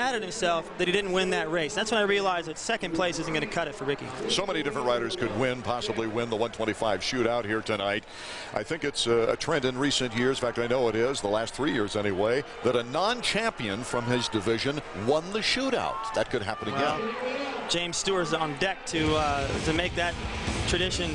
mad at himself that he didn't win that race. That's when I realized that second place isn't going to cut it for Ricky. So many different riders could win, possibly win the 125 shootout here tonight. I think it's a, a trend in recent years, in fact, I know it is, the last three years anyway, that a non-champion from his division won the shootout. That could happen again. James Stewart's on deck to uh, to make that tradition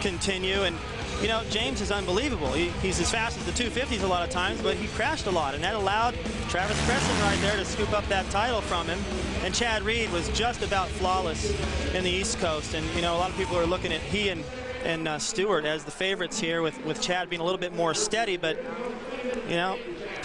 continue. And you know, James is unbelievable. He, he's as fast as the 250s a lot of times, but he crashed a lot, and that allowed Travis Preston right there to scoop up that title from him. And Chad Reed was just about flawless in the East Coast. And you know, a lot of people are looking at he and and uh, Stewart as the favorites here, with with Chad being a little bit more steady, but you know,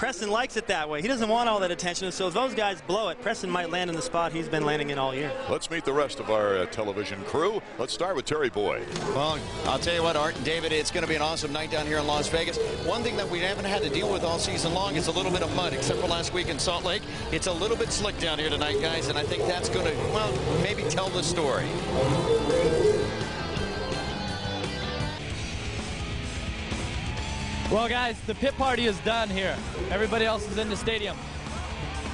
Preston likes it that way. He doesn't want all that attention, so if those guys blow it, Preston might land in the spot he's been landing in all year. Let's meet the rest of our uh, television crew. Let's start with Terry Boyd. Well, I'll tell you what, Art and David, it's going to be an awesome night down here in Las Vegas. One thing that we haven't had to deal with all season long is a little bit of mud, except for last week in Salt Lake. It's a little bit slick down here tonight, guys, and I think that's going to, well, maybe tell the story. Well, guys, the pit party is done here. Everybody else is in the stadium.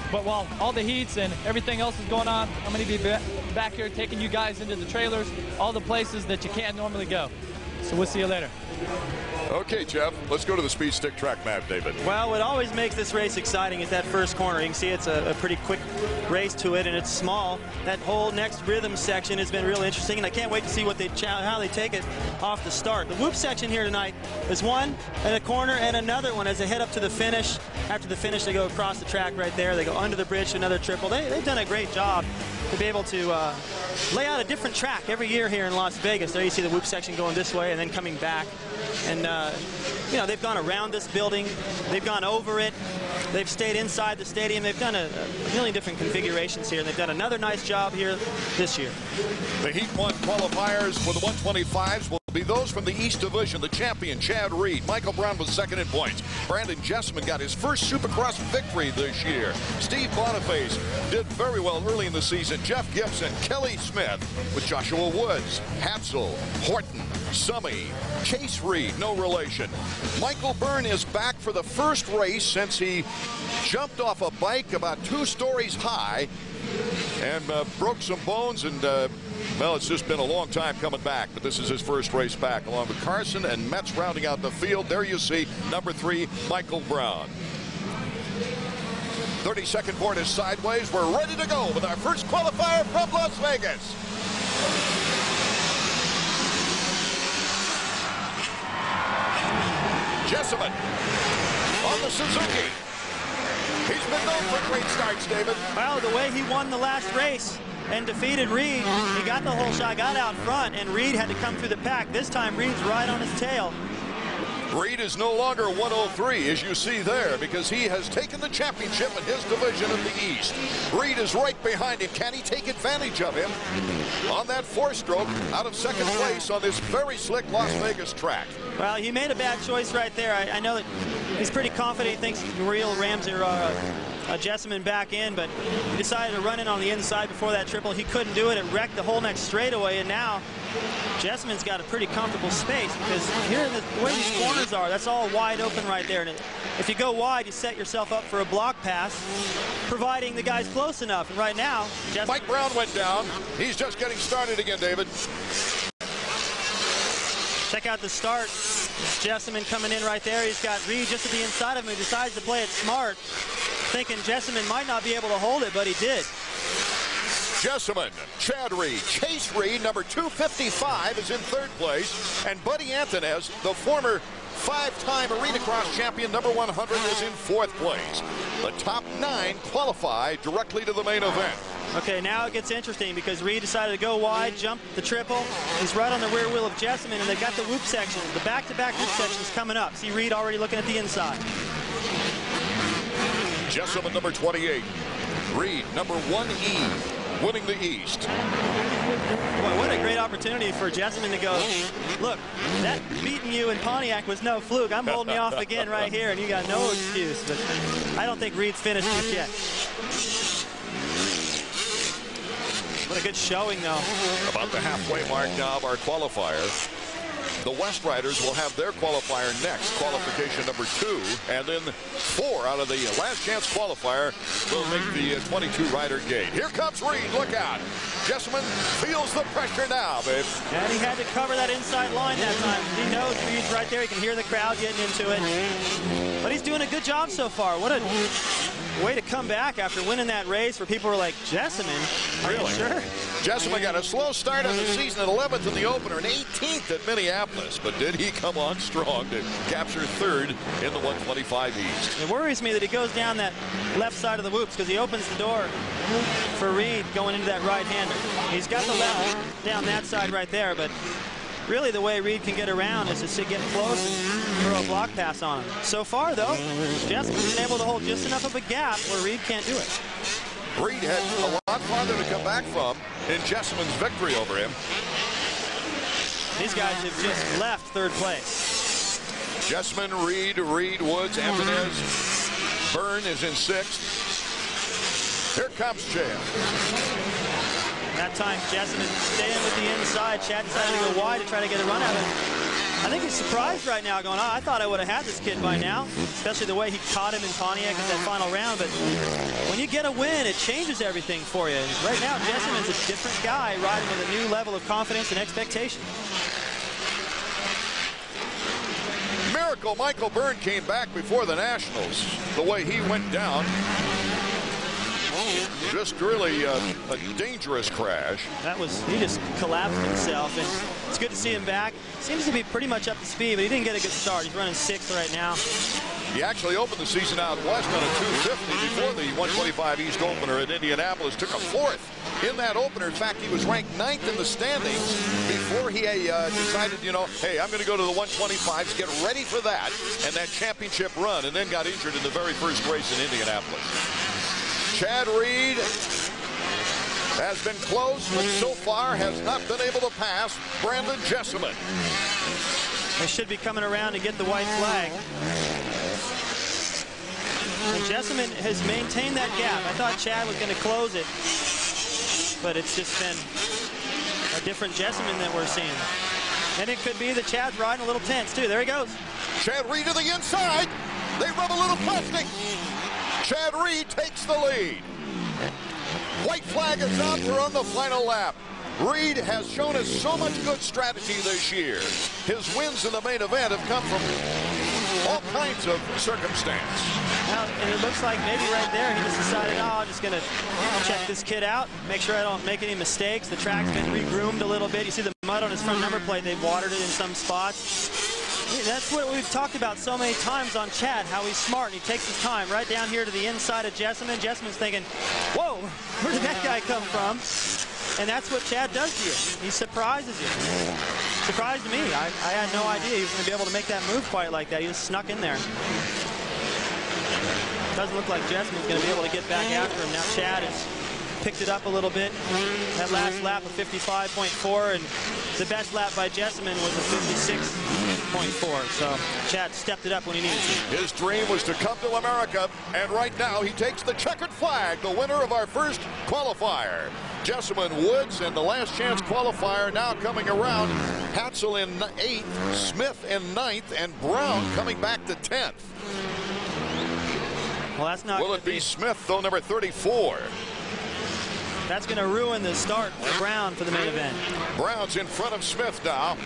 But while all the heats and everything else is going on, I'm going to be back here taking you guys into the trailers, all the places that you can't normally go. So we'll see you later. Okay, Jeff, let's go to the speed stick track map, David. Well, what always makes this race exciting is that first corner. You can see it's a, a, pretty quick race to it, and it's small. That whole next rhythm section has been really interesting, and I can't wait to see what they how they take it off the start. The whoop section here tonight is one and a corner and another one as they head up to the finish. After the finish, they go across the track right there. They go under the bridge to another triple. They, they've done a great job to be able to uh, lay out a different track every year here in Las Vegas. There you see the whoop section going this way and then coming back. And, uh, Uh, you know, they've gone around this building. They've gone over it. They've stayed inside the stadium. They've done a, a million different configurations here. And they've done another nice job here this year. The Heat 1 qualifiers for the 125s will be those from the East Division. The champion, Chad Reed. Michael Brown was second in points. Brandon Jesseman got his first Supercross victory this year. Steve Boniface did very well early in the season. Jeff Gibson, Kelly Smith with Joshua Woods, Hatzel, Horton, Summy, Chase Reed, no relation. Michael Byrne is back for the first race since he jumped off a bike about two stories high and uh, broke some bones and uh, well, it's just been a long time coming back, but this is his first race back, along with Carson and Metz rounding out the field. There you see number three, Michael Brown. 30-second board is sideways. We're ready to go with our first qualifier from Las Vegas. Jesseman on the Suzuki. He's been known for great starts, David. Well, the way he won the last race and defeated Reed, he got the whole shot, got out front, and Reed had to come through the pack. This time, Reed's right on his tail. Reed is no longer 103, as you see there, because he has taken the championship in his division in the East. Reed is right behind him. Can he take advantage of him on that four-stroke out of second place on this very slick Las Vegas track? Well, he made a bad choice right there. I, I know that he's pretty confident. He thinks real Ramsey or uh, Jesseman back in, but he decided to run in on the inside before that triple. He couldn't do it. It wrecked the whole next straightaway, and now Jesseman's got a pretty comfortable space because here the, the way these corners are, that's all wide open right there. And if you go wide, you set yourself up for a block pass, providing the guy's close enough. And right now, Mike Brown went down. He's just getting started again, David. Check out the start. Jesseman coming in right there. He's got Reed just to the inside of him. He decides to play it smart, thinking Jesseman might not be able to hold it, but he did. Jesseman, Chad Reed, Chase Reed, number 255, is in third place. And Buddy Antunez, the former five-time Arena Cross champion, number 100, is in fourth place. The top nine qualify directly to the main event. Okay, now it gets interesting because Reed decided to go wide, jump the triple. He's right on the rear wheel of Jesseman, and they've got the whoop section. The back-to-back -back whoop section is coming up. See Reed already looking at the inside. Jesseman, number 28. Reed, number 1E, winning the East. Boy, what a great opportunity for Jesseman to go, mm-hmm. look, that beating you in Pontiac was no fluke. I'm holding you off again right here, and you got no excuse. But I don't think Reed's finished just yet. What a good showing, though. About the halfway mark now of our qualifiers. The West Riders will have their qualifier next, qualification number two, and then four out of the last chance qualifier will make the uh, 22-rider gate. Here comes Reed. Look out. Jesseman feels the pressure now, babe. And he had to cover that inside line that time. He knows Reed's right there. He can hear the crowd getting into it. But he's doing a good job so far. What a way to come back after winning that race where people were like, Jesseman, are really? you sure? Jesseman got a slow start of the season at 11th in the opener and 18th at Minneapolis, but did he come on strong to capture third in the 125 East? It worries me that he goes down that left side of the whoops because he opens the door for Reed going into that right-hander. He's got the left down that side right there, but really the way Reed can get around is to get close and throw a block pass on him. So far, though, Jesseman's been able to hold just enough of a gap where Reed can't do it. Reed had a lot farther to come back from in Jesseman's victory over him. These guys have just left third place. Jesseman, Reed, Reed, Woods, Antunez, Byrne is in sixth. Here comes Chad. That time, Jesseman staying with the inside. Chad decided to go wide to try to get a run out of it. I think he's surprised right now going, oh, I thought I would have had this kid by now, especially the way he caught him in Pontiac in that final round. But when you get a win, it changes everything for you. Right now, Jesseman's a different guy riding with a new level of confidence and expectation. Miracle Michael Byrne came back before the Nationals. The way he went down, just really uh, a dangerous crash. That was, he just collapsed himself, and it's good to see him back. Seems to be pretty much up to speed, but he didn't get a good start. He's running sixth right now. He actually opened the season out west on a 250 before the 125 East opener at Indianapolis. Took a fourth in that opener. In fact, he was ranked ninth in the standings before he uh, decided, you know, hey, I'm going to go to the 125s, get ready for that, and that championship run, and then got injured in the very first race in Indianapolis. Chad Reed has been close, but so far has not been able to pass Brandon Jesseman. They should be coming around to get the white flag. And Jesseman has maintained that gap. I thought Chad was going to close it, but it's just been a different Jesseman that we're seeing. And it could be that Chad's riding a little tense, too. There he goes. Chad Reed to the inside. They rub a little plastic. Chad Reed takes the lead. White flag is out. We're on the final lap. Reed has shown us so much good strategy this year. His wins in the main event have come from all kinds of circumstance. Well, and it looks like maybe right there he just decided, oh, I'm just going to check this kid out, make sure I don't make any mistakes. The track's been regroomed a little bit. You see the mud on his front number plate. They've watered it in some spots. That's what we've talked about so many times on Chad, how he's smart and he takes his time right down here to the inside of Jesseman. Jesseman's thinking, whoa, where did that guy come from? And that's what Chad does to you. He surprises you. Surprised me. I, I had no idea he was going to be able to make that move quite like that. He just snuck in there. Doesn't look like Jesseman's going to be able to get back after him. Now Chad has picked it up a little bit. That last lap of 55.4, and the best lap by Jesseman was a 56.4. So Chad stepped it up when he needed to. His dream was to come to America, and right now he takes the checkered flag, the winner of our first qualifier. Jesseman Woods in the last chance qualifier now coming around. Hatzel in eighth, Smith in ninth, and Brown coming back to 10th. Well, that's not. Will it be, be Smith, though, number 34? That's going to ruin the start for Brown for the main event. Brown's in front of Smith now.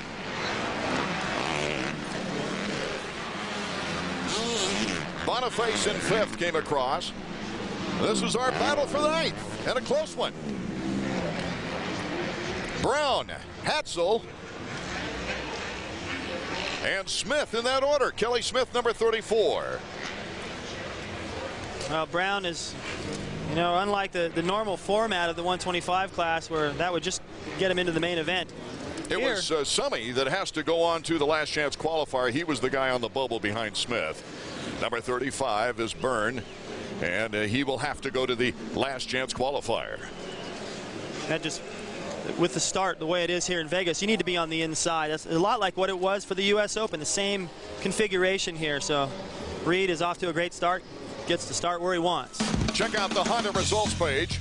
Boniface in fifth came across. This is our battle for the ninth, and a close one. Brown, Hatzel, and Smith in that order. Kelly Smith, number 34. Well, Brown is, you know, unlike the, the normal format of the 125 class where that would just get him into the main event. It Here. was uh, Summy that has to go on to the last chance qualifier. He was the guy on the bubble behind Smith. Number 35 is Byrne, and uh, he will have to go to the last chance qualifier. That just with the start the way it is here in Vegas, you need to be on the inside. That's a lot like what it was for the U.S. Open, the same configuration here. So Reed is off to a great start gets to start where he wants. Check out the Honda results page.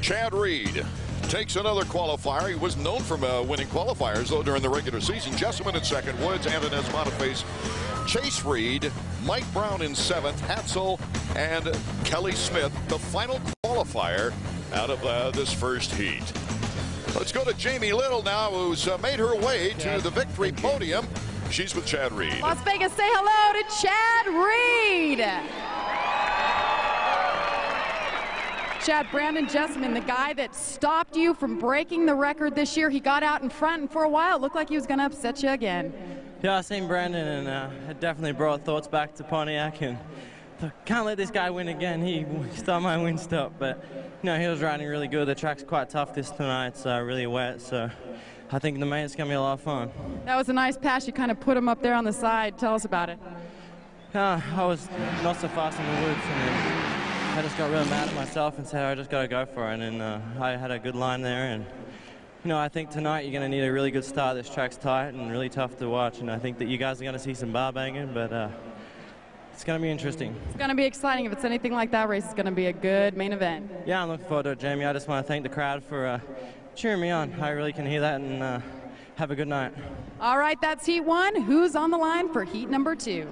Chad Reed, takes another qualifier. He was known from uh, winning qualifiers, though, during the regular season. Jesseman in second, Woods, Antunez Boniface, Chase Reed, Mike Brown in seventh, Hatzel, and Kelly Smith, the final qualifier out of uh, this first heat. Let's go to Jamie Little now, who's uh, made her way to the victory podium. She's with Chad Reed. Las Vegas, say hello to Chad Reed. Chad Brandon Jesseman, the guy that stopped you from breaking the record this year, he got out in front and for a while it looked like he was going to upset you again. Yeah, I seen Brandon and uh, it definitely brought thoughts back to Pontiac and can't let this guy win again. He stole my win stop, but you know he was riding really good. The track's quite tough this tonight, so really wet. So I think the main's gonna be a lot of fun. That was a nice pass. You kind of put him up there on the side. Tell us about it. Uh, I was not so fast in the woods, and I just got really mad at myself and said I just got to go for it. And uh, I had a good line there, and you know I think tonight you're going to need a really good start. This track's tight and really tough to watch, and I think that you guys are going to see some bar banging, but. Uh, it's going to be interesting. It's going to be exciting. If it's anything like that race, it's going to be a good main event. Yeah, I'm looking forward to it, Jamie. I just want to thank the crowd for uh, cheering me on. I really can hear that, and uh, have a good night. All right, that's heat one. Who's on the line for heat number two?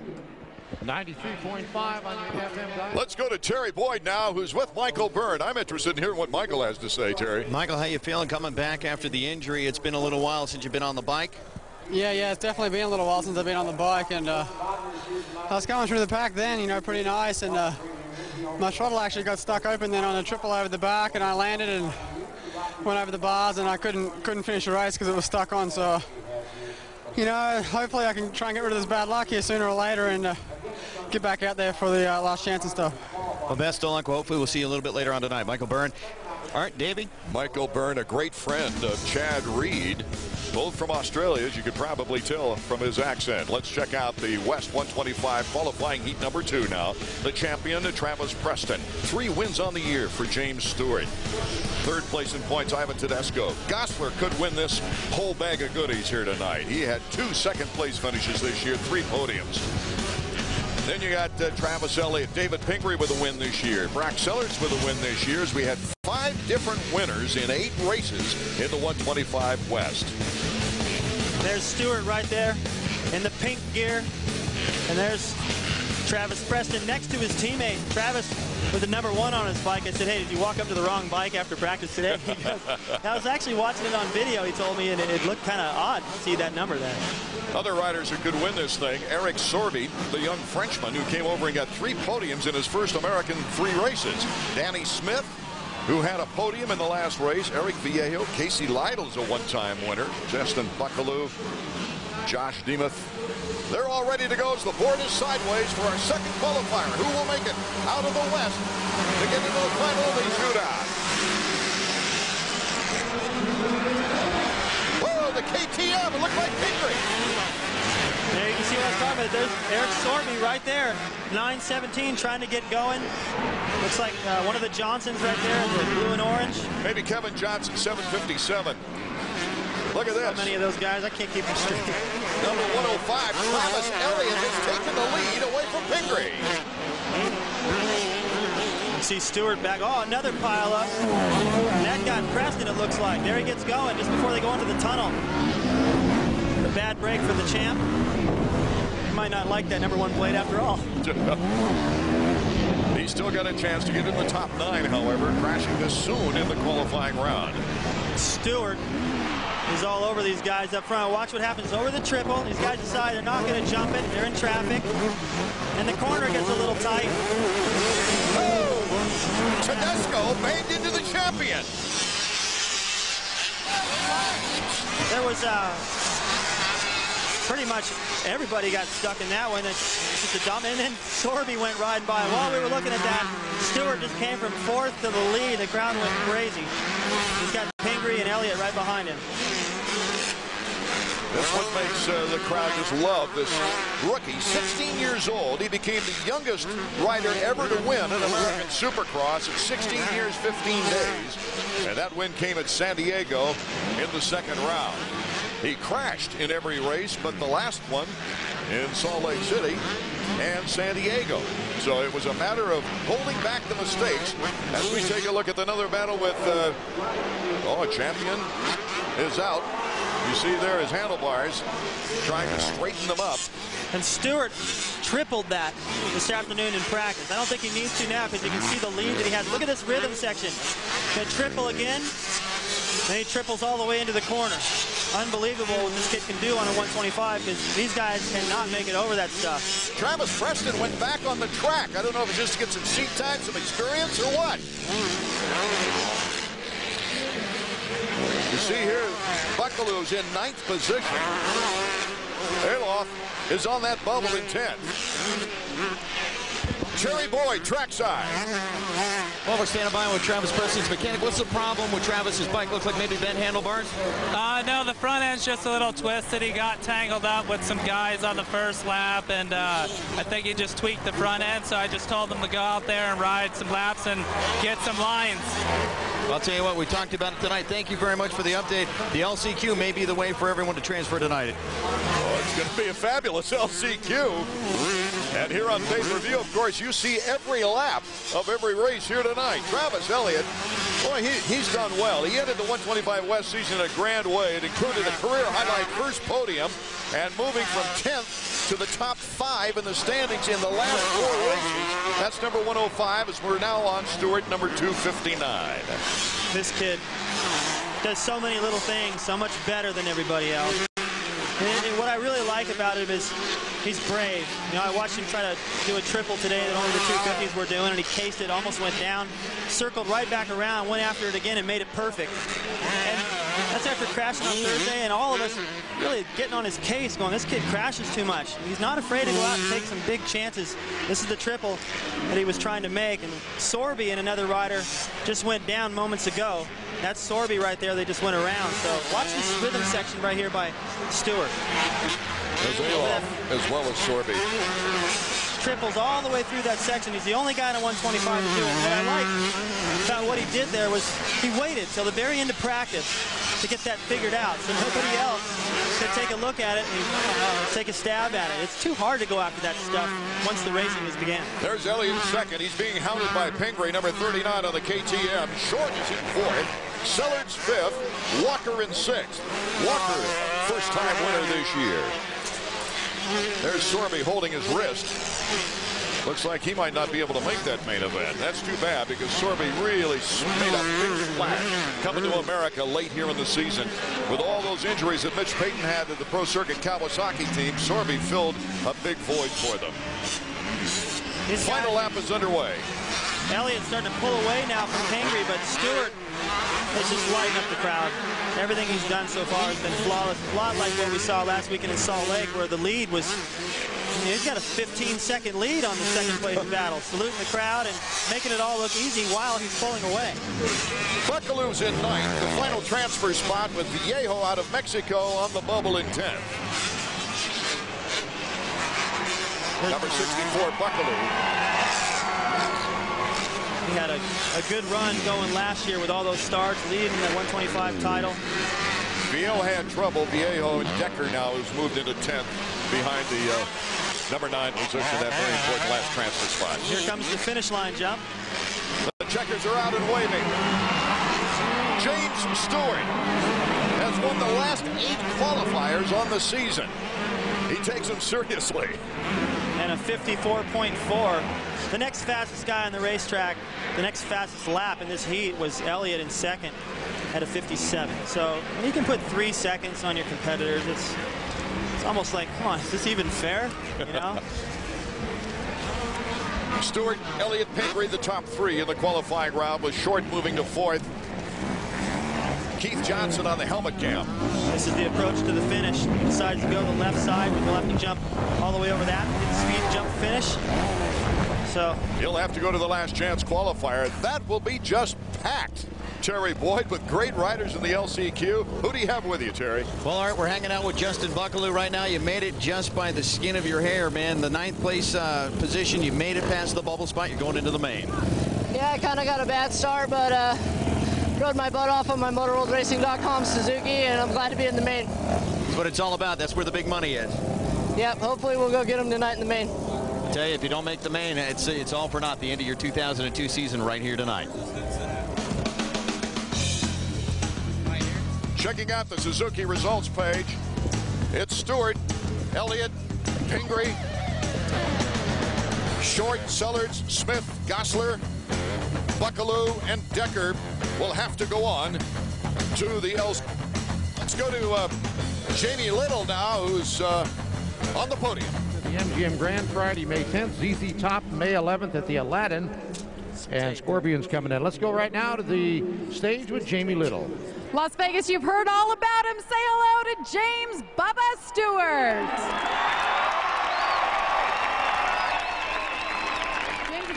93.5 on your FM dial. Let's go to Terry Boyd now, who's with Michael Byrne. I'm interested in hearing what Michael has to say, Terry. Michael, how you feeling coming back after the injury? It's been a little while since you've been on the bike. Yeah, yeah, it's definitely been a little while since I've been on the bike, and uh, I was going through the pack then, you know, pretty nice, and uh, my throttle actually got stuck open then on a triple over the back, and I landed and went over the bars, and I couldn't couldn't finish the race because it was stuck on. So, you know, hopefully I can try and get rid of this bad luck here sooner or later, and uh, get back out there for the uh, last chance and stuff. Well, best of luck. Hopefully we'll see you a little bit later on tonight. Michael Byrne. All right, Davey. Michael Byrne, a great friend of Chad Reed both from Australia, as you could probably tell from his accent. Let's check out the West 125 qualifying heat number two now. The champion, Travis Preston. Three wins on the year for James Stewart. Third place in points, Ivan Tedesco. Gosselaar could win this whole bag of goodies here tonight. He had two second place finishes this year, three podiums. Then you got uh, Travis Elliott, David Pingree with a win this year. Brock Sellards with a win this year as we had five different winners in eight races in the 125 West. There's Stewart right there in the pink gear. And there's Travis Preston next to his teammate. Travis with the number one on his bike. I said, hey, did you walk up to the wrong bike after practice today? Goes, I was actually watching it on video, he told me, and it, it looked kind of odd to see that number there. Other riders who could win this thing, Eric Sorby, the young Frenchman who came over and got three podiums in his first American three races. Danny Smith, who had a podium in the last race. Eric Viejo, Casey Lytle's a one-time winner. Justin Buckelew, Josh Demuth. They're all ready to go as the board is sideways for our second qualifier. Who will make it out of the West to get into the final of the shootout? Whoa, the KTM, it looked like victory. There you can see what I was talking about. There's Eric Sorby right there. 917 trying to get going. Looks like uh, one of the Johnsons right there in the blue and orange. Maybe Kevin Johnson, 757. Look at this. How many of those guys? I can't keep them straight. Number 105, Travis Elliott has taken the lead away from Pingree. You see Stewart back. Oh, another pile up. That got Preston, it looks like. There he gets going just before they go into the tunnel. A bad break for the champ. He might not like that number one plate after all. He's still got a chance to get in the top nine, however, crashing this soon in the qualifying round. Stewart is all over these guys up front. Watch what happens over the triple. These guys decide they're not going to jump it. They're in traffic. And the corner gets a little tight. Oh! Tedesco banged into the champion. There was uh, pretty much everybody got stuck in that one. It's just a dumb. And then Sorby went riding by. While we were looking at that, Stewart just came from fourth to the lead. The crowd went crazy. He's got Pingree and Elliott right behind him. That's what makes uh, the crowd just love this rookie. 16 years old. He became the youngest rider ever to win an American Supercross at 16 years, 15 days. And that win came at San Diego in the second round. He crashed in every race, but the last one in Salt Lake City and San Diego. So it was a matter of holding back the mistakes as we take a look at another battle with, uh, oh, champion is out. You see there his handlebars trying to straighten them up. And Stewart tripled that this afternoon in practice. I don't think he needs to now because you can see the lead that he has. Look at this rhythm section. The triple again. Then he triples all the way into the corner. Unbelievable what this kid can do on a 125 because these guys cannot make it over that stuff. Travis Preston went back on the track. I don't know if it's just to get some seat time, some experience, or what. You see here, Buckelew's in ninth position. Aloff is on that bubble in 10. Terry Boyd, trackside. Well, we're standing by with Travis Preston's mechanic. What's the problem with Travis's bike? Looks like maybe bent handlebars? Uh, no, the front end's just a little twisted. He got tangled up with some guys on the first lap, and uh, I think he just tweaked the front end, so I just told him to go out there and ride some laps and get some lines. I'll tell you what, we talked about it tonight. Thank you very much for the update. The LCQ may be the way for everyone to transfer tonight. Oh, it's going to be a fabulous LCQ. And here on pay-per-view, of course, you see every lap of every race here tonight. Travis Elliott, boy, he, he's done well. He ended the 125 West season in a grand way. It included a career highlight first podium and moving from 10th to the top five in the standings in the last four races. That's number 105 as we're now on Stewart, number 259. This kid does so many little things so much better than everybody else. And, and what I really like about him is he's brave. You know, I watched him try to do a triple today that only the two 250s were doing, and he cased it, almost went down, circled right back around, went after it again, and made it perfect. And that's after crashing on Thursday, and all of us really getting on his case, going, this kid crashes too much. He's not afraid to go out and take some big chances. This is the triple that he was trying to make, and Sorby and another rider just went down moments ago. That's Sorby right there. They just went around. So watch this rhythm section right here by Stewart. As well as Sorby. Triples all the way through that section. He's the only guy in a 125 to do it. What I like about what he did there was he waited till the very end of practice to get that figured out. So nobody else could take a look at it and uh, take a stab at it. It's too hard to go after that stuff once the racing has began. There's Elliott second. He's being hounded by Pingree, number 39 on the KTM. Short is in fourth. Sellards fifth. Walker in sixth. Walker, first-time winner this year. There's Sorby holding his wrist. Looks like he might not be able to make that main event. That's too bad because Sorby really made a big splash coming to America late here in the season. With all those injuries that Mitch Payton had to the Pro Circuit Kawasaki team, Sorby filled a big void for them. His final lap is underway. Elliott's starting to pull away now from Pingree, but Stewart is just lighting up the crowd. Everything he's done so far has been flawless. A lot like what we saw last weekend in Salt Lake, where the lead was he's got a 15-second lead on the second place battle, saluting the crowd and making it all look easy while he's pulling away. Buckelew's in ninth, the final transfer spot with Viejo out of Mexico on the bubble in 10th. Number 64, Buckelew. He had a, a good run going last year with all those starts, leading the 125 title. Viejo had trouble. Viejo and Decker now has moved into 10th behind the uh, number nine position, that very important last transfer spot. Here comes the finish line jump. The checkers are out and waving. James Stewart has won the last eight qualifiers on the season. He takes them seriously. And a 54.4 the next fastest guy on the racetrack, the next fastest lap in this heat was Elliott in second at a 57. So you can put three seconds on your competitors, it's it's almost like, come on, is this even fair? You know? Stewart, Elliott, Pingree, the top three in the qualifying round, with Short moving to fourth. Keith Johnson on the helmet cam. This is the approach to the finish. He decides to go to the left side with the lefty jump all the way over that. Get the speed jump finish. So he'll have to go to the last chance qualifier. That will be just packed. Terry Boyd with great riders in the LCQ. Who do you have with you, Terry? Well, Art, we're hanging out with Justin Buckelew right now. You made it just by the skin of your hair, man. The ninth place uh, position, you made it past the bubble spot. You're going into the main. Yeah, I kind of got a bad start, but uh, rode my butt off on my MotorWorldRacing.com Suzuki, and I'm glad to be in the main. That's what it's all about. That's where the big money is. Yep, hopefully we'll go get them tonight in the main. I tell you, if you don't make the main, it's it's all for naught. The end of your 2002 season right here tonight. Checking out the Suzuki results page, it's Stewart, Elliott, Pingree, Short, Sellards, Smith, Gosselaar, Buckelew, and Decker will have to go on to the L's. Let's go to uh, Jamie Little now, who's uh, on the podium. The MGM Grand Friday, May 10th. ZZ Top, May 11th at the Aladdin. And Scorpions coming in. Let's go right now to the stage with Jamie Little. Las Vegas, you've heard all about him. Say hello to James Bubba Stewart.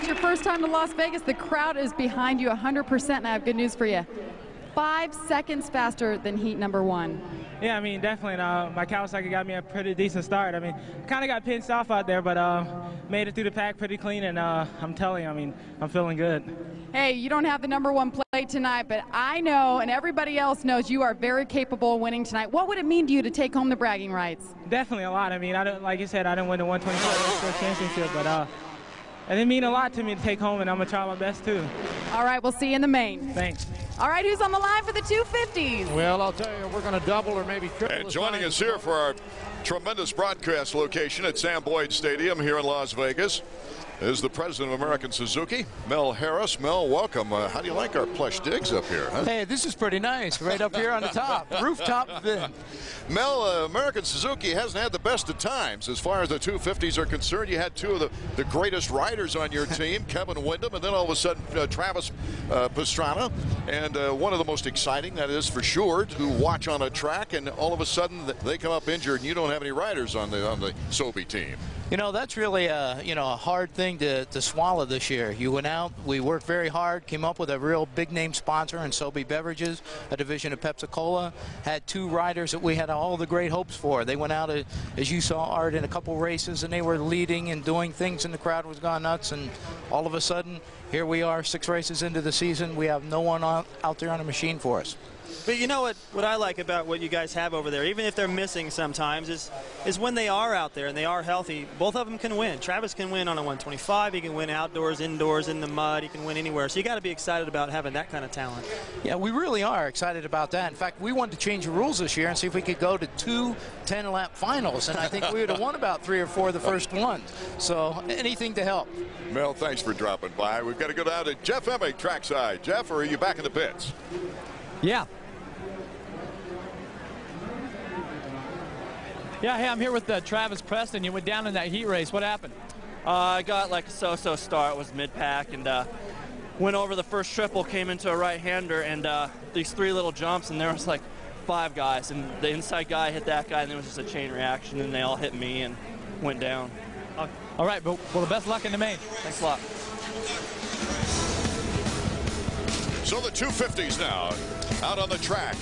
Your first time to Las Vegas. The crowd is behind you 100%, and I have good news for you. Five seconds faster than heat number one. Yeah, I mean, definitely. Uh, my Kawasaki got me a pretty decent start. I mean, kind of got pinched off out there, but uh, made it through the pack pretty clean, and uh, I'm telling you, I mean, I'm feeling good. Hey, you don't have the number one play tonight, but I know and everybody else knows you are very capable of winning tonight. What would it mean to you to take home the bragging rights? Definitely a lot. I mean, I don't, like you said, I didn't win the 125 Championship, but uh, it didn't mean a lot to me to take home, and I'm going to try my best, too. All right, we'll see you in the main. Thanks. All right, who's on the line for the 250s? Well, I'll tell you, we're going to double or maybe triple. And joining us here for our tremendous broadcast location at Sam Boyd Stadium here in Las Vegas is the president of American Suzuki, Mel Harris. Mel, welcome. Uh, how do you like our plush digs up here? Huh? Hey, this is pretty nice, right up here on the top, rooftop vin. Mel, uh, American Suzuki hasn't had the best of times as far as the 250s are concerned. You had two of the, the greatest riders on your team, Kevin Windham, and then all of a sudden uh, Travis uh, Pastrana. And uh, one of the most exciting, that is for sure, to watch on a track, and all of a sudden they come up injured, and you don't have any riders on the on the Sobe team. You know, that's really a, you know, a hard thing to, to swallow this year. You went out, we worked very hard, came up with a real big name sponsor in Sobe Beverages, a division of Pepsi-Cola, had two riders that we had all the great hopes for. They went out, as you saw, Art, in a couple races, and they were leading and doing things, and the crowd was gone nuts, and all of a sudden, here we are, six races into the season. We have no one out there on a machine for us. But you know what, what I like about what you guys have over there, even if they're missing sometimes, is is when they are out there and they are healthy, both of them can win. Travis can win on a 125. He can win outdoors, indoors, in the mud. He can win anywhere. So you got to be excited about having that kind of talent. Yeah, we really are excited about that. In fact, we wanted to change the rules this year and see if we could go to two 10-lap finals, and I think we would have won about three or four of the first ones. So anything to help. Mel, thanks for dropping by. We've got to go down to Jeff Emig trackside. Jeff, or are you back in the pits? Yeah. Yeah, hey, I'm here with uh, Travis Preston. You went down in that heat race. What happened? Uh, I got like a so-so start, It was mid-pack, and uh, went over the first triple, came into a right-hander, and uh, these three little jumps, and there was like five guys, and the inside guy hit that guy, and there was just a chain reaction, and they all hit me and went down. All right, but well, the best luck in the main. Thanks a lot. So the 250s now out on the track.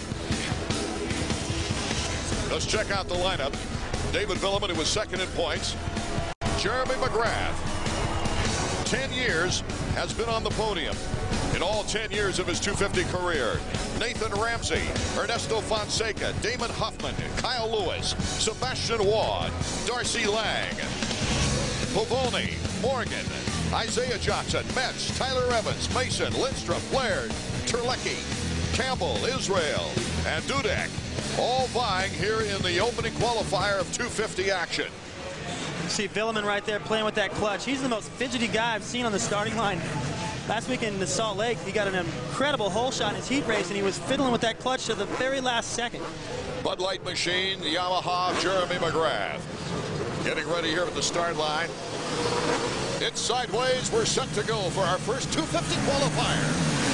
Let's check out the lineup. David Vuillemin, who was second in points. Jeremy McGrath, 10 years, has been on the podium in all 10 years of his 250 career. Nathan Ramsey, Ernesto Fonseca, Damon Huffman, Kyle Lewis, Sebastian Ward, Darcy Lang, Pavoni, Morgan, Isaiah Johnson, Metz, Tyler Evans, Mason, Lindstrom, Blair, Terlecki, Campbell, Israel, and Dudek all vying here in the opening qualifier of 250 action. See Vuillemin right there playing with that clutch. He's the most fidgety guy I've seen on the starting line. Last week in the Salt Lake, he got an incredible hole shot in his heat race, and he was fiddling with that clutch to the very last second. Bud Light machine, the Yamaha, Jeremy McGrath. Getting ready here at the start line. It's sideways. We're set to go for our first 250 qualifier.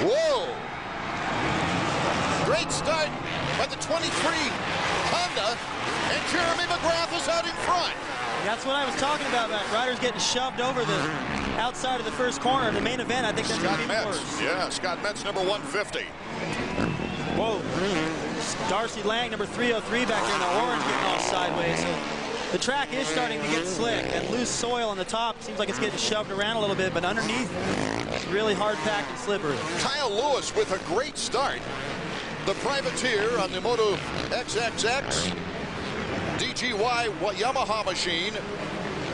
Whoa! Great start by the 23 Honda, and Jeremy McGrath is out in front. That's what I was talking about, about riders getting shoved over the outside of the first corner. The main event, I think that's Scott going to be Metz. worse. Yeah, Scott Metz, number 150. Whoa. Darcy Lang, number 303 back there in the orange, getting off sideways. So the track is starting to get slick, and loose soil on the top seems like it's getting shoved around a little bit, but underneath, it's really hard packed and slippery. Kyle Lewis with a great start. The privateer on the Moto XXX. DGY Yamaha machine.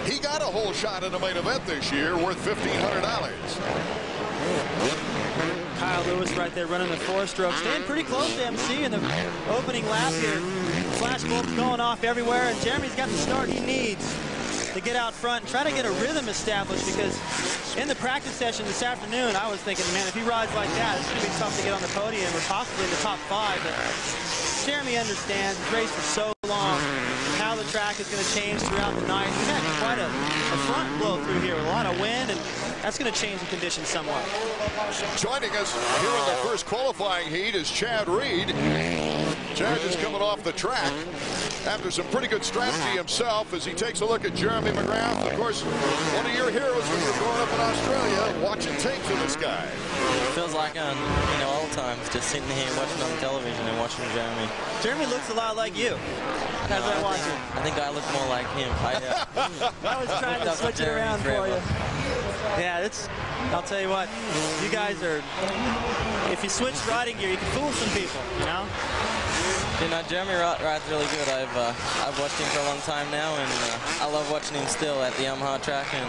He got a whole shot in the main event this year worth $1,500. Kyle Lewis right there running the four stroke. Staying pretty close to MC in the opening lap here. Flash bulbs going off everywhere, and Jeremy's got the start he needs to get out front and try to get a rhythm established because in the practice session this afternoon, I was thinking, man, if he rides like that, it's going to be tough to get on the podium or possibly in the top five. But Jeremy understands. He's raced for so long how the track is going to change throughout the night. We've had quite a, a front blow through here a lot of wind, and that's going to change the conditions somewhat. Joining us here in the first qualifying heat is Chad Reed. Chad is coming off the track after some pretty good strategy himself as he takes a look at Jeremy McGrath. Of course, one of your heroes when you were growing up in Australia, watching tapes of this guy. Feels like, um, you know, old times, just sitting here watching on television and watching Jeremy. Jeremy looks a lot like you. As No, I I watch think. I think I look more like him. I, uh, I was trying to switch it around for you. Yeah, it's. I'll tell you what. You guys are. If you switch riding gear, you can fool some people. You know. You know, Jeremy ri- rides really good. I've uh, I've watched him for a long time now, and uh, I love watching him still at the Yamaha track, and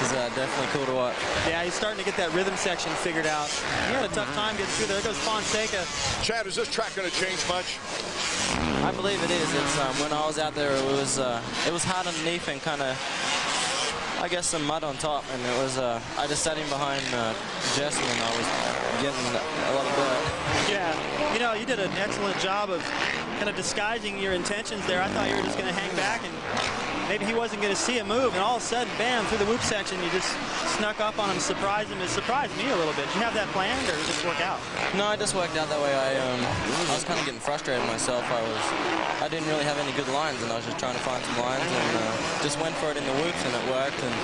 he's uh, definitely cool to watch. Yeah, he's starting to get that rhythm section figured out. He had a tough time getting through there. There goes Fonseca. Chad, is this track going to change much? I believe it is. It's um, when I was out there, it was uh, it was hard underneath and kind of. I guess some mud on top, and it was. Uh, I just sat in behind uh, and I was getting a lot of dirt. Yeah, you know, you did an excellent job of kind of disguising your intentions there. I thought you were just going to hang back and maybe he wasn't going to see a move, and all of a sudden, bam, through the whoop section, you just snuck up on him, surprised him. It surprised me a little bit. Did you have that planned, or did it just work out? No, it just worked out that way. I um, I was kind of getting frustrated myself. I was, I didn't really have any good lines, and I was just trying to find some lines, and uh, just went for it in the whoops, and it worked. And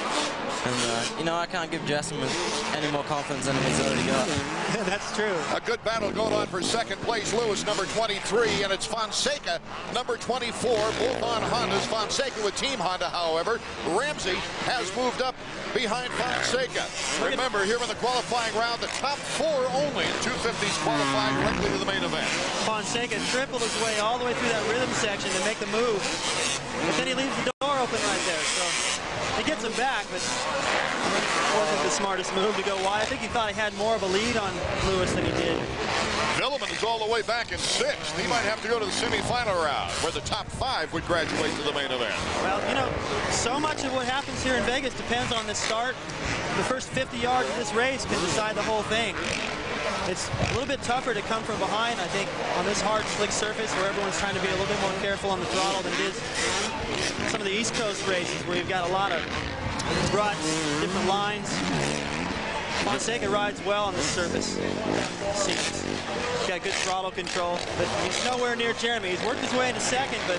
and uh, you know, I can't give Jesseman any more confidence than he's already got. That's true. A good battle going on for second place. Lewis, number 23, and it's Fonseca, number 24, both on Hondas. Fonseca with Team Honda, however. Ramsey has moved up behind Fonseca. Remember, here in the qualifying round, the top four only 250s qualify directly to the main event. Fonseca tripled his way all the way through that rhythm section to make the move. But then he leaves the door open right there. So he gets him back, but wasn't the smartest move to go wide. I think he thought he had more of a lead on Lewis than he did. Vuillemin is all the way back in sixth. He might have to go to the semifinal round, where the top five would graduate to the main event. Well, you know, so much of what happens here in Vegas depends on the start. The first 50 yards of this race can decide the whole thing. It's a little bit tougher to come from behind, I think, on this hard, slick surface where everyone's trying to be a little bit more careful on the throttle than it is some of the East Coast races where you've got a lot of ruts, different lines. Fonseca rides well on this surface. He's got good throttle control, but he's nowhere near Jeremy. He's worked his way into second, but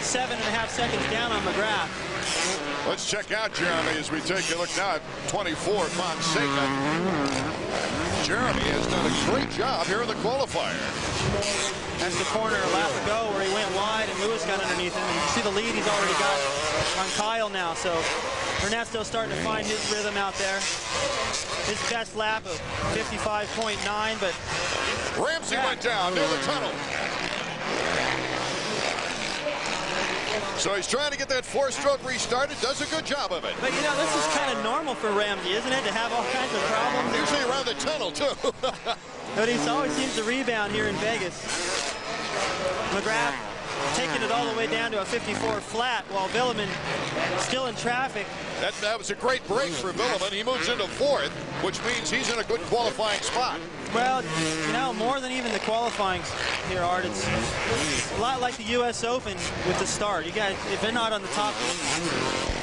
seven and a half seconds down on McGrath. Let's check out Jeremy as we take a look now at 24, Fonseca. Jeremy has done a great job here in the qualifier. That's the corner a lap ago where he went wide and Lewis got underneath him. And you see the lead he's already got on Kyle now. So Ernesto's starting to find his rhythm out there. His best lap of 55.9, but Ramsey went down near the tunnel. So he's trying to get that four-stroke restarted. Does a good job of it. But you know, this is kind of normal for Ramsey, isn't it, to have all kinds of problems? Usually around the tunnel, too. but he always seems to rebound here in Vegas. McGrath taking it all the way down to a 54 flat while Vuillemin still in traffic. That, that was a great break for Vuillemin. He moves into fourth, which means he's in a good qualifying spot. Well, you know, more than even the qualifying here, Art, it's a lot like the U.S. Open with the start. You guys, if they're not on the top,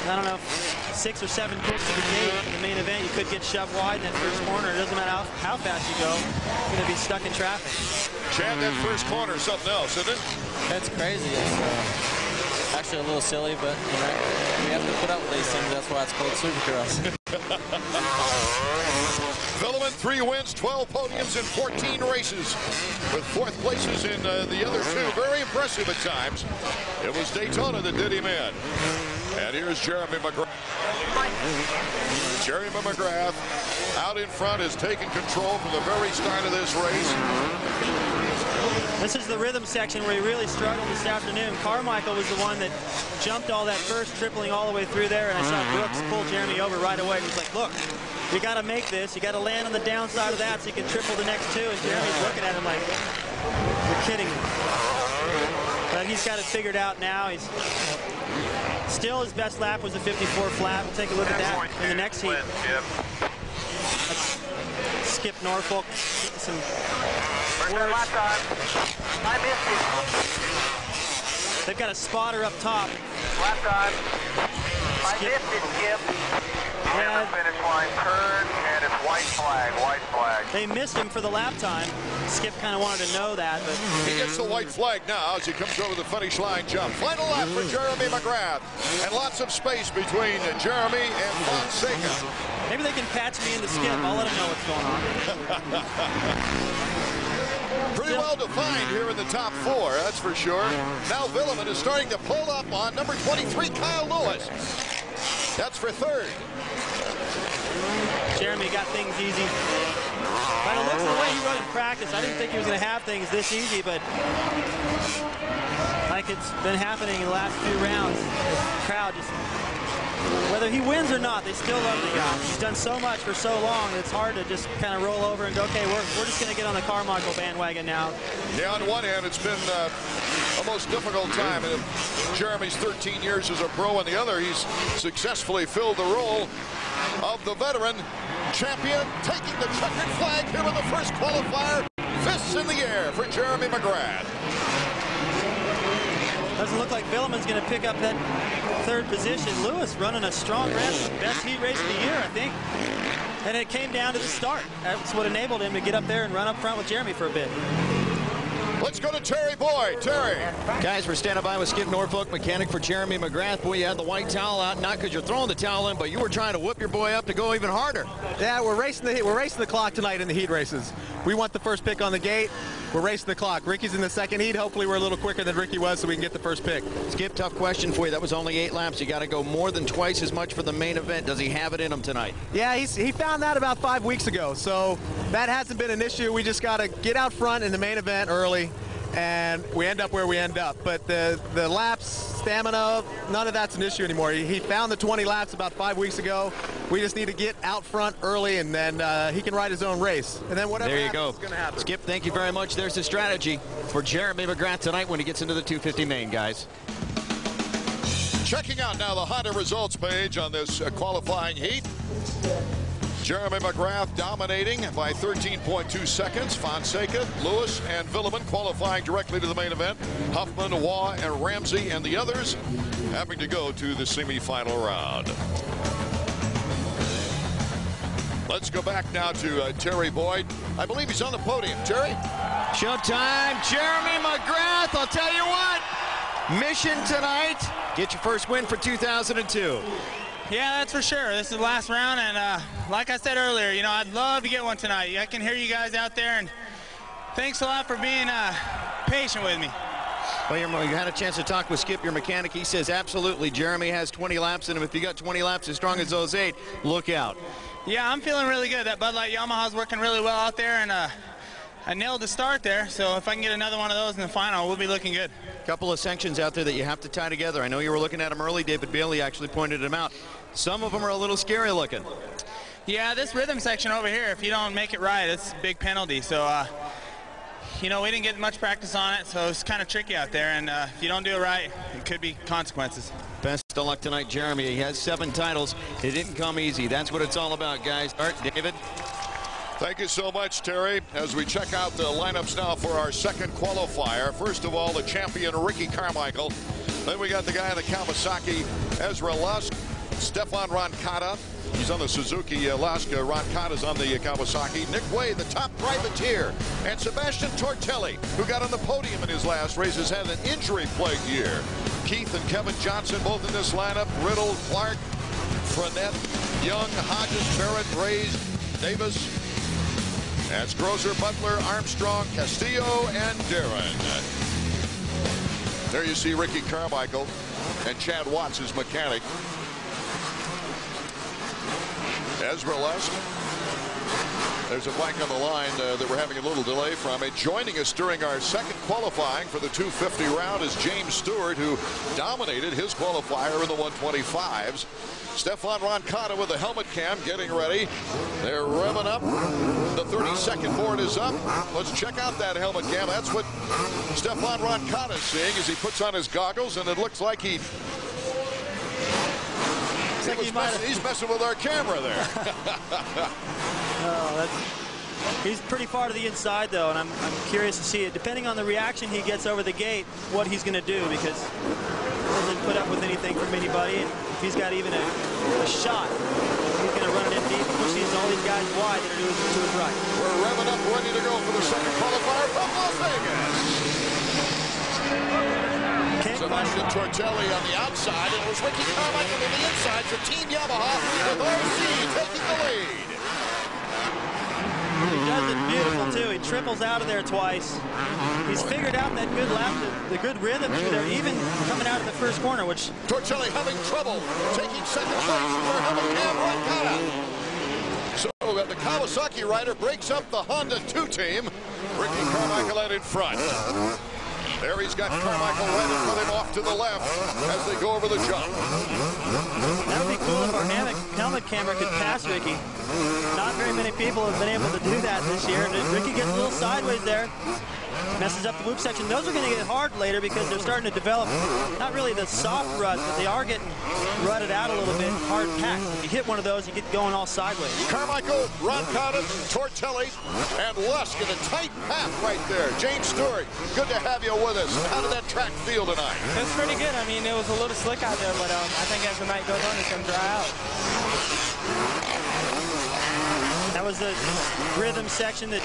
I don't know, six or seven picks to the gate in the main event, you could get shoved wide in that first corner. It doesn't matter how, how fast you go, you're going to be stuck in traffic. Chad, that first corner is something else, isn't it? That's crazy. It's uh, actually a little silly, but you know, we have to put up with these things. That's why it's called Supercross. Vuillemin, three wins, 12 podiums in 14 races, with fourth places in uh, the other two. Very impressive at times. It was Daytona that did him in. And here's Jeremy McGrath. Jeremy McGrath out in front has taken control from the very start of this race. This is the rhythm section where he really struggled this afternoon. Carmichael was the one that jumped all that first tripling all the way through there, and I saw mm-hmm. Brooks pull Jeremy over right away. He's like, look, you got to make this. You got to land on the downside of that so you can triple the next two. And Jeremy's looking at him like, you're kidding me. But he's got it figured out now. He's still his best lap was a 54 flat. We'll take a look at that in the next heat. Skip Norfolk. Some words. I missed They've got a spotter up top. Lap time. I missed it, Skip. Yeah. the finish line turn, and it's white flag, white flag. They missed him for the lap time. Skip kind of wanted to know that, but He gets the white flag now as he comes over the finish line jump. Final lap for Jeremy McGrath. And lots of space between Jeremy and Fonseca. maybe they can patch me into Skip. I'll let him know what's going on. Pretty well defined here in the top four, that's for sure. Now Vuillemin is starting to pull up on number 23, Kyle Lewis. That's for third. Jeremy got things easy. By the looks of the way he in practice, I didn't think he was going to have things this easy, but like it's been happening in the last few rounds, the crowd just, whether he wins or not, they still love the guy. He's done so much for so long, it's hard to just kind of roll over and go, okay, we're, we're just going to get on the Carmichael bandwagon now. Yeah, on one hand, it's been uh, a most difficult time in Jeremy's 13 years as a pro. On the other, he's successfully filled the role of the veteran champion, taking the checkered flag here in the first qualifier. Fists in the air for Jeremy McGrath. Doesn't look like Vuillemin's going to pick up that third position. Lewis running a strong race, best heat race of the year, I think. And it came down to the start. That's what enabled him to get up there and run up front with Jeremy for a bit. Let's go to Terry Boyd. Terry. Guys, we're standing by with Skip Norfolk, mechanic for Jeremy McGrath. Boy, you had the white towel out, not because you're throwing the towel in, but you were trying to whip your boy up to go even harder. Yeah, we're racing the we're racing the clock tonight in the heat races. We want the first pick on the gate. We're racing the clock. Ricky's in the second heat. Hopefully, we're a little quicker than Ricky was, so we can get the first pick. Skip, tough question for you. That was only eight laps. You got to go more than twice as much for the main event. Does he have it in him tonight? Yeah, he's, he found that about five weeks ago, so that hasn't been an issue. We just got to get out front in the main event early, and we end up where we end up. But the the laps, stamina, none of that's an issue anymore. He, he found the 20 laps about five weeks ago. We just need to get out front early, and then uh, he can ride his own race. And then whatever There you happens go. is going to happen. Skip, thank you very much. There's the strategy for Jeremy McGrath tonight when he gets into the 250 main, guys. Checking out now the Honda results page on this uh, qualifying heat. Jeremy McGrath dominating by 13.2 seconds. Fonseca, Lewis, and Vuillemin qualifying directly to the main event. Huffman, Waugh, and Ramsey and the others having to go to the semifinal round. Let's go back now to uh, Terry Boyd. I believe he's on the podium. Terry? Showtime, Jeremy McGrath. I'll tell you what, mission tonight. Get your first win for 2002. Yeah, that's for sure. This is the last round, and uh, like I said earlier, you know, I'd love to get one tonight. I can hear you guys out there, and thanks a lot for being uh, patient with me. Well, you had a chance to talk with Skip, your mechanic. He says absolutely. Jeremy has 20 laps in him. If you got 20 laps as strong as those eight, look out. Yeah, I'm feeling really good. That Bud Light Yamaha's working really well out there, and uh, I nailed the start there. So if I can get another one of those in the final, we'll be looking good. A couple of sections out there that you have to tie together. I know you were looking at them early. David Bailey actually pointed them out. Some of them are a little scary looking. Yeah, this rhythm section over here, if you don't make it right, it's a big penalty. So, uh, you know, we didn't get much practice on it, so it's kind of tricky out there. And uh, if you don't do it right, it could be consequences. Best of luck tonight, Jeremy. He has seven titles. It didn't come easy. That's what it's all about, guys. Art, David. Thank you so much, Terry. As we check out the lineups now for our second qualifier. First of all, the champion, Ricky Carmichael. Then we got the guy in the Kawasaki, Ezra Lusk. Stefan Roncada. He's on the Suzuki uh, Lusk. Uh, Roncada's on the Kawasaki. Nick Wey, the top privateer. And Sebastian Tortelli, who got on the podium in his last race, had an injury-plagued year. Keith and Kevin Johnson both in this lineup. Riddle, Clark, Frenette, Young, Hodges, Barrett, Rays, Davis, that's Grozer, Butler, Armstrong, Castillo, and Darren. There you see Ricky Carmichael and Chad Watts, his mechanic. Ezra Lusk. There's a blank on the line uh, that we're having a little delay from it. Joining us during our second qualifying for the 250 round is James Stewart, who dominated his qualifier in the 125s. Stefan Roncada with the helmet cam getting ready. They're revving up. The 30-second board is up. Let's check out that helmet cam. That's what Stefan Roncada is seeing as he puts on his goggles, and it looks like he like he he was might messing, he's messing with our camera there. Oh, that's, he's pretty far to the inside, though, and I'm, I'm curious to see it. Depending on the reaction he gets over the gate, what he's going to do, because he doesn't put up with anything from anybody. And if he's got even a, a shot, he's going to run it in deep, push these, all these guys wide that are to his, to his right. We're revving up, ready to go for the second qualifier from Las Vegas. Sebastian Tortelli on the outside, and it was Ricky Carmichael on the inside for Team Yamaha with RC taking the lead. He does it beautiful, too. He triples out of there twice. He's figured out that good lap, the, the good rhythm through there, even coming out of the first corner, which... Tortelli having trouble taking second place for Cam Roncada. So uh, the Kawasaki rider breaks up the Honda 2 team. Ricky Carmichael out in front. There he's got Carmichael right in front of him off to the left as they go over the jump. That would be cool if our helmet, helmet camera could pass Ricky. Not very many people have been able to do that this year. Ricky gets a little sideways there. Messes up the loop section. Those are going to get hard later because they're starting to develop not really the soft ruts, but they are getting rutted out a little bit, hard packed. If you hit one of those, you get going all sideways. Carmichael, Ron Roncada, Tortelli, and Lusk in a tight path right there. James Stewart, good to have you with us. How did that track feel tonight? It's pretty good. I mean, it was a little slick out there, but um, I think as the night goes on, it's going to dry out. That was the rhythm section that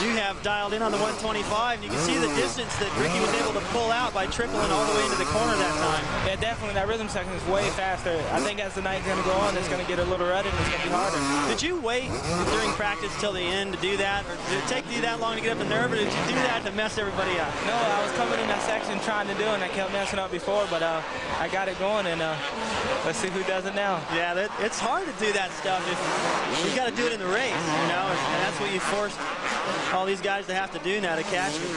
you have dialed in on the 125, and you can see the distance that Ricky was able to pull out by tripling all the way into the corner that time. Yeah, definitely. That rhythm section is way faster. I think as the night's going to go on, it's going to get a little rutted and it's going to be harder. Did you wait during practice till the end to do that, or did it take you that long to get up the nerve, or did you do that to mess everybody up? No, I was coming in that section trying to do it, and I kept messing up before, but uh, I got it going, and uh, let's see who does it now. Yeah, that, it's hard to do that stuff if you got to do it in the race, you know, and that's what you forced all these guys to have to do now to catch him.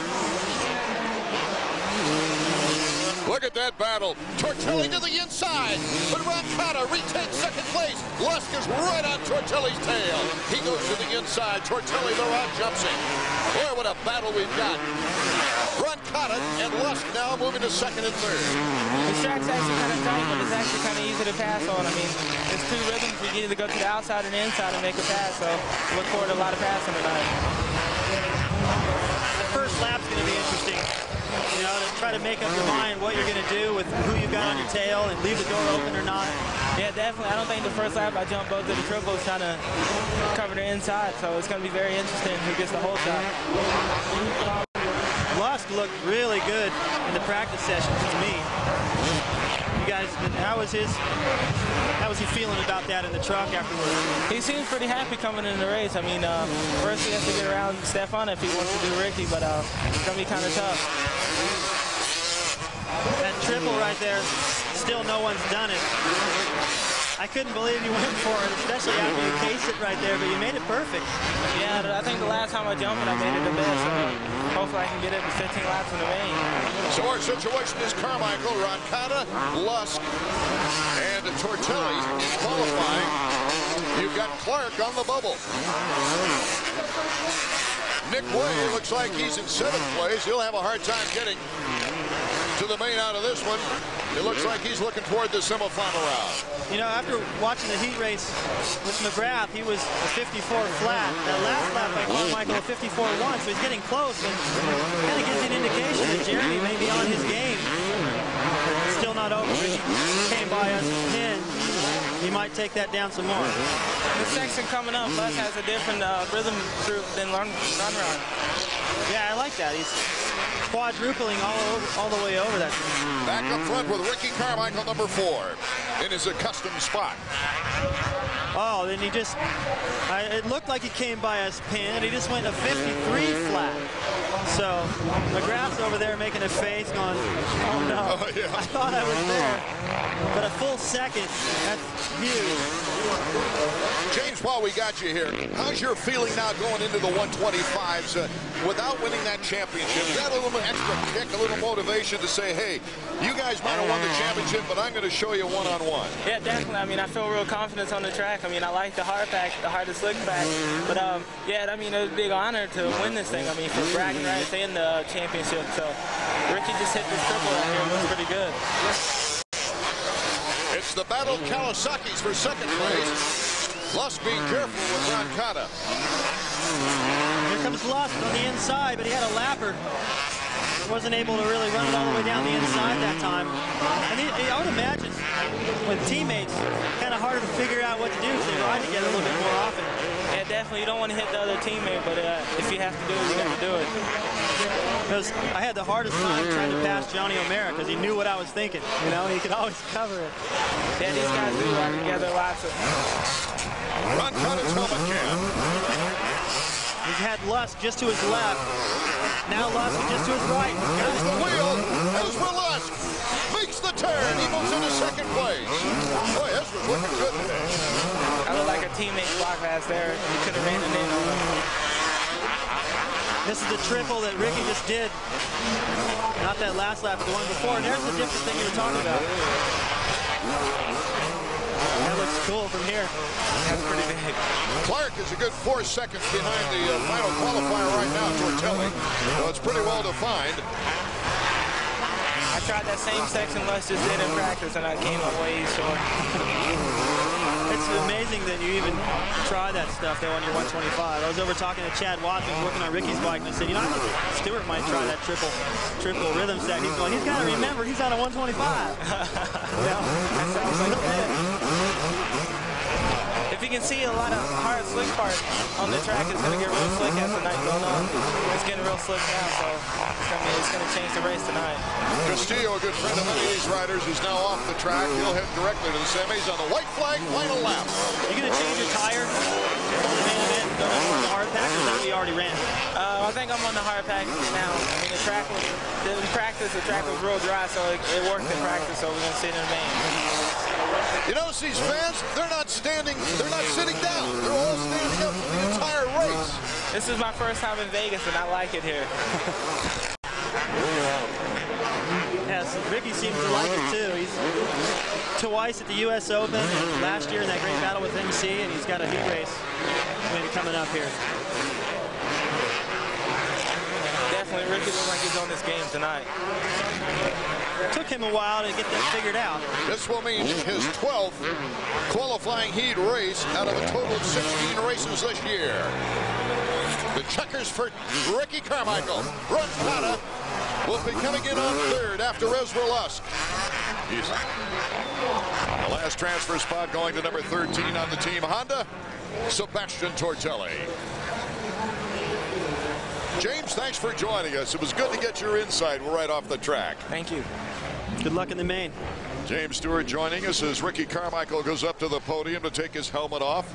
Look at that battle. Tortelli to the inside, but Roncada retakes second place. Lusk is right on Tortelli's tail. He goes to the inside. Tortelli, though, out jumps him. Boy, what a battle we've got. Roncada and Lusk now moving to second and third. The track's actually kind of tight, but it's actually kind of easy to pass on. I mean, it's two rhythms. We can either go to the outside or the inside and make a pass, so look forward to a lot of passing tonight. The first lap's going to be interesting. You know, to try to make up your mind what you're going to do with who you got on your tail and leave the door open or not. Yeah, definitely. I don't think the first lap I jumped both of the triples trying to cover the inside, so it's going to be very interesting who gets the whole shot. Lusk looked really good in the practice sessions to me. You guys, how was his? How was he feeling about that in the truck afterwards? He seems pretty happy coming in the race. I mean, uh, first he has to get around Stefan if he wants to do Ricky, but uh, it's gonna be kind of tough. That triple right there, still no one's done it. I couldn't believe you went for it, especially after you cased it right there, but you made it perfect. Yeah, I think the last time I jumped it, I made it the best. So hopefully I can get it in 15 laps in the main. So our situation is Carmichael, Roncada, Lusk, and Tortelli qualifying. You've got Clark on the bubble. Nick Wey looks like he's in seventh place. He'll have a hard time getting to the main out of this one. It looks like he's looking toward the semifinal round. You know, after watching the heat race with McGrath, he was a 54 flat. That last lap by Carmichael, a 54-1, so he's getting close, but kind of gives you an indication that Jeremy may be on his game. Still not over. He came by us 10. He might take that down some more. The section coming up, Bus has a different uh, rhythm group than Run, run Run. Yeah, I like that. He's quadrupling all all the way over that. Back up front with Ricky Carmichael, number four, in his accustomed spot. Oh, then he just, I, it looked like he came by a pin, and he just went a 53 flat. So McGrath's over there making a face going, oh no, Oh, yeah. I thought I was there. But a full second, that's huge. James, while we got you here, how's your feeling now going into the 125s uh, without winning that championship? Is that a little extra kick, a little motivation to say, hey, you guys might have won the championship, but I'm going to show you one-on-one? Yeah, definitely. I mean, I feel real confidence on the track. I mean, I like the hard pack, the hardest look pack. But um, yeah, I mean, it was a big honor to win this thing. I mean, for bragging rights and the championship. So Ricky just hit this triple out here. It was pretty good. It's the battle of Kawasaki's for second place. Lusk being careful with Roncada. Here comes Lusk on the inside, but he had a lapper. Wasn't able to really run it all the way down the inside that time. And he, I would imagine with teammates, kind of harder to figure out what to do because they ride together a little bit more often. Yeah, definitely. You don't want to hit the other teammate, but uh, if you have to do it, you got to do it. Because I had the hardest time trying to pass Johnny O'Mara because he knew what I was thinking. You know, he could always cover it. Yeah, these guys do ride together lots of. Roncada's helmet jam. He's had Lusk just to his left. Now Lusk just to his right. Here's the wheel. Ezra Lusk makes the turn. He moves into second place. Boy, Ezra's looking good today. I look like a teammate block pass there. You could have ran it in on him. This is the triple that Ricky just did. Not that last lap, but the one before. And there's the different thing you were talking about. That looks cool from here. That's pretty big. Clark is a good four seconds behind the uh, final qualifier right now, Tortelli. So it's pretty well defined. I tried that same section Les just did in practice, and I came up way short. It's amazing that you even try that stuff though on your 125. I was over talking to Chad Watkins working on Ricky's bike and I said, you know, I think Stewart might try that triple triple rhythm set. He's going, he's got to remember he's on a 125. you that sounds like can see a lot of hard slick part on the track, it's going to get real slick as the night goes on. It's getting real slick now, so it's going to it's going to change the race tonight. Castillo, a good friend of many of these riders, is now off the track. He'll head directly to the semis on the white flag final lap. Are you going to change your tire on the main event and go down to the hard pack or is that what already ran? Uh, I think I'm on the hard pack now. I mean, the track was, in practice, the track was real dry, so it, it worked in practice, so we're going to see it in the main. You notice these fans, they're not standing, they're not sitting down. They're all standing up for the entire race. This is my first time in Vegas, and I like it here. Yes, Ricky seems to like it too. He's twice at the U.S. Open, last year in that great battle with MC, and he's got a heat race win coming up here. Definitely, Ricky looks like he's on this game tonight. Took him a while to get that figured out. This will mean his 12th qualifying heat race out of a total of 16 races this year. The checkers for Ricky Carmichael. Roncada will be coming in on third after Ezra Lusk. He's the last transfer spot going to number 13 on the team Honda, Sebastian Tortelli. James, thanks for joining us. It was good to get your insight We're right off the track. Thank you. Good luck in the main. James Stewart joining us as Ricky Carmichael goes up to the podium to take his helmet off.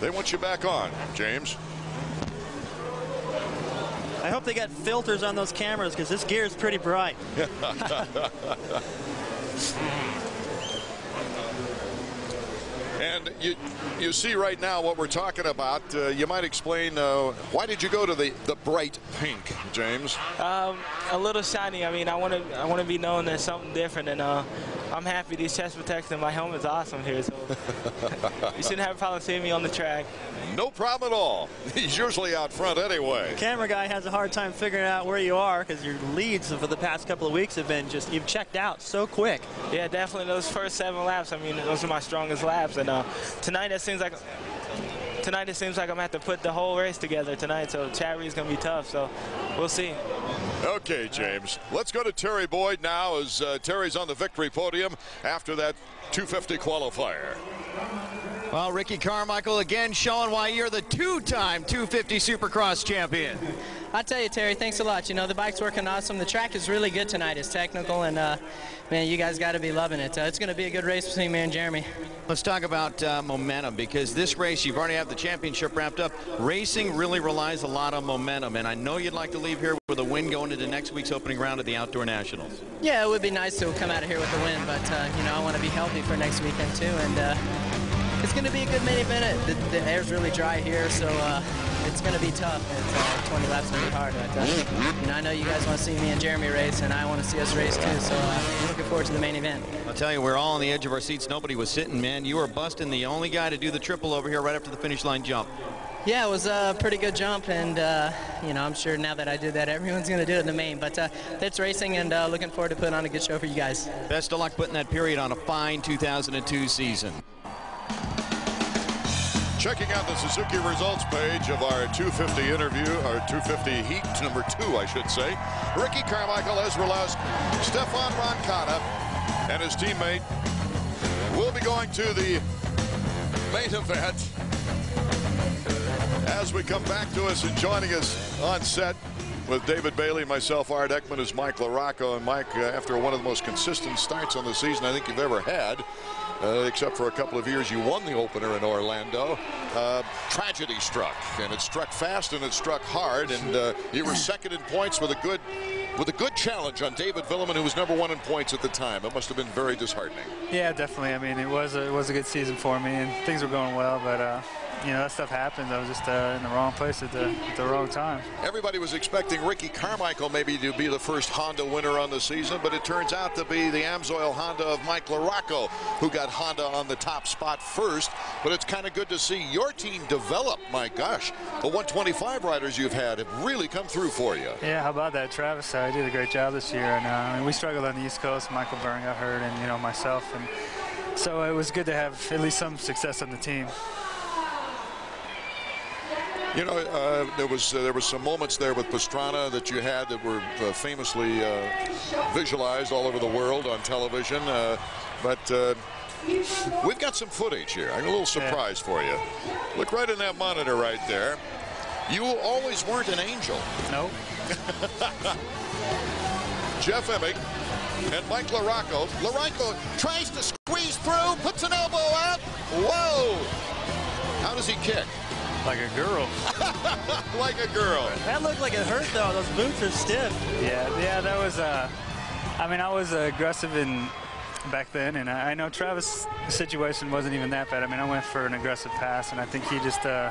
They want you back on, James. I hope they got filters on those cameras because this gear is pretty bright. and you you see right now what we're talking about. Uh, you might explain uh, why did you go to the the bright pink, James? Um, a little shiny. I mean, I want to I want to be known as something different, and uh, I'm happy these chest protectors. My helmet's awesome here, so you shouldn't have a problem seeing me on the track. No problem at all. He's usually out front anyway. Camera guy has a hard time figuring out where you are because your leads for the past couple of weeks have been just you've checked out so quick. Yeah, definitely those first seven laps. I mean, those are my strongest laps, and uh, tonight it seems like tonight it seems like I'm gonna have to put the whole race together tonight. So Chad Reed's gonna be tough. So we'll see. Okay, James. Let's go to Terry Boyd now as uh, Terry's on the victory podium after that 250 qualifier. Well, Ricky Carmichael again showing why you're the two-time 250 Supercross champion. I tell you, Terry, thanks a lot. You know, the bike's working awesome. The track is really good tonight. It's technical, and uh, man, you guys got to be loving it. Uh, it's going to be a good race between me and Jeremy. Let's talk about uh, momentum because this race, you've already have the championship wrapped up. Racing really relies a lot on momentum, and I know you'd like to leave here with a win going into next week's opening round of the Outdoor Nationals. Yeah, it would be nice to come out of here with a win, but uh, you know, I want to be healthy for next weekend too, and uh, it's going to be a good main event. The, the air's really dry here, so uh, it's going to be tough. It's, uh, 20 laps going to be hard. But, uh, you know, I know you guys want to see me and Jeremy race, and I want to see us race too. So uh, I'm looking forward to the main event. I'll tell you, we're all on the edge of our seats. Nobody was sitting, man. You were busting the only guy to do the triple over here right after the finish line jump. Yeah, it was a pretty good jump, and uh, you know, I'm sure now that I did that, everyone's going to do it in the main. But uh, that's racing, and uh, looking forward to putting on a good show for you guys. Best of luck putting that period on a fine 2002 season. Checking out the Suzuki results page of our 250 interview, our 250 heat number two, I should say. Ricky Carmichael, Ezra Lusk, Stefan Roncada, and his teammate will be going to the main event. As we come back to us and joining us on set with David Bailey, myself, Art Eckman, is Mike LaRocco. And Mike, uh, after one of the most consistent starts on the season I think you've ever had, uh, except for a couple of years you won the opener in Orlando. Uh, tragedy struck, and it struck fast and it struck hard, and uh, you were second in points with a good with a good challenge on David Vuillemin, who was number one in points at the time. It must have been very disheartening. Yeah, definitely. I mean, it was a, it was a good season for me, and things were going well, but uh, you know that stuff happens. I was just uh, in the wrong place at the, at the wrong time. Everybody was expecting Ricky Carmichael maybe to be the first Honda winner on the season, but it turns out to be the Amsoil Honda of Mike LaRocco, who got Honda on the top spot first. But it's kind of good to see your team develop. My gosh, the 125 riders you've had have really come through for you. Yeah, how about that, Travis? Uh, did a great job this year, and uh, I mean, we struggled on the East Coast. Michael Byrne got hurt, and you know myself, and so it was good to have at least some success on the team. You know, uh, there was uh, there was some moments there with Pastrana that you had that were uh, famously uh, visualized all over the world on television. Uh, but uh, we've got some footage here. I got a little surprise for you. Look right in that monitor right there. You always weren't an angel. No. Jeff Emig and Mike LaRocco. LaRocco tries to squeeze through, puts an elbow out. Whoa! How does he kick? Like a girl. like a girl. That looked like it hurt though. Those boots are stiff. Yeah, yeah, that was. Uh, I mean, I was aggressive in back then, and I, I know Travis' situation wasn't even that bad. I mean, I went for an aggressive pass, and I think he just uh,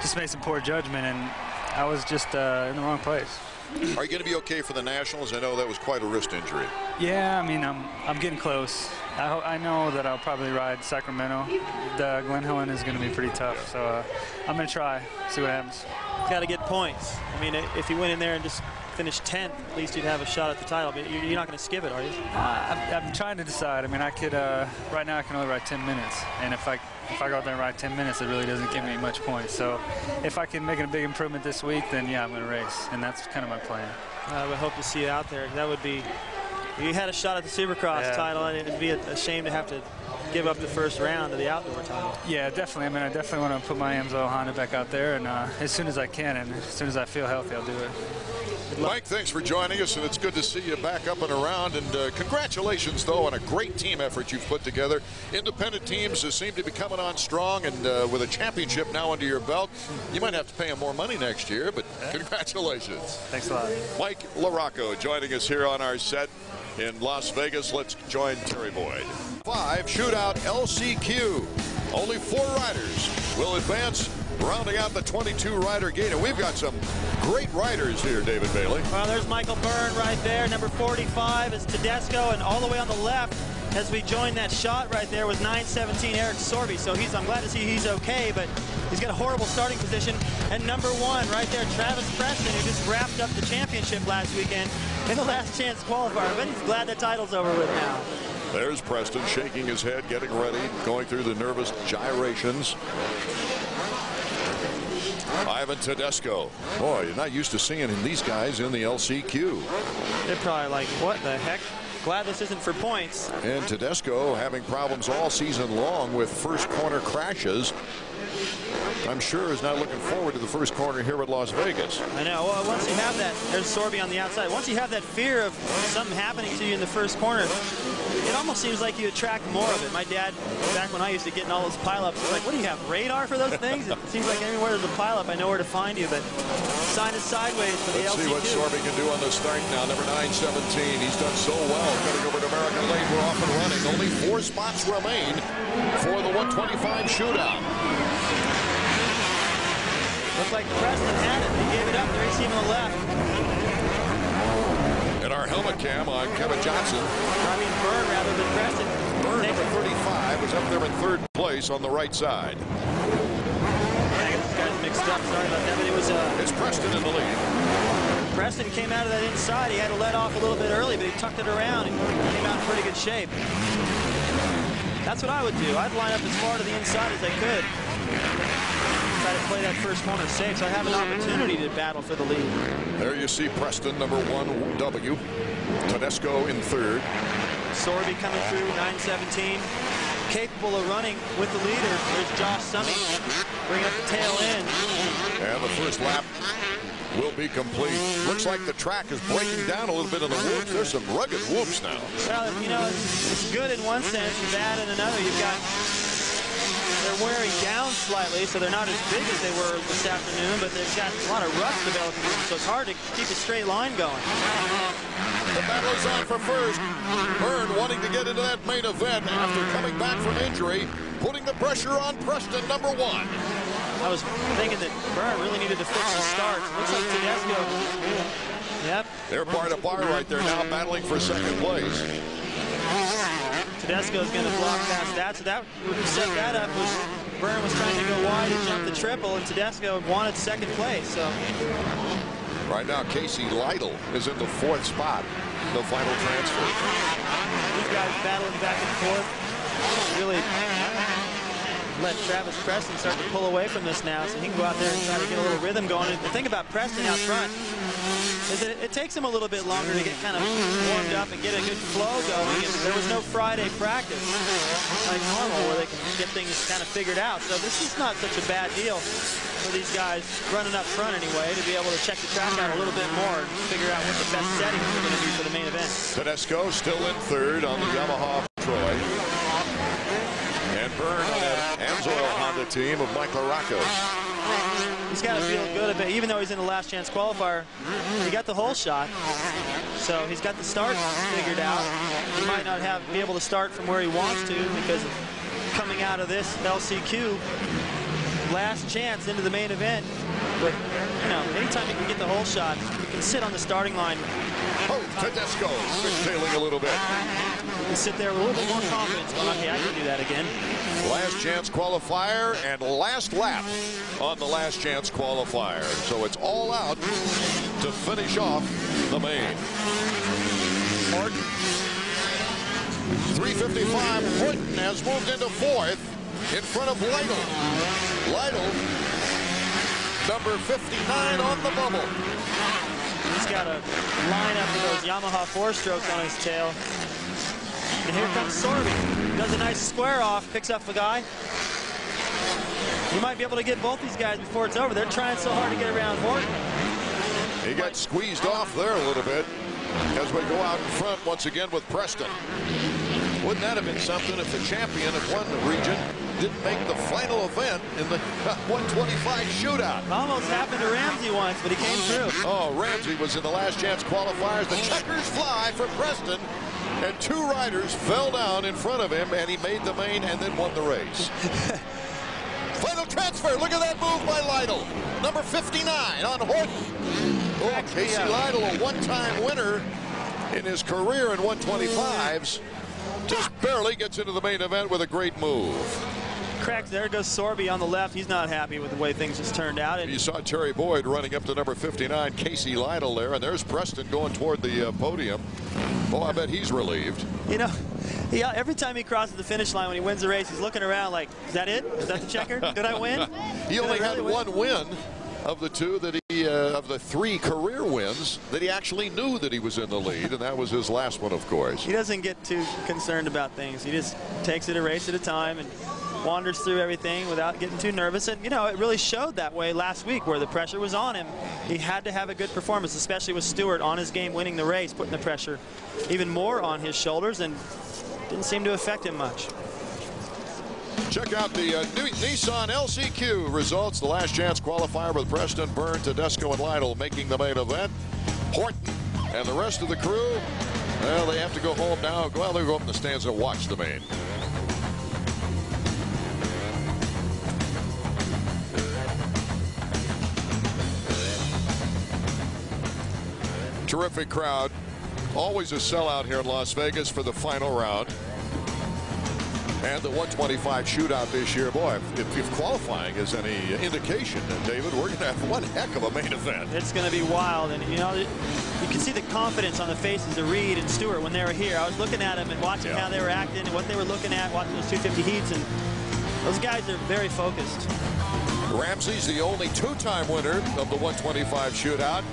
just made some poor judgment, and I was just uh, in the wrong place. Are you going to be okay for the Nationals? I know that was quite a wrist injury. Yeah, I mean, I'm I'm getting close. I, ho- I know that I'll probably ride Sacramento. The Glen Helen is going to be pretty tough, so uh, I'm going to try, see what happens. Got to get points. I mean, if you went in there and just finished 10th, at least you'd have a shot at the title. But you're not going to skip it, are you? Uh, I'm, I'm trying to decide. I mean, I could uh, right now I can only ride 10 minutes, and if I if I go out there and ride 10 minutes, it really doesn't give me much points. So if I can make a big improvement this week, then yeah, I'm going to race, and that's kind of my plan. I would hope to see you out there. That would be. You had a shot at the Supercross Yeah. title, and it'd be a, a shame to have to give up the first round of the outdoor title. Yeah, definitely. I mean, I definitely want to put my Amsoil Honda back out there, and uh, as soon as I can, and as soon as I feel healthy, I'll do it. Mike, thanks for joining us, and it's good to see you back up and around. And uh, congratulations, though, on a great team effort you've put together. Independent teams uh, seem to be coming on strong, and uh, with a championship now under your belt, you might have to pay them more money next year, but congratulations. Thanks a lot. Mike LaRocco joining us here on our set in Las Vegas. Let's join Terry Boyd. Five shootout LCQ. Only four riders will advance, rounding out the 22 rider gate. And we've got some great riders here, David Bailey. Well, there's Michael Byrne right there. Number 45 is Tedesco, and all the way on the left as we join that shot right there was 917 Eric Sorby. So he's I'm glad to see he's okay, but he's got a horrible starting position. And number one right there, Travis Preston, who just wrapped up the championship last weekend in the last chance qualifier. But he's glad the title's over with now. There's Preston shaking his head, getting ready, going through the nervous gyrations. Ivan Tedesco. Boy, you're not used to seeing these guys in the LCQ. They're probably like, what the heck? Glad this isn't for points. And Tedesco having problems all season long with first corner crashes. I'm sure is not looking forward to the first corner here at Las Vegas. I know. Well, once you have that, there's Sorby on the outside. Once you have that fear of something happening to you in the first corner, it almost seems like you attract more of it. My dad, back when I used to get in all those pileups, was like, what do you have, radar for those things? It seems like anywhere there's a pileup, I know where to find you, but sign is sideways for the Let's see what Sorby can do on the start now. Number 917. He's done so well getting over to American Lane. We're off and running. Only four spots remain for the 125 shootout. Looks like Preston had it. He gave it up. There you see on the left. And our helmet cam on Kevin Johnson. I mean, Byrne rather than Preston. Byrne, number 35, was up there in third place on the right side. I got this guy's mixed up. Sorry about that, but it was uh, It's Preston in the lead. Preston came out of that inside. He had to let off a little bit early, but he tucked it around and came out in pretty good shape. That's what I would do. I'd line up as far to the inside as I could. Try to play that first corner safe, so I have an opportunity to battle for the lead. There you see Preston, number one W. Tedesco in third. Sorby coming through, 917. Capable of running with the leader. There's Josh Summey bringing up the tail end. And the first lap will be complete. Looks like the track is breaking down a little bit in the whoops. There's some rugged whoops now. Well, you know, it's, it's good in one sense and bad in another. You've got they're wearing down slightly, so they're not as big as they were this afternoon, but they've got a lot of rust developing, so it's hard to keep a straight line going. The battle is on for first. Byrne wanting to get into that main event after coming back from injury, putting the pressure on Preston, number one. I was thinking that Byrne really needed to fix the starts. Looks like Tedesco. Yep. They're bar to bar right there now, battling for second place. Tedesco's going to block past that, so that set that up. Was Byrne was trying to go wide and jump the triple, and Tedesco wanted second place. So Right now, Casey Lytle is in the fourth spot, the final transfer. these guys battling back and forth. Really let Travis Preston start to pull away from this now, so he can go out there and try to get a little rhythm going. And the thing about Preston out front is that it, it takes him a little bit longer to get kind of warmed up and get a good flow going. And there was no Friday practice like normal where they can get things kind of figured out. So this is not such a bad deal for these guys running up front anyway to be able to check the track out a little bit more and figure out what the best settings are going to be for the main event. Tedesco still in third on the Yamaha Troy. And Byrne Amsoil Honda team of Mike LaRocco's. He's got to feel good about it, even though he's in the last chance qualifier. He got the whole shot, so he's got the start figured out. He might not have be able to start from where he wants to because of coming out of this LCQ last chance into the main event. But you know, anytime you can get the whole shot, you can sit on the starting line. Oh, Tedesco tailing a little bit. You sit there with a little bit more confidence. Going, okay, I can do that again. Last chance qualifier and last lap on the last chance qualifier. So it's all out to finish off the main. Horton. 355. Horton has moved into fourth in front of Lytle. Lytle, number 59 on the bubble. He's got a lineup of those Yamaha four-strokes on his tail. And here comes Sorby. Does a nice square off, picks up the guy. You might be able to get both these guys before it's over. They're trying so hard to get around Horton. He got squeezed off there a little bit as we go out in front once again with Preston. Wouldn't that have been something if the champion of one region didn't make the final event in the 125 shootout? Almost happened to Ramsey once, but he came through. Oh, Ramsey was in the last chance qualifiers. The checkers fly for Preston. And two riders fell down in front of him, and he made the main and then won the race. Final transfer. Look at that move by Lytle. Number 59 on Horton. Oh, Casey Lytle, a one-time winner in his career in 125s. Just barely gets into the main event with a great move. Cracks, there goes Sorby on the left. He's not happy with the way things just turned out. And You saw Terry Boyd running up to number 59, Casey Lytle there, and there's Preston going toward the uh, podium. Oh, I bet he's relieved. You know, he, every time he crosses the finish line when he wins the race, he's looking around like, is that it? Is that the checker? Did I win? He Did only really had win? one win of the two that he uh, of the three career wins that he actually knew that he was in the lead, and that was his last one, of course. He doesn't get too concerned about things. He just takes it a race at a time and wanders through everything without getting too nervous. And, you know, it really showed that way last week where the pressure was on him. He had to have a good performance, especially with Stewart on his game winning the race, putting the pressure even more on his shoulders and didn't seem to affect him much. Check out the uh, new Nissan LCQ results. The last chance qualifier with Preston, Byrne, Tedesco, and Lytle making the main event. Horton and the rest of the crew, well, they have to go home now. Well, they go up in the stands and watch the main. Terrific crowd. Always a sellout here in Las Vegas for the final round. And the 125 shootout this year, boy, if, if qualifying is any indication, David, we're going to have one heck of a main event. It's going to be wild. And, you know, you can see the confidence on the faces of Reed and Stewart when they were here. I was looking at them and watching Yeah. how they were acting and what they were looking at, watching those 250 heats. And those guys are very focused. Ramsey's the only two-time winner of the 125 shootout.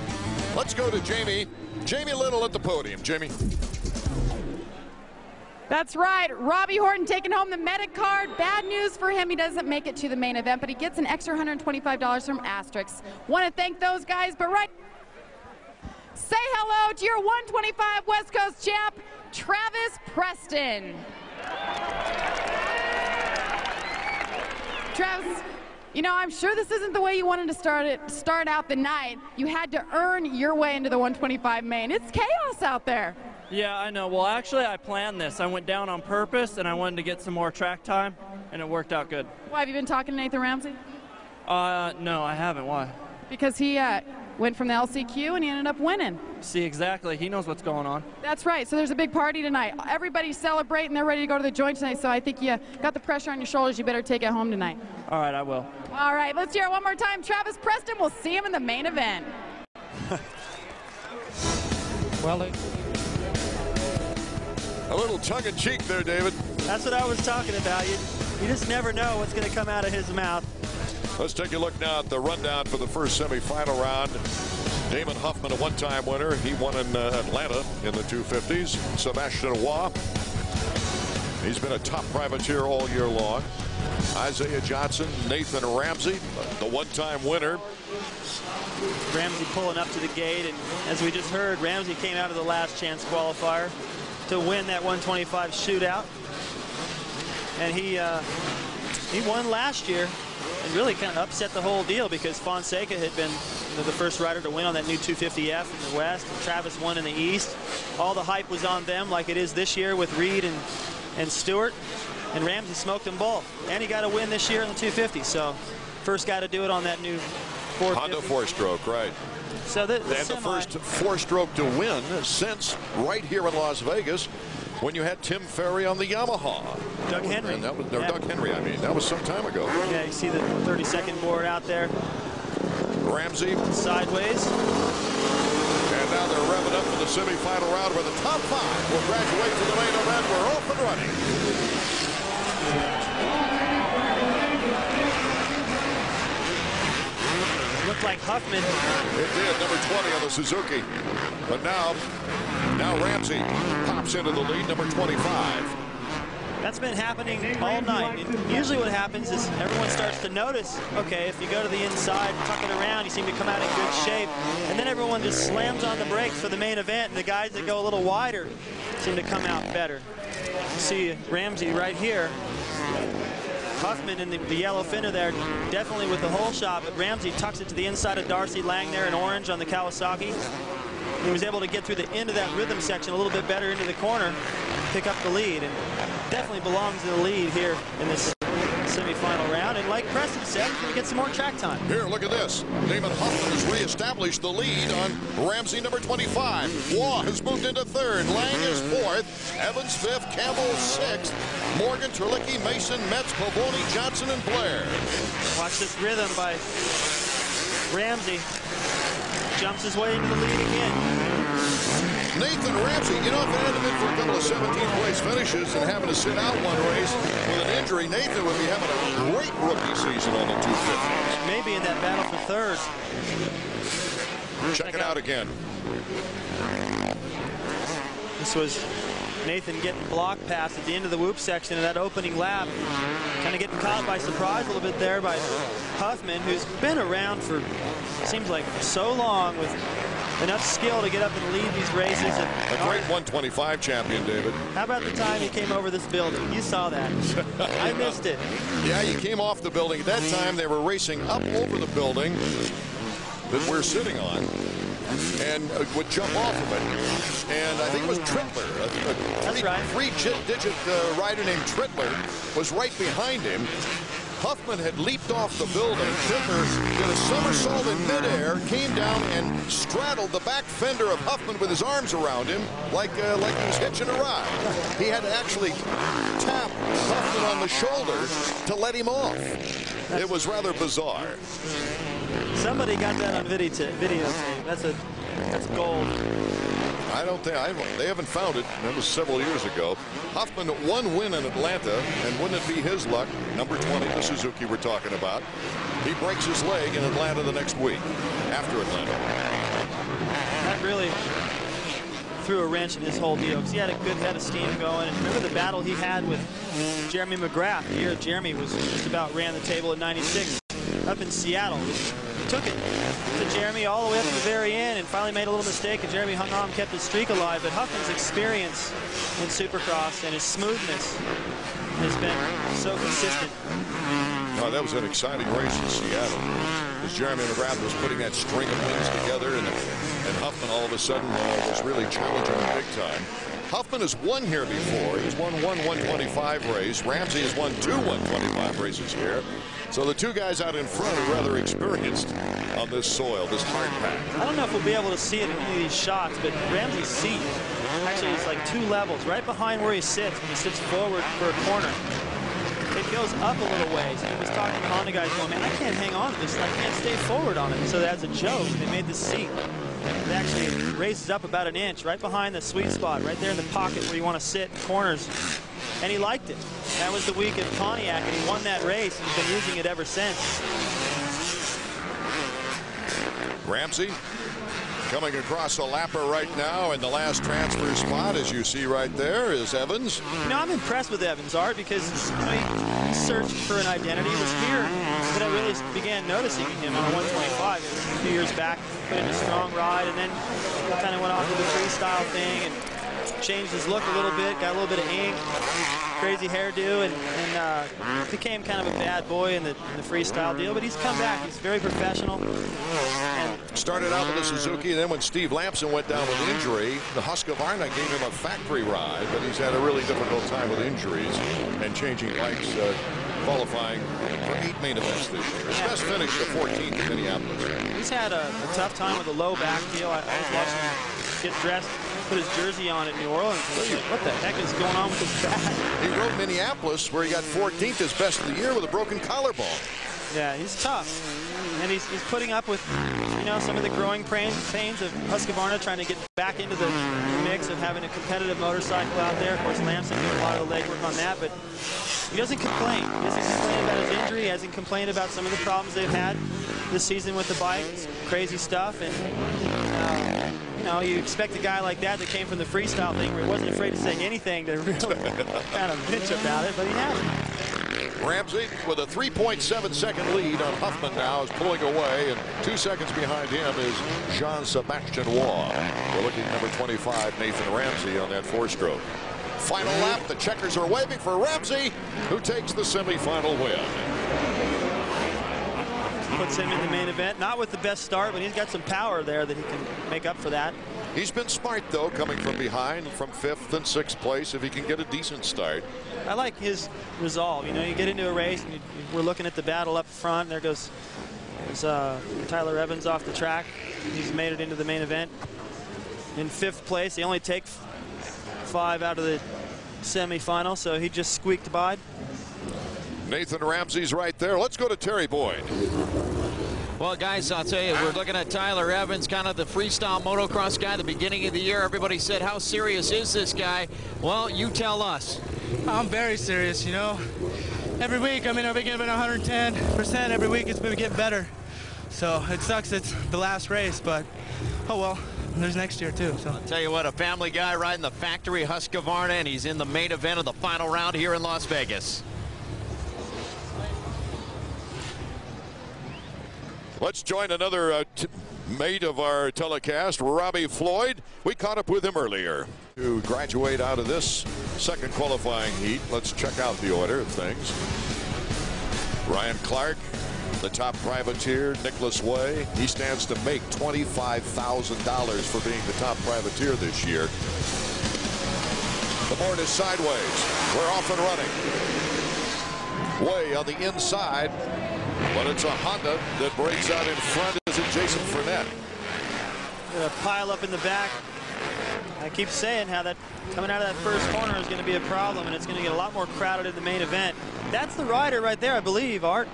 Let's go to Jamie. Jamie Little at the podium. Jamie. That's right. Robbie Horton taking home the medic card. Bad news for him. He doesn't make it to the main event, but he gets an extra $125 from Asterix. Want to thank those guys, but right. Say hello to your 125 West Coast champ, Travis Preston. Travis, you know, I'm sure this isn't the way you wanted to start it, start out the night. You had to earn your way into the 125 main. It's chaos out there. Yeah, I know. Well, actually, I planned this. I went down on purpose, and I wanted to get some more track time, and it worked out good. Why have you been talking to Nathan Ramsey? Uh, no, I haven't. Why? Because he uh, went from the LCQ and he ended up winning. See, exactly. He knows what's going on. That's right. So there's a big party tonight. Everybody's celebrating. They're ready to go to the joint tonight. So I think you got the pressure on your shoulders. You better take it home tonight. All right, I will. All right, let's hear it one more time. Travis Preston. We'll see him in the main event. Well, it, A little tongue-in-cheek there, David. That's what I was talking about. You, you just never know what's going to come out of his mouth. Let's take a look now at the rundown for the first semifinal round. Damon Huffman, a one-time winner. He won in uh, Atlanta in the 250s. Sebastian Waugh. He's been a top privateer all year long. Isaiah Johnson, Nathan Ramsey, the one-time winner. Ramsey pulling up to the gate, and as we just heard, Ramsey came out of the last chance qualifier to win that 125 shootout. And he uh, he won last year really kind of upset the whole deal because Fonseca had been you know, the first rider to win on that new 250F in the West. And Travis won in the East. All the hype was on them like it is this year with Reed and, and Stewart. And Ramsey smoked them both. And he got a win this year in the 250. So first guy to do it on that new 450. Honda four-stroke, right. So the, the and the first four-stroke to win since right here in Las Vegas when you had Tim Ferry on the Yamaha. Doug oh, Henry. And that was, no, Yeah. Doug Henry, I mean. That was some time ago. Yeah, you see the 30-second board out there. Ramsey. Sideways. And now they're revving up for the semifinal round where the top five will graduate to the main event. We're off and running. Looked like Huffman. It did, number 20 on the Suzuki. But now, now Ramsey pops into the lead, number 25. That's been happening all night. And usually what happens is everyone starts to notice, okay, if you go to the inside, tuck it around, you seem to come out in good shape. And then everyone just slams on the brakes for the main event. And the guys that go a little wider seem to come out better. You see Ramsey right here. Huffman in the, the yellow fender there, definitely with the whole shot, but Ramsey tucks it to the inside of Darcy Lange there in orange on the Kawasaki. He was able to get through the end of that rhythm section a little bit better into the corner, pick up the lead, and definitely belongs in the lead here in this semifinal round. And like Preston said, he's going to get some more track time. Here, look at this. Damon Huffman has reestablished the lead on Ramsey, number 25. Waugh has moved into third. Lange is fourth. Evans fifth. Campbell sixth. Morgan, Terlicki, Mason, Metz, Pavoni, Johnson, and Blair. Watch this rhythm by Ramsey. Jumps his way into the lead again. Nathan Ramsey, you know, if it hadn't been for a couple of 17th place finishes and having to sit out one race with an injury, Nathan would be having a great rookie season on the 250s. maybe in that battle for third. Check it out again. This was Nathan getting block pass at the end of the whoop section in that opening lap. Kind of getting caught by surprise a little bit there by Huffman, who's been around for, seems like, so long with enough skill to get up and lead these races. And A great 125 champion, David. how about the time he came over this building? You saw that. I missed it. Yeah, you came off the building. At that time, they were racing up over the building that we're sitting on and uh, would jump off of it. And I think it was Trittler, a, a three, three-digit uh, rider named Trittler, was right behind him. Huffman had leaped off the building. Trittler did a somersault in midair, came down and straddled the back fender of Huffman with his arms around him like, uh, like he was hitching a ride. He had to actually tap Huffman on the shoulder to let him off. It was rather bizarre. Somebody got that on video videotape. That's a that's gold. I don't think I, they haven't found it. That was several years ago. Huffman one win in Atlanta, and wouldn't it be his luck? Number 20, the Suzuki we're talking about. He breaks his leg in Atlanta the next week after Atlanta. That really threw a wrench in his whole deal because he had a good head of steam going. And remember the battle he had with Jeremy McGrath. The year Jeremy was just about ran the table at 96 up in Seattle. He took it to Jeremy all the way up to the very end and finally made a little mistake and Jeremy hung on, kept his streak alive. But Huffman's experience in Supercross and his smoothness has been so consistent. Oh, that was an exciting race in Seattle. As Jeremy McGrath was putting that string of wins together, and, and Huffman all of a sudden was really challenging him big time. Huffman has won here before. He's won one 125 race. Ramsey has won two 125 races here. So the two guys out in front are rather experienced on this soil, this hard pack. I don't know if we'll be able to see it in any of these shots, but Ramsey's seat actually is like two levels, right behind where he sits when he sits forward for a corner. It goes up a little ways. He was talking to Honda guys going, man, I can't hang on to this. I can't stay forward on it. So as a joke, they made the seat. It actually raises up about an inch right behind the sweet spot, right there in the pocket where you want to sit, corners. And he liked it. That was the week at Pontiac, and he won that race, and he's been using it ever since. Ramsey coming across the lapper right now in the last transfer spot, as you see right there, is Evans. You know, I'm impressed with Evans, Art, because you he searched for an identity. It was here that I really began noticing him on a 125. It was a few years back, put in a strong ride, and then kind of went off to the freestyle thing and changed his look a little bit, got a little bit of ink, crazy hairdo, and, and uh, became kind of a bad boy in the, in the freestyle deal. But he's come back. He's very professional. And Started out with the Suzuki, and then when Steve Lamson went down with injury, the Husqvarna gave him a factory ride, but he's had a really difficult time with injuries and changing bikes, uh, qualifying for eight main events this year. His best finish, the 14th in Minneapolis. he's had a, a tough time with a low back deal. I, I was watching him get dressed, put his jersey on at New Orleans. What the heck is going on with his back? He rode Minneapolis, where he got 14th, his best of the year, with a broken collarbone. Yeah, he's tough. And he's, he's putting up with, you know, some of the growing pain, pains of Husqvarna trying to get back into the mix of having a competitive motorcycle out there. Of course, Lamson doing a lot of the legwork on that, but he doesn't complain. He doesn't complain about his injury. He hasn't complained about some of the problems they've had this season with the bike. It's crazy stuff. And, uh, know, you expect a guy like that that came from the freestyle thing where he wasn't afraid to say anything to really kind of bitch about it, but he hasn't. Ramsey with a 3.7 second lead on Huffman now is pulling away, and two seconds behind him is Jean-Sebastien Roy. We're looking at number 25, Nathan Ramsey on that four-stroke. Final lap, the checkers are waving for Ramsey, who takes the semifinal win. Puts him in the main event. Not with the best start, but he's got some power there that he can make up for that. He's been smart, though, coming from behind, from fifth and sixth place, if he can get a decent start. I like his resolve. You know, you get into a race, and you, we're looking at the battle up front. There goes uh, Tyler Evans off the track. He's made it into the main event. In fifth place, they only take five out of the semifinal, so he just squeaked by. Nathan Ramsey's right there. Let's go to Terry Boyd. Well, guys, I'll tell you, we're looking at Tyler Evans, kind of the freestyle motocross guy. The beginning of the year, everybody said, how serious is this guy? Well, you tell us. I'm very serious, you know. every week. I mean, I've been giving 110% every week. It's been getting better. So it sucks it's the last race, but oh well. There's next year too. So. I'll tell you what, a family guy riding the factory Husqvarna, and he's in the main event of the final round here in Las Vegas. Let's join another uh, mate of our telecast, Robbie Floyd. We caught up with him earlier. To graduate out of this second qualifying heat, let's check out the order of things. Ryan Clark, the top privateer, Nicholas Wey. He stands to make $25,000 for being the top privateer this year. The board is sideways. We're off and running. Wey on the inside, but it's a Honda that breaks out in front. Is it Jason Frenette? A pile up in the back. I keep saying how that coming out of that first corner is going to be a problem, and it's going to get a lot more crowded in the main event. That's the rider right there, I believe, Art,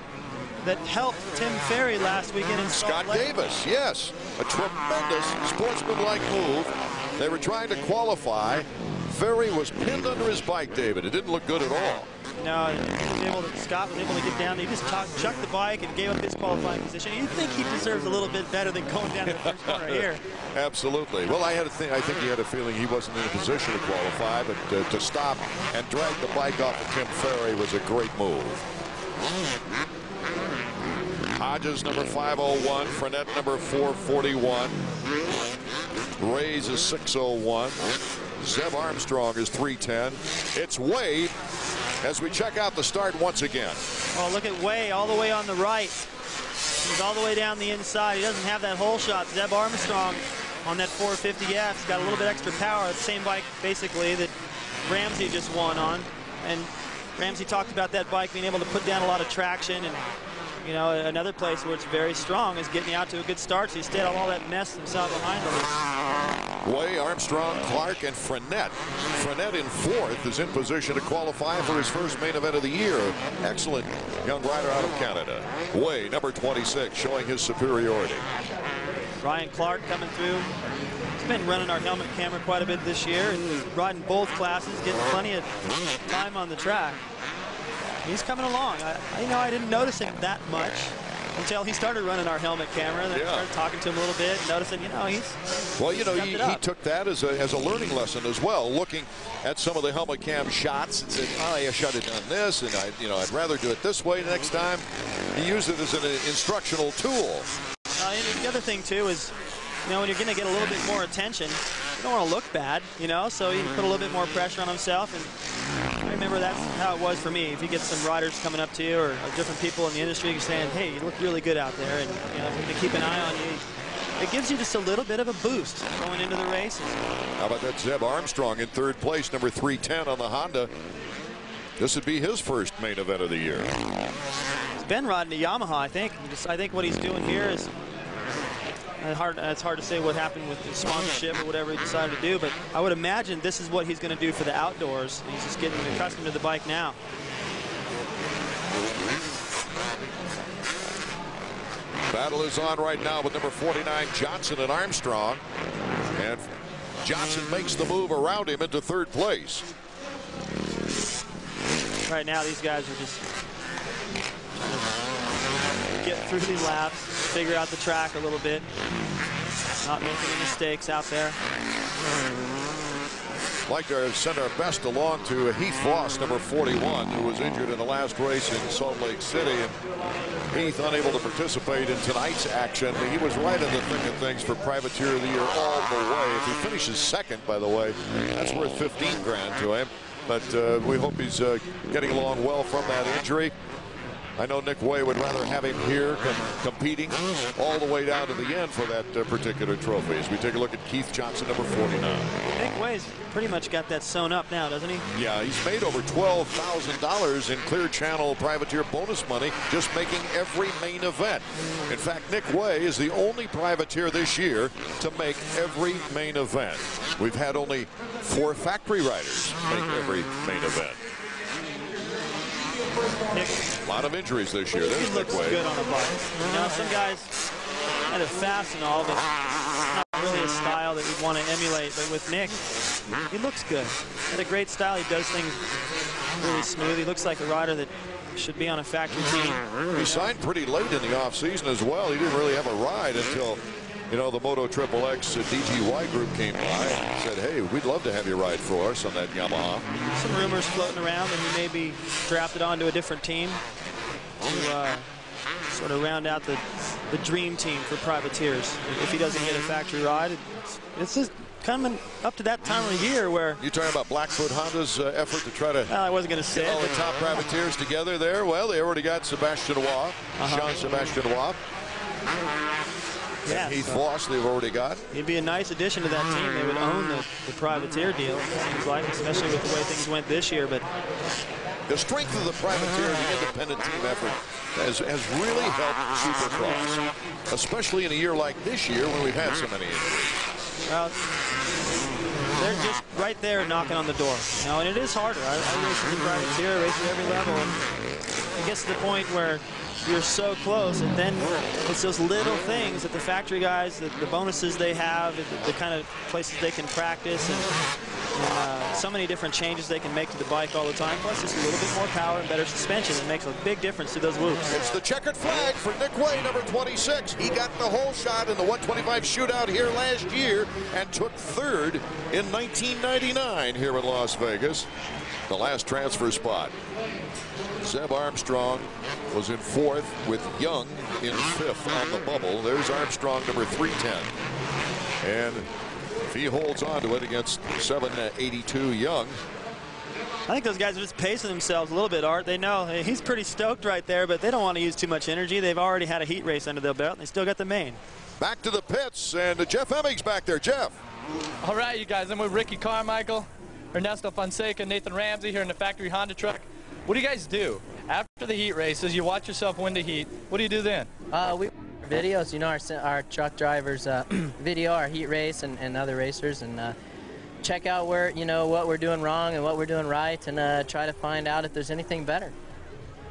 that helped Tim Ferry last weekend in Salt Lake. Davis, yes. A tremendous sportsmanlike move. They were trying to qualify. Ferry was pinned under his bike, David. It didn't look good at all. No, to, Scott was able to get down. He just chucked, the bike and gave up his qualifying position. You'd think he deserves a little bit better than going down to the first corner here. Absolutely. Well, I had a th I think he had a feeling he wasn't in a position to qualify, but uh, to stop and drag the bike off of Tim Ferry was a great move. Hodges number 501, Frenette number 441. Rays is 601. Zeb Armstrong is 310. It's Wade as we check out the start once again. Oh, look at Wey all the way on the right. He's all the way down the inside. He doesn't have that hole shot. Zeb Armstrong on that 450F. He's got a little bit extra power. The same bike, basically, that Ramsey just won on. And Ramsey talked about that bike being able to put down a lot of traction. And, you know, another place where it's very strong is getting out to a good start. So he stayed on all that mess himself behind him. Wey, Armstrong, Clark, and Frenette. Frenette in fourth is in position to qualify for his first main event of the year. Excellent young rider out of Canada. Wey, number 26, showing his superiority. Ryan Clark coming through. He's been running our helmet camera quite a bit this year and riding both classes, getting plenty of time on the track. He's coming along. I, know I didn't notice him that much until he started running our helmet camera. Then I Yeah. started talking to him a little bit, noticing, you know, he's Well, you know, he, he took that as a, as a learning lesson as well, looking at some of the helmet cam shots and said, oh, I should have done this, and I, you know, I'd rather do it this way next time. He used it as an instructional tool. Uh, the other thing too is, you know, when you're going to get a little bit more attention, you don't want to look bad, you know. So he put a little bit more pressure on himself, and I remember that's how it was for me. If you get some riders coming up to you or, or different people in the industry saying, "Hey, you look really good out there," and you know, to keep an eye on you, it gives you just a little bit of a boost going into the races. How about that Zeb Armstrong in third place, number 310 on the Honda. This would be his first main event of the year. He's been riding a Yamaha, I think. I think what he's doing here is hard. It's hard to say what happened with the sponsorship or whatever he decided to do, but I would imagine this is what he's going to do for the outdoors. He's just getting accustomed to the bike now. Battle is on right now with number 49 Johnson and Armstrong. And Johnson makes the move around him into third place. Right now, these guys are just get through these laps, figure out the track a little bit, not making any mistakes out there. like to send our best along to Heath Voss, number 41, who was injured in the last race in Salt Lake City. And Heath unable to participate in tonight's action. He was right in the thick of things for Privateer of the Year all the way. If he finishes second, by the way, that's worth 15 grand to him. But uh, we hope he's uh, getting along well from that injury. I know Nick Wey would rather have him here com competing all the way down to the end for that uh, particular trophy. As we take a look at Keith Johnson, number 49. Nick Wey's pretty much got that sewn up now, doesn't he? Yeah, he's made over $12,000 in Clear Channel privateer bonus money just making every main event. In fact, Nick Wey is the only privateer this year to make every main event. We've had only four factory riders make every main event. A lot of injuries this year. There's He Nick looks Wey. good on a bike. You know, some guys kind of fast and all, but it's not really a style that we'd want to emulate. But with Nick, he looks good. Had a great style. He does things really smooth. He looks like a rider that should be on a factory team. He signed pretty late in the offseason as well. He didn't really have a ride until, you know, the Moto Triple X DGY group came by and said, hey, we'd love to have you ride for us on that Yamaha. Some rumors floating around that he may be drafted onto a different team to uh, sort of round out the, the dream team for privateers. If he doesn't get a factory ride, it's, it's just coming up to that time of year where You're talking about Blackfoot Honda's uh, effort to try to well, I wasn't going to say get all the top privateers together there. Well, they already got Sebastian Roy, uh -huh. Jean Sebastian Roy. Yeah, Heath so Voss they've already got. He'd be a nice addition to that team. They would own the, the privateer deal, it seems like, especially with the way things went this year. But the strength of the privateer, and the independent team effort, has, has really helped Supercross, especially in a year like this year when we've had so many injuries. Well, they're just right there knocking on the door. You know, and it is harder. I, I race a privateer, I race at every level, and it gets to the point where you're so close, and then it's those little things that the factory guys, the, the bonuses they have, the, the, kind of places they can practice, and, and uh, so many different changes they can make to the bike all the time. Plus, just a little bit more power and better suspension. It makes a big difference to those whoops. It's the checkered flag for Nick Wey, number 26. He got the hole shot in the 125 shootout here last year and took third in 1999 here in Las Vegas. The last transfer spot. Zeb Armstrong was in fourth with Young in fifth on the bubble. There's Armstrong, number 310. And if he holds on to it against 782 Young, I think those guys are just pacing themselves a little bit, Art. They know he's pretty stoked right there, but they don't want to use too much energy. They've already had a heat race under their belt, and they still got the main. Back to the pits, and Jeff Emig's back there. Jeff. All right, you guys. I'm with Ricky Carmichael, Ernesto Fonseca, Nathan Ramsey here in the factory Honda truck. What do you guys do? After the heat races, you watch yourself win the heat. What do you do then? Uh, we videos, you know, our, our truck drivers uh, video our heat race and, and other racers and uh, check out where, you know, what we're doing wrong and what we're doing right and uh, try to find out if there's anything better.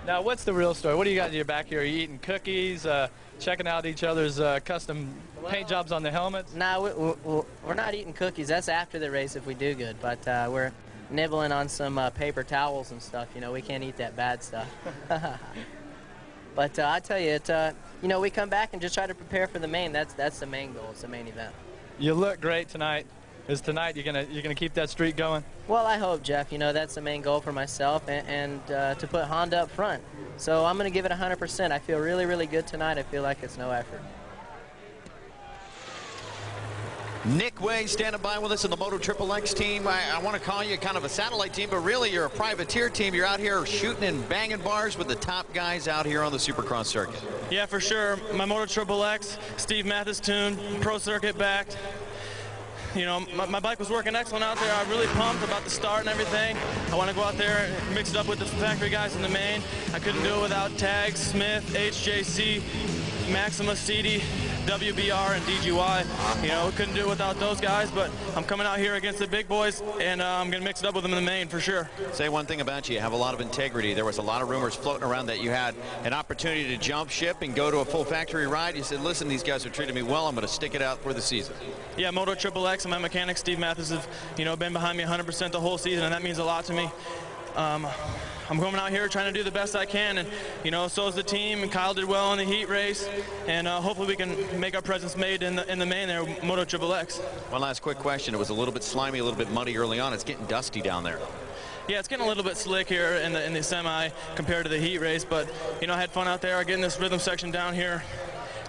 Now, what's the real story? What do you got in your back here? Are you eating cookies, uh, checking out each other's uh, custom paint jobs on the helmets? No, nah, we, we're not eating cookies. That's after the race if we do good, but uh, we're nibbling on some uh, paper towels and stuff. You know, we can't eat that bad stuff. but uh, I tell you, it, uh, you know, we come back and just try to prepare for the main. That's that's the main goal. It's the main event. You look great tonight. Is tonight you're gonna you're gonna keep that streak going? Well, I hope, Jeff. You know, that's the main goal for myself and, and uh, to put Honda up front. So I'm gonna give it 100%. I feel really, really good tonight. I feel like it's no effort. Nick Wey standing by with us in the Moto Triple X team. I, I want to call you kind of a satellite team, but really you're a privateer team. You're out here shooting and banging bars with the top guys out here on the Supercross circuit. Yeah, for sure. My Moto Triple X, Steve Matthes tuned, pro circuit backed. You know, my, my, bike was working excellent out there. I'm really pumped about the start and everything. I want to go out there and mix it up with the factory guys in the main. I couldn't do it without Tag, Smith, HJC, Maxima, CD, WBR, and DGY. You know, couldn't do it without those guys, but I'm coming out here against the big boys, and uh, I'm going to mix it up with them in the main for sure. Say one thing about you. You have a lot of integrity. There was a lot of rumors floating around that you had an opportunity to jump ship and go to a full factory ride. You said, listen, these guys are treating me well. I'm going to stick it out for the season. Yeah, Moto Triple X and my mechanic, Steve Matthes, have, you know, been behind me 100% the whole season, and that means a lot to me. Um, I'm coming out here trying to do the best I can, and you know, so is the team. And Kyle did well in the heat race, and uh, hopefully we can make our presence made in the in the main there, Moto Triple X. One last quick question: It was a little bit slimy, a little bit muddy early on. It's getting dusty down there. Yeah, it's getting a little bit slick here in the in the semi compared to the heat race, but you know, I had fun out there. Getting this rhythm section down here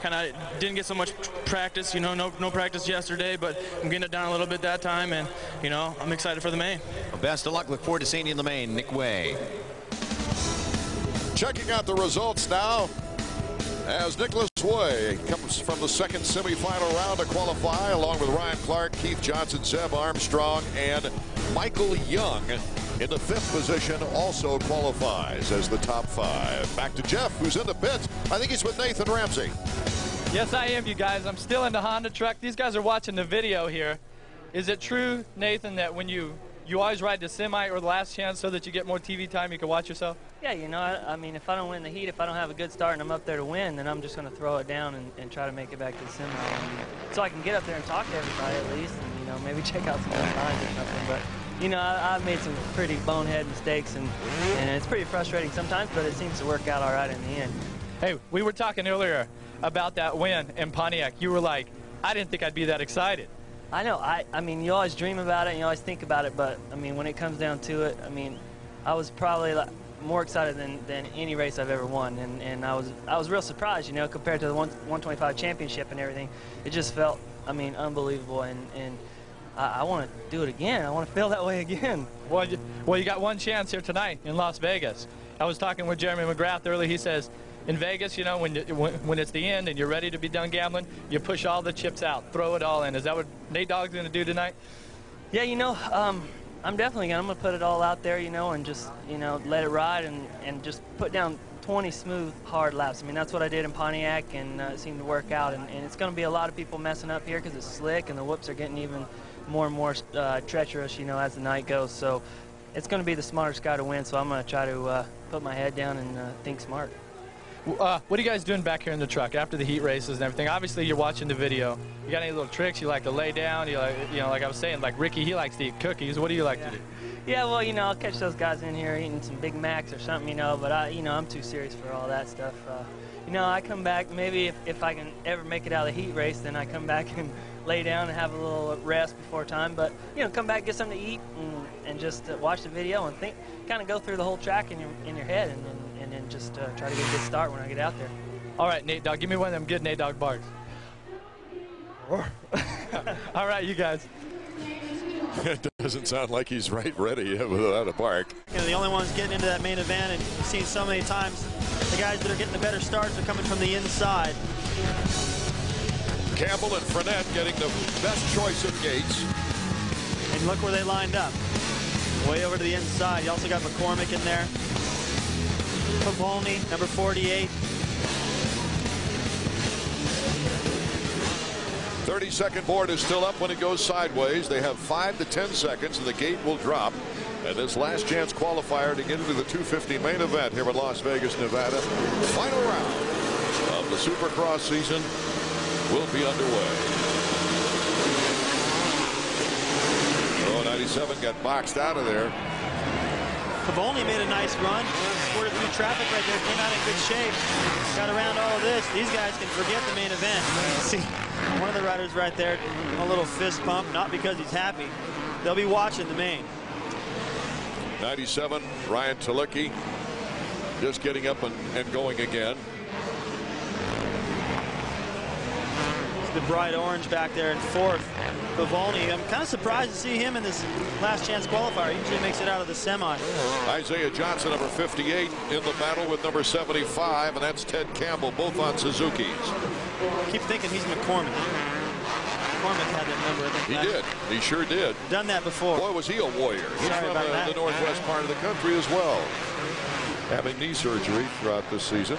kind of didn't get so much practice, you know, no, no practice yesterday, but I'm getting it down a little bit that time, and, you know, I'm excited for the main. Well, best of luck. Look forward to seeing you in the main. Nick Wey. Checking out the results now as Nicholas Wey comes from the second semifinal round to qualify along with Ryan Clark, Keith Johnson, Zeb Armstrong, and Michael Young in the fifth position also qualifies as the top five. Back to Jeff, who's in the pits. I think he's with Nathan Ramsey. Yes, I am, you guys. I'm still in the Honda truck. These guys are watching the video here. Is it true, Nathan, that when you you always ride the semi or the last chance so that you get more TV time, you can watch yourself? Yeah, you know, I, I mean, if I don't win the heat, if I don't have a good start and I'm up there to win, then I'm just going to throw it down and, and, try to make it back to the semi. so I can get up there and talk to everybody at least and, you know, maybe check out some other times or something. But you know, I, I've made some pretty bonehead mistakes, and, and it's pretty frustrating sometimes, but it seems to work out all right in the end. Hey, we were talking earlier about that win in Pontiac. You were like, I didn't think I'd be that excited. I know. I, I mean, you always dream about it and you always think about it, but I mean, when it comes down to it, I mean, I was probably like, more excited than, than any race I've ever won, and, and I was I was real surprised, you know, compared to the one, 125 championship and everything. It just felt, I mean, unbelievable, and and I, I want to do it again. I want to feel that way again. Well, you, well, you got one chance here tonight in Las Vegas. I was talking with Jeremy McGrath earlier. He says in Vegas, you know, when, when, when it's the end and you're ready to be done gambling, you push all the chips out, throw it all in. Is that what Nate Dogg's going to do tonight? Yeah, you know, um, I'm definitely going to. I'm going to put it all out there, you know, and just, you know, let it ride and, and just put down 20 smooth, hard laps. I mean, that's what I did in Pontiac, and uh, it seemed to work out. And, and it's going to be a lot of people messing up here because it's slick, and the whoops are getting even more and more uh, treacherous, you know, as the night goes. So it's going to be the smartest guy to win. So I'm going to try to uh, put my head down and uh, think smart. Uh, what are you guys doing back here in the truck after the heat races and everything? Obviously, you're watching the video. You got any little tricks you like to lay down? You like, you know, like I was saying, like Ricky, he likes to eat cookies. What do you like yeah. to do? Yeah, well, you know, I'll catch those guys in here eating some Big Macs or something, you know. But I, you know, I'm too serious for all that stuff. Uh, you know, I come back. Maybe if, if I can ever make it out of the heat race, then I come back and lay down and have a little rest before time. But you know, come back, get something to eat, and, and just uh, watch the video and think, kind of go through the whole track in your in your head, and, and, and then just uh, try to get a good start when I get out there. All right, Nate Dogg, give me one of them good Nate Dog barks. All right, you guys. it doesn't sound like he's right ready without a bark. You know, the only ones getting into that main event, and you've seen so many times, the guys that are getting the better starts are coming from the inside. Campbell and Frenette getting the best choice of gates. And look where they lined up. Way over to the inside. You also got McCormick in there. Pavoni, number 48. 30-second board is still up when it goes sideways. They have 5 to 10 seconds, and the gate will drop. And this last chance qualifier to get into the 250 main event here in Las Vegas, Nevada. Final round of the Supercross season will be underway. Oh, 97 got boxed out of there. Pavoni made a nice run. Squirted through traffic right there. Came out in good shape. Got around all of this. These guys can forget the main event. See, one of the riders right there, a little fist pump, not because he's happy. They'll be watching the main. 97, Ryan Tulicki just getting up and, and going again. The bright orange back there in fourth. Pavoni, I'm kind of surprised to see him in this last chance qualifier. He usually makes it out of the semi. Isaiah Johnson, number 58, in the battle with number 75, and that's Ted Campbell, both on Suzuki's. Keep thinking he's McCormick. McCormick had that number. I think he did. He sure did. Done that before. Boy, was he a warrior. He's Sorry from uh, the northwest part of the country as well. Having knee surgery throughout this season.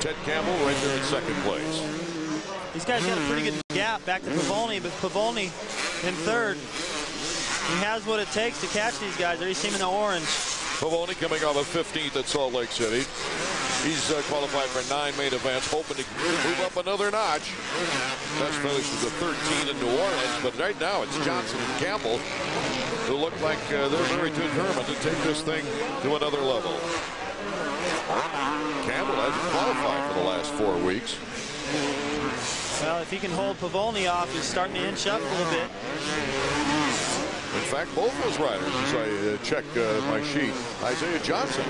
Ted Campbell right there in second place. These guys got a pretty good gap back to Pavoni, but Pavoni in third. He has what it takes to catch these guys. There you see him in the orange. Pavoni coming off of 15th at Salt Lake City. He's uh, qualified for nine main events, hoping to move up another notch. Best finish was a 13 in New Orleans, but right now it's Johnson and Campbell who look like uh, they're very determined to take this thing to another level. Campbell hasn't qualified for the last four weeks. Well, if he can hold Pavoni off, he's starting to inch up a little bit. In fact, both those riders, as I uh, check uh, my sheet, Isaiah Johnson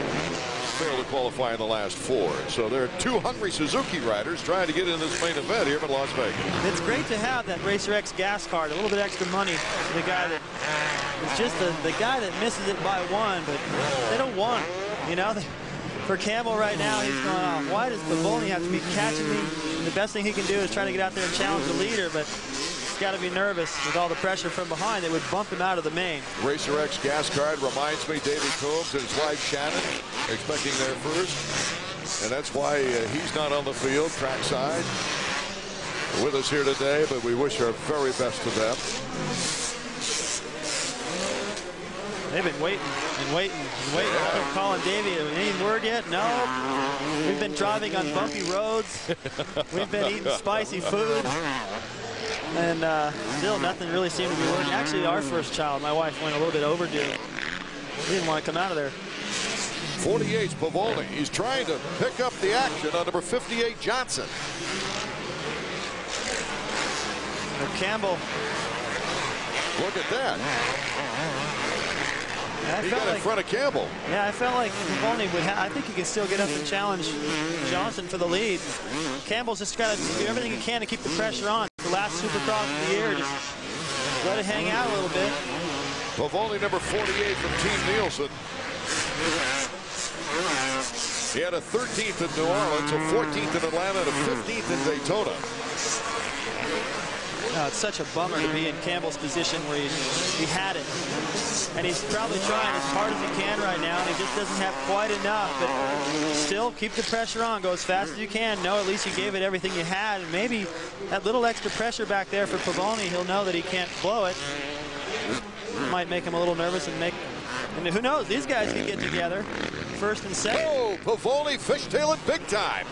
failed to qualify in the last four. So there are two hungry Suzuki riders trying to get in this main event here in Las Vegas. It's great to have that Racer X gas card, a little bit extra money for the guy that is just the, the guy that misses it by one, but they don't want it. You know, for Campbell right now, he's going, off. why does Pavoni have to be catching me? The best thing he can do is try to get out there and challenge the leader, but he's got to be nervous with all the pressure from behind that would bump him out of the main. Racer X gas card reminds me David Coombs and his wife Shannon expecting their first. And that's why uh, he's not on the field trackside with us here today, but we wish our very best to them. They've been waiting and waiting and waiting. Yeah. Calling Davey. Any word yet? No. We've been driving on bumpy roads. We've been eating spicy food. And uh, still nothing really seemed to be working. Actually, our first child, my wife, went a little bit overdue. He didn't want to come out of there. 48's Pavoni. He's trying to pick up the action on number 58, Johnson. Campbell. Look at that. I he got like, in front of Campbell. Yeah, I felt like Pavoni would I think he can still get up and challenge Johnson for the lead. Campbell's just got to do everything he can to keep the pressure on. The last Supercross of the year, just let it hang out a little bit. Pavoni, number 48 from Team Nielsen. He had a 13th in New Orleans, a 14th in Atlanta, and a 15th in Daytona. Oh, it's such a bummer to be in Campbell's position where he, he had it. And he's probably trying as hard as he can right now, and he just doesn't have quite enough. But still, keep the pressure on. Go as fast as you can. Know at least you gave it everything you had. And maybe that little extra pressure back there for Pavoni, he'll know that he can't blow it. Might make him a little nervous and make... And who knows? These guys can get together. First and second. Oh, Pavoni fishtailing big time.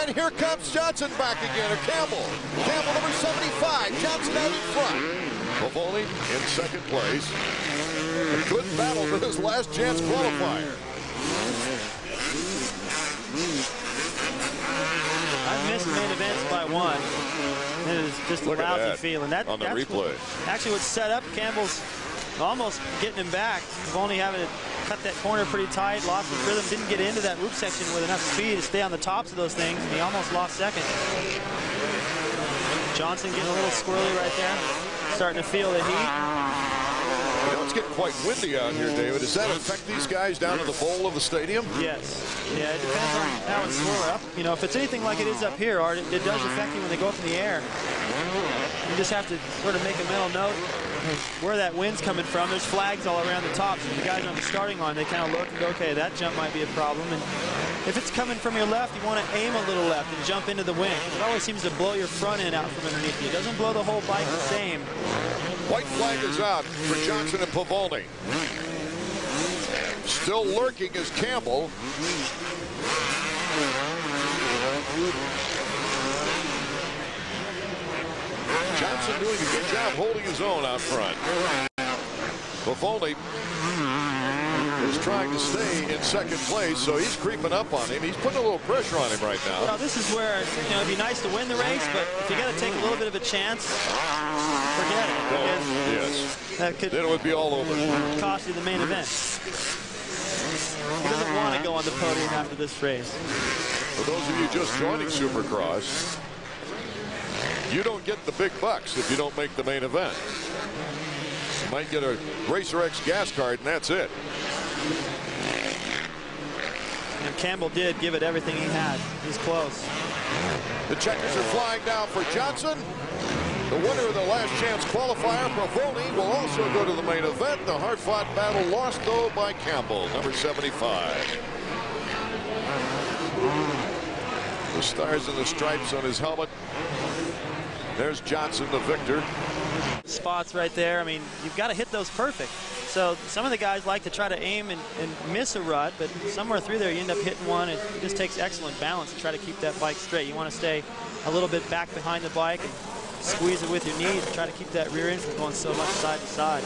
And here comes Johnson back again, or Campbell. Campbell, number 75. Johnson out in front. Pavoni in second place. A good battle for this last chance qualifier. I've missed main events by one. It is just Look a lousy that feeling. That, on the that's replay. What, actually, what set up Campbell's almost getting him back. Only having to cut that corner pretty tight, lost his rhythm, didn't get into that loop section with enough speed to stay on the tops of those things, and he almost lost second. Johnson getting a little squirrely right there, starting to feel the heat. You know, it's getting quite windy out here, David. Does that affect these guys down to the bowl of the stadium? Yes. Yeah, it depends on how it's swirled up. You know, if it's anything like it is up here, Art, it, it does affect you when they go up in the air. You just have to sort of make a mental note where that wind's coming from. There's flags all around the top, so the guys on the starting line, they kind of look and go, okay, that jump might be a problem. And if it's coming from your left, you want to aim a little left and jump into the wind. It always seems to blow your front end out from underneath you. It doesn't blow the whole bike the same. White flag is out for Johnson and Pavoni. Still lurking is Campbell. Johnson doing a good job holding his own out front. Pavoni is trying to stay in second place, so he's creeping up on him. He's putting a little pressure on him right now. Well, this is where, you know, it'd be nice to win the race, but if you got to take a little bit of a chance, forget it. Oh, yes. That could then it would be all over. Cost you the main event. He doesn't want to go on the podium after this race. For those of you just joining Supercross, you don't get the big bucks if you don't make the main event. You might get a Racer X gas card, and that's it. And Campbell did give it everything he had. He's close. The checkers are flying now for Johnson. The winner of the last chance qualifier, Pavoni, will also go to the main event. The hard-fought battle lost, though, by Campbell, number 75. The stars and the stripes on his helmet. There's Johnson, the victor. Spots right there. I mean, you've got to hit those perfect. So some of the guys like to try to aim and, and, miss a rut, but somewhere through there you end up hitting one. It just takes excellent balance to try to keep that bike straight. You want to stay a little bit back behind the bike and squeeze it with your knees and try to keep that rear end from going so much side to side.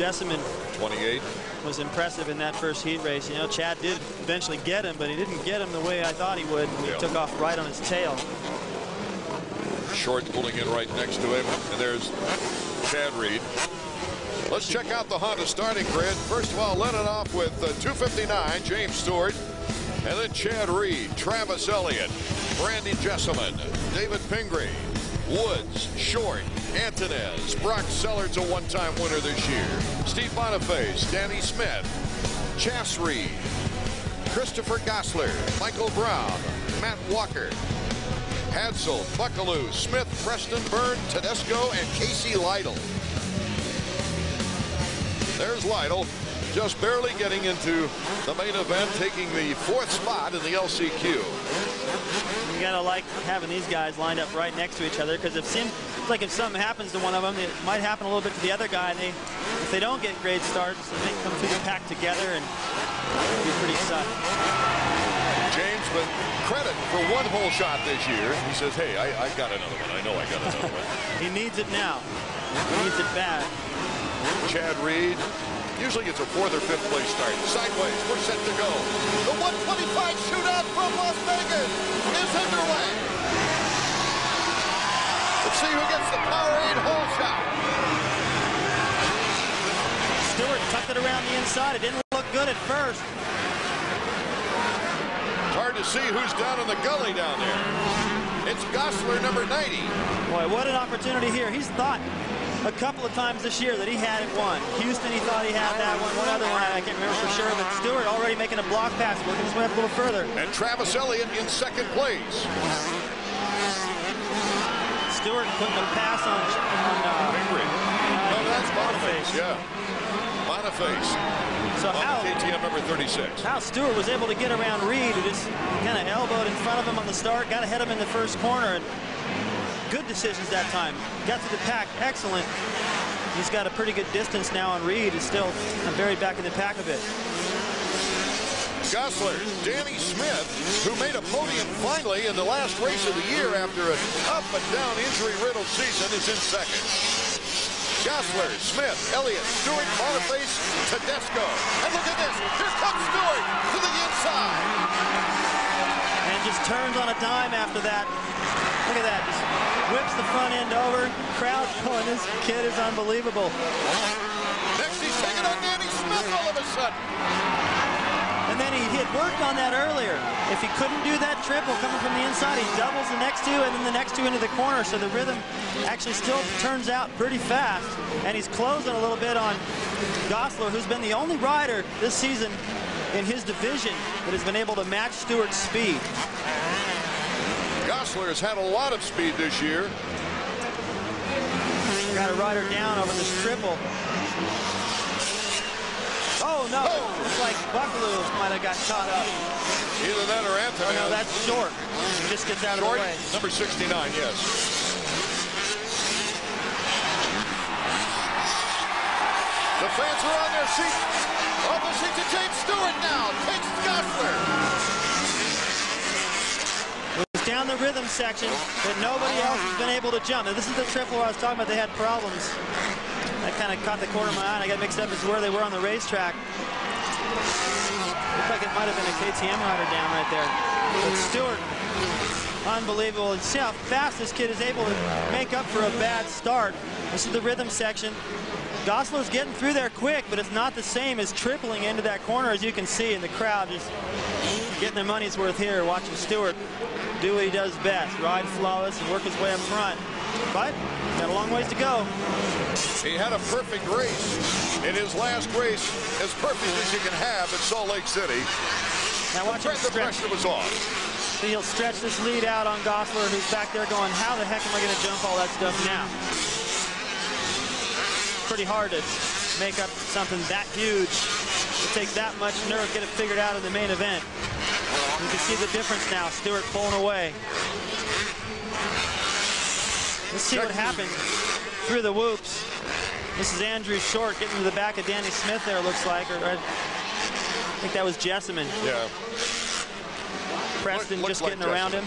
Jesseman 28 was impressive in that first heat race. You know, Chad did eventually get him, but he didn't get him the way I thought he would. He yeah. took off right on his tail. Short pulling in right next to him, and there's Chad Reed. Let's check out the Honda starting grid. First of all, let it off with uh, 259, James Stewart, and then Chad Reed, Travis Elliott, Randy Jesseman, David Pingree, Woods, Short, Antunez, Brock Sellards, a one-time winner this year, Steve Boniface, Danny Smith, Chas Reed, Christopher Gosselaar, Michael Brown, Matt Walker, Hadsel, Buckelew, Smith, Preston Byrne, Tedesco, and Casey Lytle. There's Lytle. Just barely getting into the main event, taking the fourth spot in the LCQ. You gotta like having these guys lined up right next to each other because if seems like if something happens to one of them, it might happen a little bit to the other guy. And they, if they don't get great starts, they come through the pack together and be pretty sudden. James, but credit for one hole shot this year. He says, hey, I, I got another one. I know I got another one. he needs it now. He needs it bad. Chad Reed usually it's a fourth or fifth place start. Sideways, we're set to go. The 125 shootout from Las Vegas is underway. Let's see who gets the Powerade hole shot. Stewart tucked it around the inside. It didn't look good at first. Hard to see who's down in the gully down there. It's Gosselaar, number 90. Boy, what an opportunity here. He's thought a couple of times this year that he had it won. Houston, he thought he had that one. One other one, I can't remember for sure. But Stewart already making a block pass, working his way up a little further. And Travis Elliott in second place. Stewart putting a pass on, on uh, no, that's Boniface. Yeah. Boniface. So how KTM number 36. How Stewart was able to get around Reed, who just kind of elbowed in front of him on the start, got ahead of him in the first corner, and good decisions that time. Got to the pack, excellent. He's got a pretty good distance now on Reed, is still uh, buried back in the pack a bit. Gosselaar, Danny Smith, who made a podium finally in the last race of the year after an up and down injury-riddled season, is in second. Gosselaar, Smith, Elliott, Stewart, Boniface, Tedesco. And look at this. Here comes Stewart to the inside. And just turns on a dime after that. Look at that. Just whips the front end over. Crowd going, this kid is unbelievable. Next he's taking on Danny Smith all of a sudden. And then he had worked on that earlier. If he couldn't do that triple coming from the inside, he doubles the next two and then the next two into the corner. So the rhythm actually still turns out pretty fast. And he's closing a little bit on Gosselaar, who's been the only rider this season in his division that has been able to match Stewart's speed. Gosselaar has had a lot of speed this year. Got a rider down over this triple. Oh, no. Oh. Looks like Buckelew might have got caught up. Either that or Anthony. Oh, no, that's short. Just gets out short, of the way. Number 69, yes. The fans are on their seats. On the seat to James Stewart now. Takes Gosselaar. was down the rhythm section that nobody else has been able to jump. Now, this is the triple I was talking about. They had problems. That kind of caught the corner of my eye. And I got mixed up as where they were on the racetrack. Looked like it might have been a KTM rider down right there. But Stewart, unbelievable. And see how fast this kid is able to make up for a bad start. This is the rhythm section. Gosselaar's getting through there quick, but it's not the same as tripling into that corner, as you can see, and the crowd just getting their money's worth here, watching Stewart do what he does best, ride flawless and work his way up front. But got a long ways to go. He had a perfect race in his last race, as perfect as you can have at Salt Lake City. Now watch him the pressure was off. See, he'll stretch this lead out on Gosselaar, who's back there going, how the heck am I going to jump all that stuff now? Pretty hard to make up something that huge. It takes that much nerve get it figured out in the main event. You can see the difference now. Stewart pulling away. Let's see what happens through the whoops. This is Andrew Short getting to the back of Danny Smith there, looks like. Or, uh, I think that was Jesseman. Yeah. Preston Look, just like getting around him.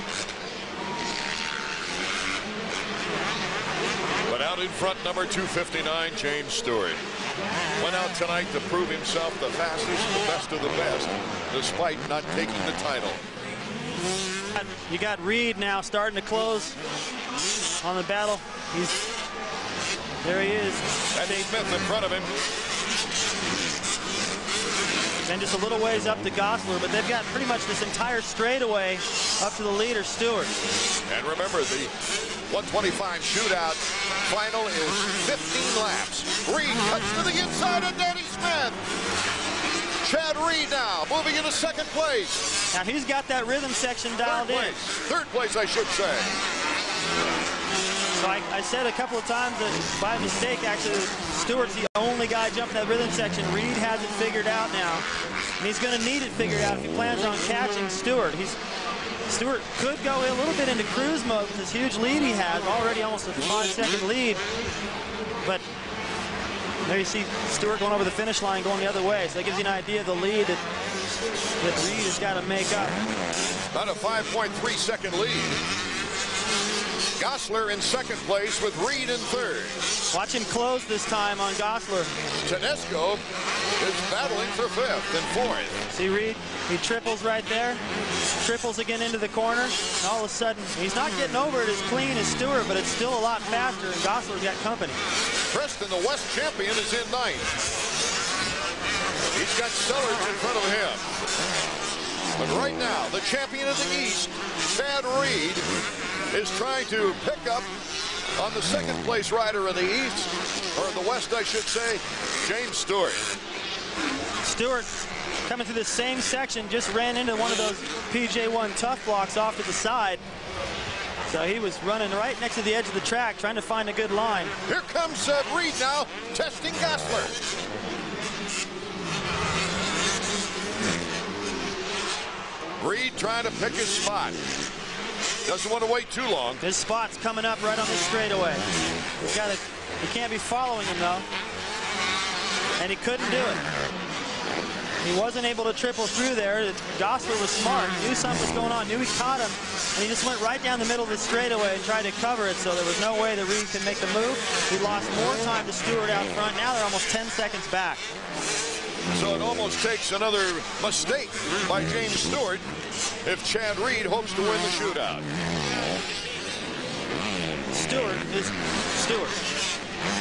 But out in front, number 259, James Stewart. Went out tonight to prove himself the fastest, the best of the best, despite not taking the title. You got Reed now starting to close on the battle. He's there. He is. Eddie Smith in front of him. And just a little ways up to Gosselaar, but they've got pretty much this entire straightaway up to the leader, Stewart. And remember, the 125 shootout final is 15 laps. Reed cuts to the inside of Danny Smith. Chad Reed now moving into second place. Now he's got that rhythm section dialed Third in. place. Third place, I should say. So I, I said a couple of times that by mistake, actually, Stewart's the only guy jumping that rhythm section. Reed has it figured out now, and he's going to need it figured out if he plans on catching Stewart. He's Stewart could go a little bit into cruise mode with this huge lead he has, already almost a five-second lead. But there you see Stewart going over the finish line, going the other way. So that gives you an idea of the lead that, that Reed has got to make up. About a 5.3 second lead. Gosselaar in second place with Reed in third. Watch him close this time on Gosselaar. Tedesco is battling for fifth and fourth. See Reed, he triples right there, triples again into the corner. all of a sudden, he's not getting over it as clean as Stewart, but it's still a lot faster, and Gosselaar's got company. Preston, the West champion, is in ninth. He's got Sellards in front of him. But right now, the champion of the East, Chad Reed, is trying to pick up on the second place rider in the East, or the West, I should say, James Stewart. Stewart coming through the same section, just ran into one of those PJ1 tough blocks off to the side. So he was running right next to the edge of the track, trying to find a good line. Here comes uh, Reed now, testing Gosselaar. Reed trying to pick his spot. Doesn't want to wait too long. His spot's coming up right on the straightaway. He can't be following him though. And he couldn't do it. He wasn't able to triple through there. Gosselaar was smart. Knew something was going on. Knew he caught him. And he just went right down the middle of the straightaway and tried to cover it. So there was no way that Reed could make the move. He lost more time to Stewart out front. Now they're almost 10 seconds back. So it almost takes another mistake by James Stewart if Chad Reed hopes to win the shootout. Stewart is Stewart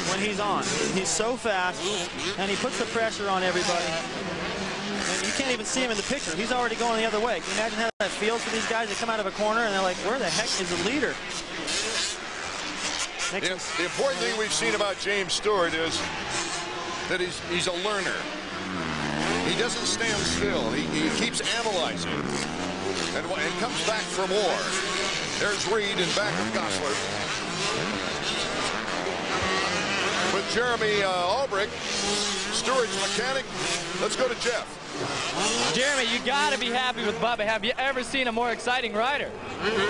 when he's on. He's so fast, and he puts the pressure on everybody. And you can't even see him in the picture. He's already going the other way. Can you imagine how that feels for these guys that come out of a corner and they're like, where the heck is the leader? The, the important thing we've seen about James Stewart is that he's, he's a learner. He doesn't stand still. He, he keeps analyzing and, and comes back for more. There's Reed and back of Gosselaar. With Jeremy uh, Albrecht, Stewart's mechanic. Let's go to Jeff. Jeremy, you got to be happy with Bubba. Have you ever seen a more exciting rider?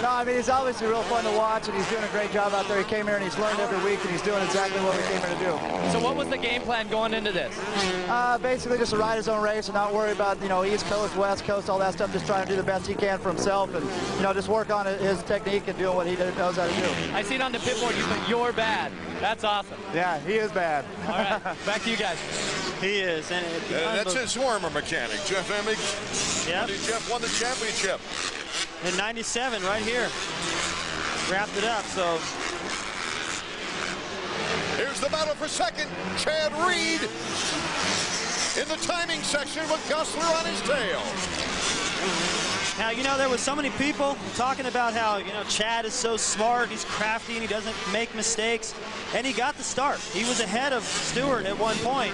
No, I mean, he's obviously real fun to watch, and he's doing a great job out there. He came here and he's learned every week, and he's doing exactly what we came here to do. So what was the game plan going into this? Uh, basically just to ride his own race and not worry about, you know, East Coast, West Coast, all that stuff, just trying to do the best he can for himself and, you know, just work on his technique and doing what he knows how to do. I see it on the pit board. You put you're bad. That's awesome. Yeah, he is bad. All right, back to you guys. He is. And uh, that's his former mechanic, Jeff Emig. Yeah. Jeff won the championship. In 97, right here. Wrapped it up, so. Here's the battle for second. Chad Reed in the timing section with Gosselaar on his tail. Now, you know, there was so many people talking about how, you know, Chad is so smart, he's crafty, and he doesn't make mistakes. And he got the start. He was ahead of Stewart at one point.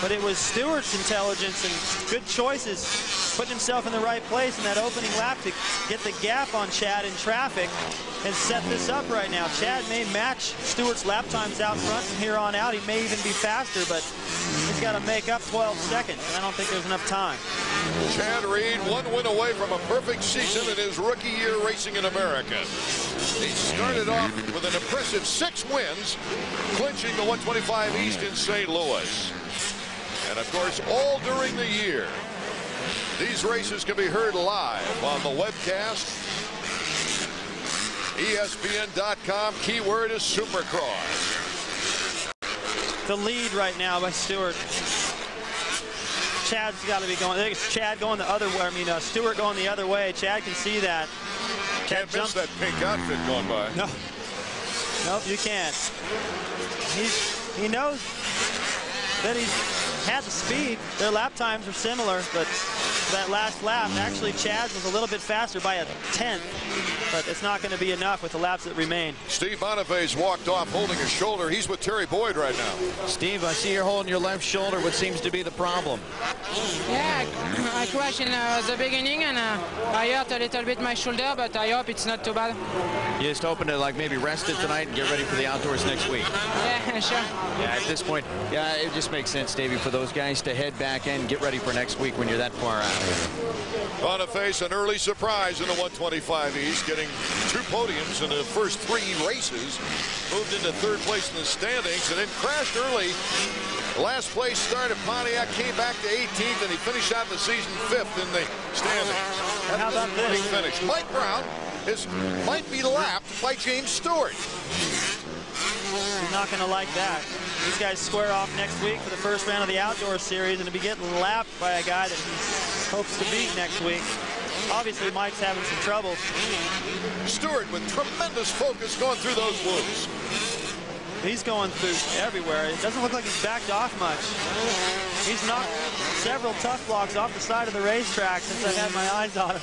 But it was Stewart's intelligence and good choices, putting himself in the right place in that opening lap to get the gap on Chad in traffic and set this up right now. Chad may match Stewart's lap times out front from here on out. He may even be faster, but he's got to make up 12 seconds. I don't think there's enough time. Chad Reed, one win away from a perfect season in his rookie year racing in America. He started off with an impressive six wins, clinching the 125 East in St. Louis. And of course, all during the year, these races can be heard live on the webcast. ESPN.com, keyword is Supercross. The lead right now by Stewart. Chad's got to be going. I think it's Chad going the other way. I mean, uh, Stewart going the other way. Chad can see that. Chad Can't miss that pink outfit going by. No. Nope, you can't. He's, he knows that he's had the speed. Their lap times are similar, but that last lap, actually Chad's was a little bit faster by a tenth, but it's not going to be enough with the laps that remain. Steve Boniface walked off holding his shoulder. He's with Terry Boyd right now. Steve, I see you're holding your left shoulder. What seems to be the problem? Yeah, I crashed in uh, the beginning and uh, I I hurt a little bit my shoulder, but I hope it's not too bad. You just hoping to like maybe rest it tonight and get ready for the outdoors next week. Yeah, sure. Yeah, at this point, yeah, it just makes sense, Davey, for those guys to head back and get ready for next week when you're that far out. Boniface an early surprise in the 125 East, getting two podiums in the first three races. Moved into third place in the standings and then crashed early. Last place start at Pontiac came back to 18th and he finished out the season fifth in the standings. And how about this? Finish. Mike Brown is might be lapped by James Stewart. He's not going to like that. These guys square off next week for the first round of the outdoor series and to be getting lapped by a guy that he hopes to beat next week. Obviously, Mike's having some trouble. Stewart with tremendous focus going through those whoops. He's going through everywhere. It doesn't look like he's backed off much. He's knocked several tough blocks off the side of the racetrack since I've had my eyes on him.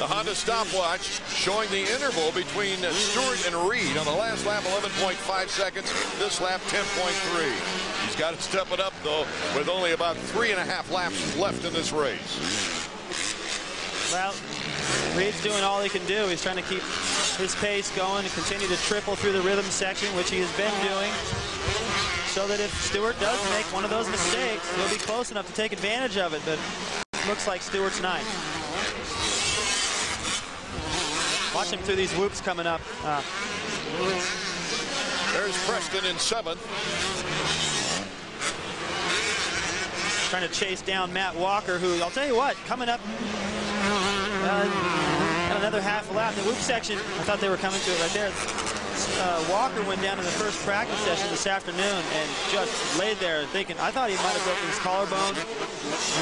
The Honda stopwatch showing the interval between Stewart and Reed on the last lap 11.5 seconds, this lap 10.3. He's got to step it up though with only about three and a half laps left in this race. Well, Reed's doing all he can do. He's trying to keep his pace going and continue to triple through the rhythm section, which he has been doing, so that if Stewart does make one of those mistakes, he'll be close enough to take advantage of it, but looks like Stewart's night. Watch him through these whoops coming up. Uh, There's Preston in seventh. Trying to chase down Matt Walker, who, I'll tell you what, coming up uh, another half lap. The whoop section, I thought they were coming to it right there. Uh, Walker went down in the first practice session this afternoon and just laid there thinking, I thought he might have broken his collarbone.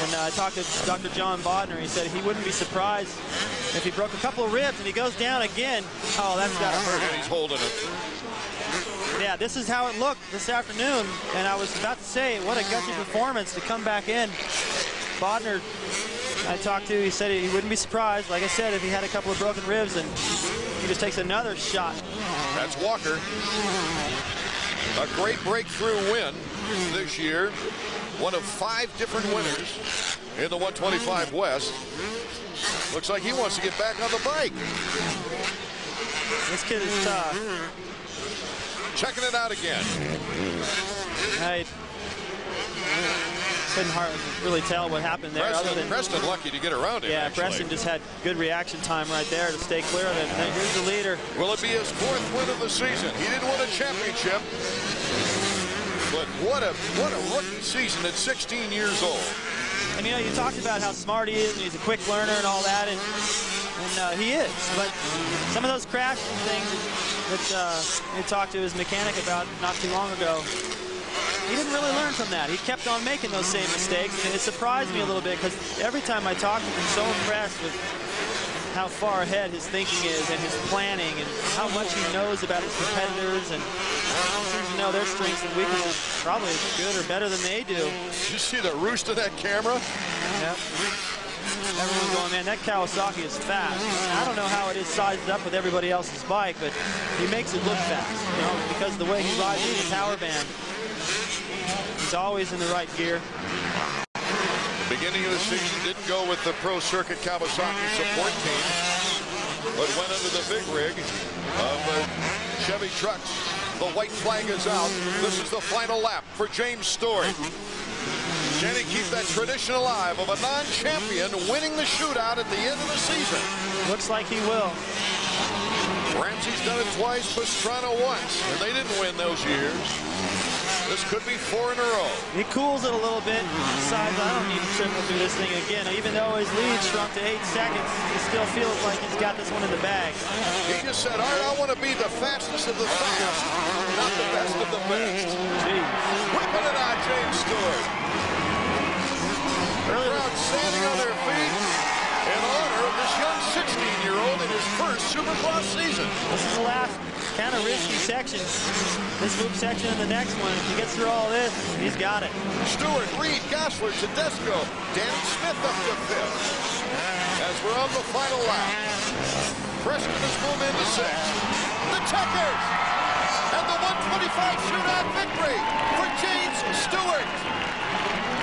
And uh, I talked to Dr. John Bodner. He said he wouldn't be surprised if he broke a couple of ribs and he goes down again. Oh, that's got to hurt. He's holding it. Yeah, this is how it looked this afternoon. And I was about to say, what a gutsy performance to come back in. Bodner I talked to, he said he wouldn't be surprised, like I said, if he had a couple of broken ribs and he just takes another shot. That's Walker. A great breakthrough win this year. One of five different winners in the 125 West. Looks like he wants to get back on the bike. This kid is tough. Checking it out again. I couldn't hardly really tell what happened there. Preston, other than, Preston lucky to get around him. Yeah, actually. Preston just had good reaction time right there to stay clear of it. And here's the leader. Will it be his fourth win of the season? He didn't win a championship. But what a what a rookie season at 16 years old. And you know, you talked about how smart he is and he's a quick learner and all that, and and uh, he is. But some of those crashes and things that uh, you talked to his mechanic about not too long ago, he didn't really learn from that. He kept on making those same mistakes, and it surprised me a little bit because every time I talk to him, I'm so impressed with how far ahead his thinking is and his planning and how much he knows about his competitors and seems to know their strengths and weaknesses probably as good or better than they do. Did you see the roost of that camera? Yep. Everyone's going, man, that Kawasaki is fast. I don't know how it is sized up with everybody else's bike, but he makes it look fast, you know, because the way he rides with the power band. He's always in the right gear. Beginning of the season didn't go with the Pro Circuit Kawasaki support team, but went under the big rig of uh, Chevy trucks. The white flag is out. This is the final lap for James Stewart. Can he keep that tradition alive of a non-champion winning the shootout at the end of the season? Looks like he will. Ramsey's done it twice, Pastrana once, and they didn't win those years. This could be four in a row. He cools it a little bit. Decides I don't need to triple through this thing again. Even though his lead shrunk to eight seconds, he still feels like he's got this one in the bag. He just said, all right, I want to be the fastest of the fast, not the best of the best. Jeez. Whipping it on James Stewart. Crowd standing on their feet in honor of this young 16-year-old in his first Supercross season. This is the last kind of risky section. This loop section and the next one. If he gets through all this, he's got it. Stewart, Reed, Gosselaar, Tedesco, Danny Smith up to fifth. As we're on the final lap, Preston has moved into sixth. The checkers! And the 125 shootout victory for James Stewart.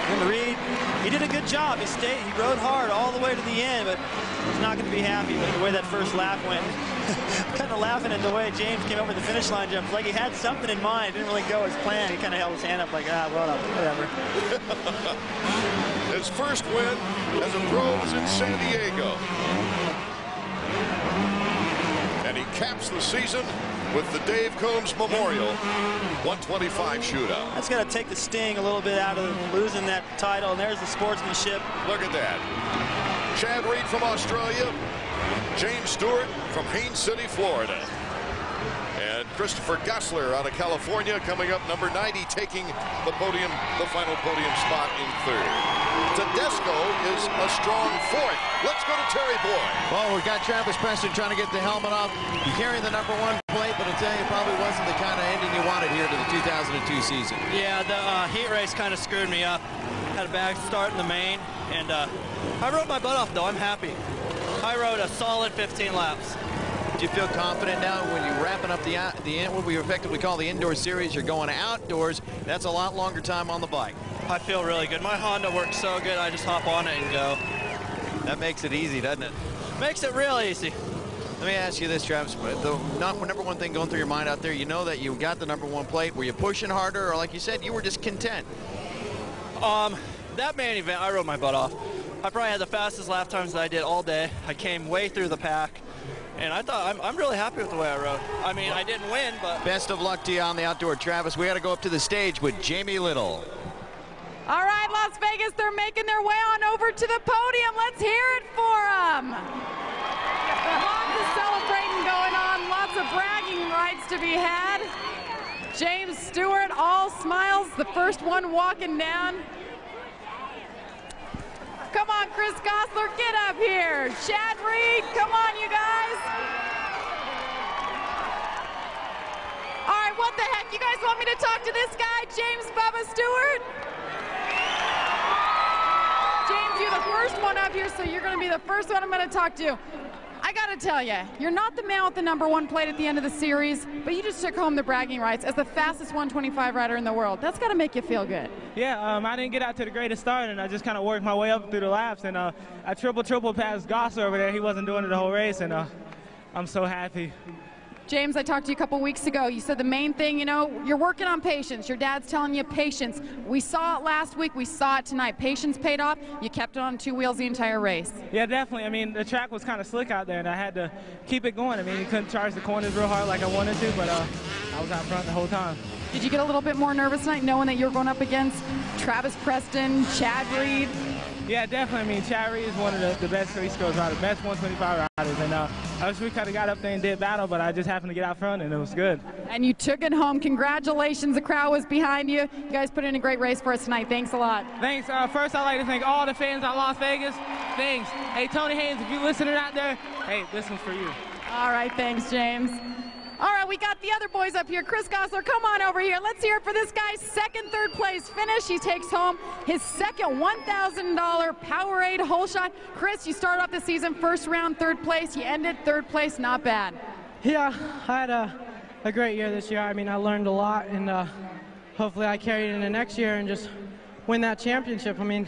And Reed, he did a good job. He stayed, he rode hard all the way to the end, but he's not going to be happy with the way that first lap went. kind of laughing at the way James came over the finish line jumps. Like he had something in mind. Didn't really go as planned. He kind of held his hand up like, ah, well, whatever. His first win as a pro was in San Diego. And he caps the season with the Dave Coombs Memorial 125 shootout. That's going to take the sting a little bit out of losing that title. And there's the sportsmanship. Look at that. Chad Reed from Australia. James Stewart from Haines City, Florida. And Christopher Gosselaar out of California coming up number 90, taking the podium, the final podium spot in third. Tedesco is a strong fourth. Let's go to Terry Boyd. Well, we've got Travis Preston trying to get the helmet off. You're carrying the number one plate, but I'll tell you, it probably wasn't the kind of ending you wanted here to the 2002 season. Yeah, the uh, heat race kind of screwed me up. Had a bad start in the main, and uh, I rode my butt off, though. I'm happy. I rode a solid 15 laps. Do you feel confident now when you're wrapping up the the what we effectively call the indoor series? You're going outdoors. That's a lot longer time on the bike. I feel really good. My Honda works so good. I just hop on it and go. That makes it easy, doesn't it? Makes it real easy. Let me ask you this, Travis. The number one thing going through your mind out there, you know that you got the number one plate. Were you pushing harder, or like you said, you were just content? Um, that main event, I rode my butt off. I probably had the fastest lap times that I did all day. I came way through the pack. And I thought, I'm, I'm really happy with the way I rode. I mean, I didn't win, but... Best of luck to you on the outdoor, Travis. We got to go up to the stage with Jamie Little. All right, Las Vegas, they're making their way on over to the podium. Let's hear it for them. Lots of celebrating going on, lots of bragging rights to be had. James Stewart, all smiles, the first one walking down. Come on, Chris Gosselaar, get up here. Chad Reed, come on, you guys. All right, what the heck? You guys want me to talk to this guy, James Bubba Stewart? James, you're the first one up here, so you're going to be the first one I'm going to talk to. I got to tell you, you're not the man with the number one plate at the end of the series, but you just took home the bragging rights as the fastest 125 rider in the world. That's got to make you feel good. Yeah, um, I didn't get out to the greatest start, and I just kind of worked my way up through the laps, and uh, I triple triple past Gosselaar over there. He wasn't doing it the whole race, and uh, I'm so happy. James, I talked to you a couple weeks ago. You said the main thing, you know, you're working on patience. Your dad's telling you patience. We saw it last week. We saw it tonight. Patience paid off. You kept it on two wheels the entire race. Yeah, definitely. I mean, the track was kind of slick out there, and I had to keep it going. I mean, you couldn't charge the corners real hard like I wanted to, but uh, I was out front the whole time. Did you get a little bit more nervous tonight knowing that you were going up against Travis Preston, Chad Reed? Yeah, definitely. I mean, Chad Reed is one of the, the best race girls riders, best 125 riders. And uh, I wish we kind of got up there and did battle, but I just happened to get out front, and it was good. And you took it home. Congratulations. The crowd was behind you. You guys put in a great race for us tonight. Thanks a lot. Thanks. Uh, first, I'd like to thank all the fans out Las Vegas. Thanks. Hey, Tony Haynes, if you're listening out there, hey, this one's for you. All right, thanks, James. All right, we got the other boys up here. Chris Gosselaar, come on over here. Let's hear it for this guy's second third place finish. He takes home his second $1,000 Powerade hole shot. Chris, you started off the season first round third place. You ended third place. Not bad. Yeah, I had a, a great year this year. I mean, I learned a lot, and uh, hopefully I carry it into next year and just win that championship. I mean,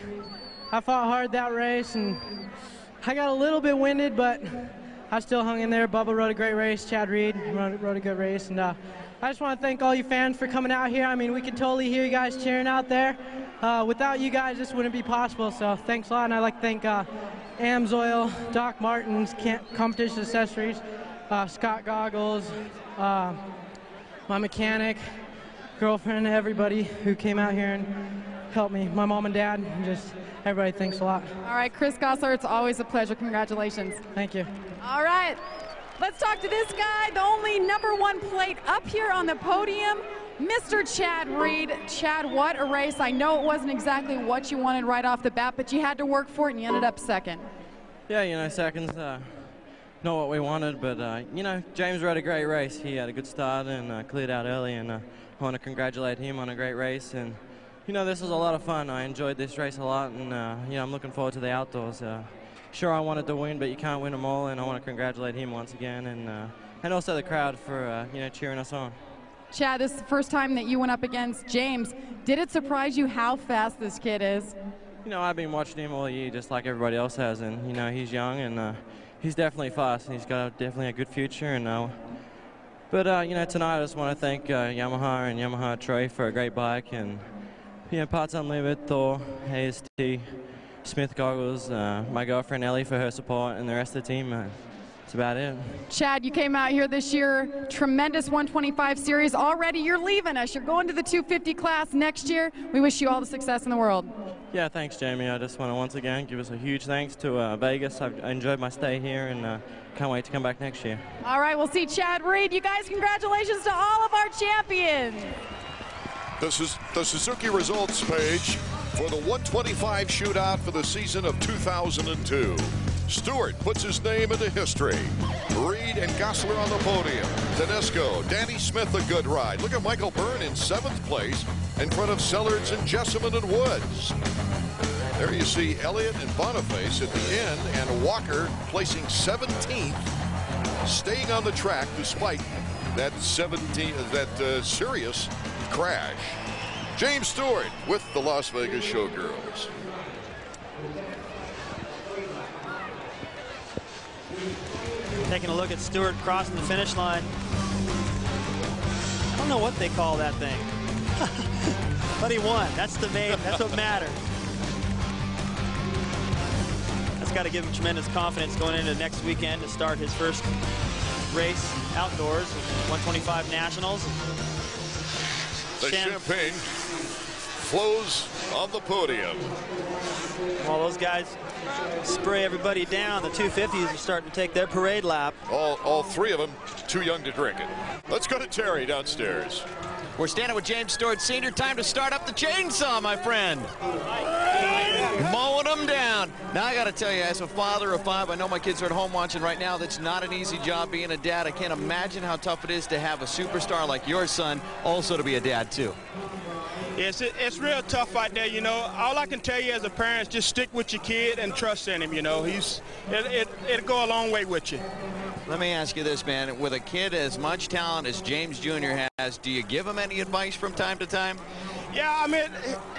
I fought hard that race, and I got a little bit winded, but I still hung in there. Bubba rode a great race. Chad Reed rode, rode a good race. And uh, I just want to thank all you fans for coming out here. I mean, we can totally hear you guys cheering out there. Uh, without you guys, this wouldn't be possible. So thanks a lot. And I'd like to thank uh, Amsoil, Doc Martens, Competition Accessories, uh, Scott Goggles, uh, my mechanic, girlfriend, everybody who came out here and helped me, my mom and dad, and just everybody, thanks a lot. All right, Chris Gosselaar, it's always a pleasure. Congratulations. Thank you. All right, let's talk to this guy, the only number one plate up here on the podium, Mr. Chad Reed. Chad, what a race. I know it wasn't exactly what you wanted right off the bat, but you had to work for it and you ended up second. Yeah, you know, seconds, uh, not what we wanted, but, uh, you know, James rode a great race. He had a good start and uh, cleared out early, and uh, I want to congratulate him on a great race. And, you know, this was a lot of fun. I enjoyed this race a lot, and, uh, you know, I'm looking forward to the outdoors. Sure, I wanted to win, but you can't win them all, and I want to congratulate him once again, and, uh, and also the crowd for, uh, you know, cheering us on. Chad, this is the first time that you went up against James. Did it surprise you how fast this kid is? You know, I've been watching him all year, just like everybody else has, and you know, he's young and uh, he's definitely fast, and he's got definitely a good future. And uh, but uh, you know, tonight I just want to thank uh, Yamaha and Yamaha Troy for a great bike, and you know, Parts Unlimited, Thor, AST, Smith Goggles, uh, my girlfriend Ellie for her support, and the rest of the team. Uh, that's about it. Chad, you came out here this year, tremendous 125 series. Already you're leaving us. You're going to the 250 class next year. We wish you all the success in the world. Yeah, thanks, Jamie. I just want to once again give us a huge thanks to uh, Vegas. I've enjoyed my stay here and uh, can't wait to come back next year. All right, we'll see Chad Reed. You guys, congratulations to all of our champions. This is the Suzuki results page for the 125 shootout for the season of 2002. Stewart puts his name into history. Reed and Gosselaar on the podium. Tedesco, Danny Smith a good ride. Look at Michael Byrne in seventh place in front of Sellards and Jesseman and Woods. There you see Elliott and Boniface at the end and Walker placing 17th, staying on the track despite that 17 that uh, serious crash. James Stewart with the Las Vegas Showgirls. Taking a look at Stewart crossing the finish line. I don't know what they call that thing. but he won. That's the main, that's what matters. That's got to give him tremendous confidence going into next weekend to start his first race outdoors, 125 Nationals. The Champ- champagne flows on the podium. While those guys spray everybody down, the 250s are starting to take their parade lap. All, all three of them too young to drink it. Let's go to Terry downstairs. We're standing with James Stewart Sr. Time to start up the chainsaw, my friend. Mowing them down. Now, I got to tell you, as a father of five, I know my kids are at home watching right now. That's not an easy job being a dad. I can't imagine how tough it is to have a superstar like your son also to be a dad, too. Yes, it's real tough out there, you know. All I can tell you as a parent is just stick with your kid and trust in him, you know. He's it, it, it'll go a long way with you. Let me ask you this, man. With a kid as much talent as James Jr. has, do you give him any advice from time to time? Yeah, I mean,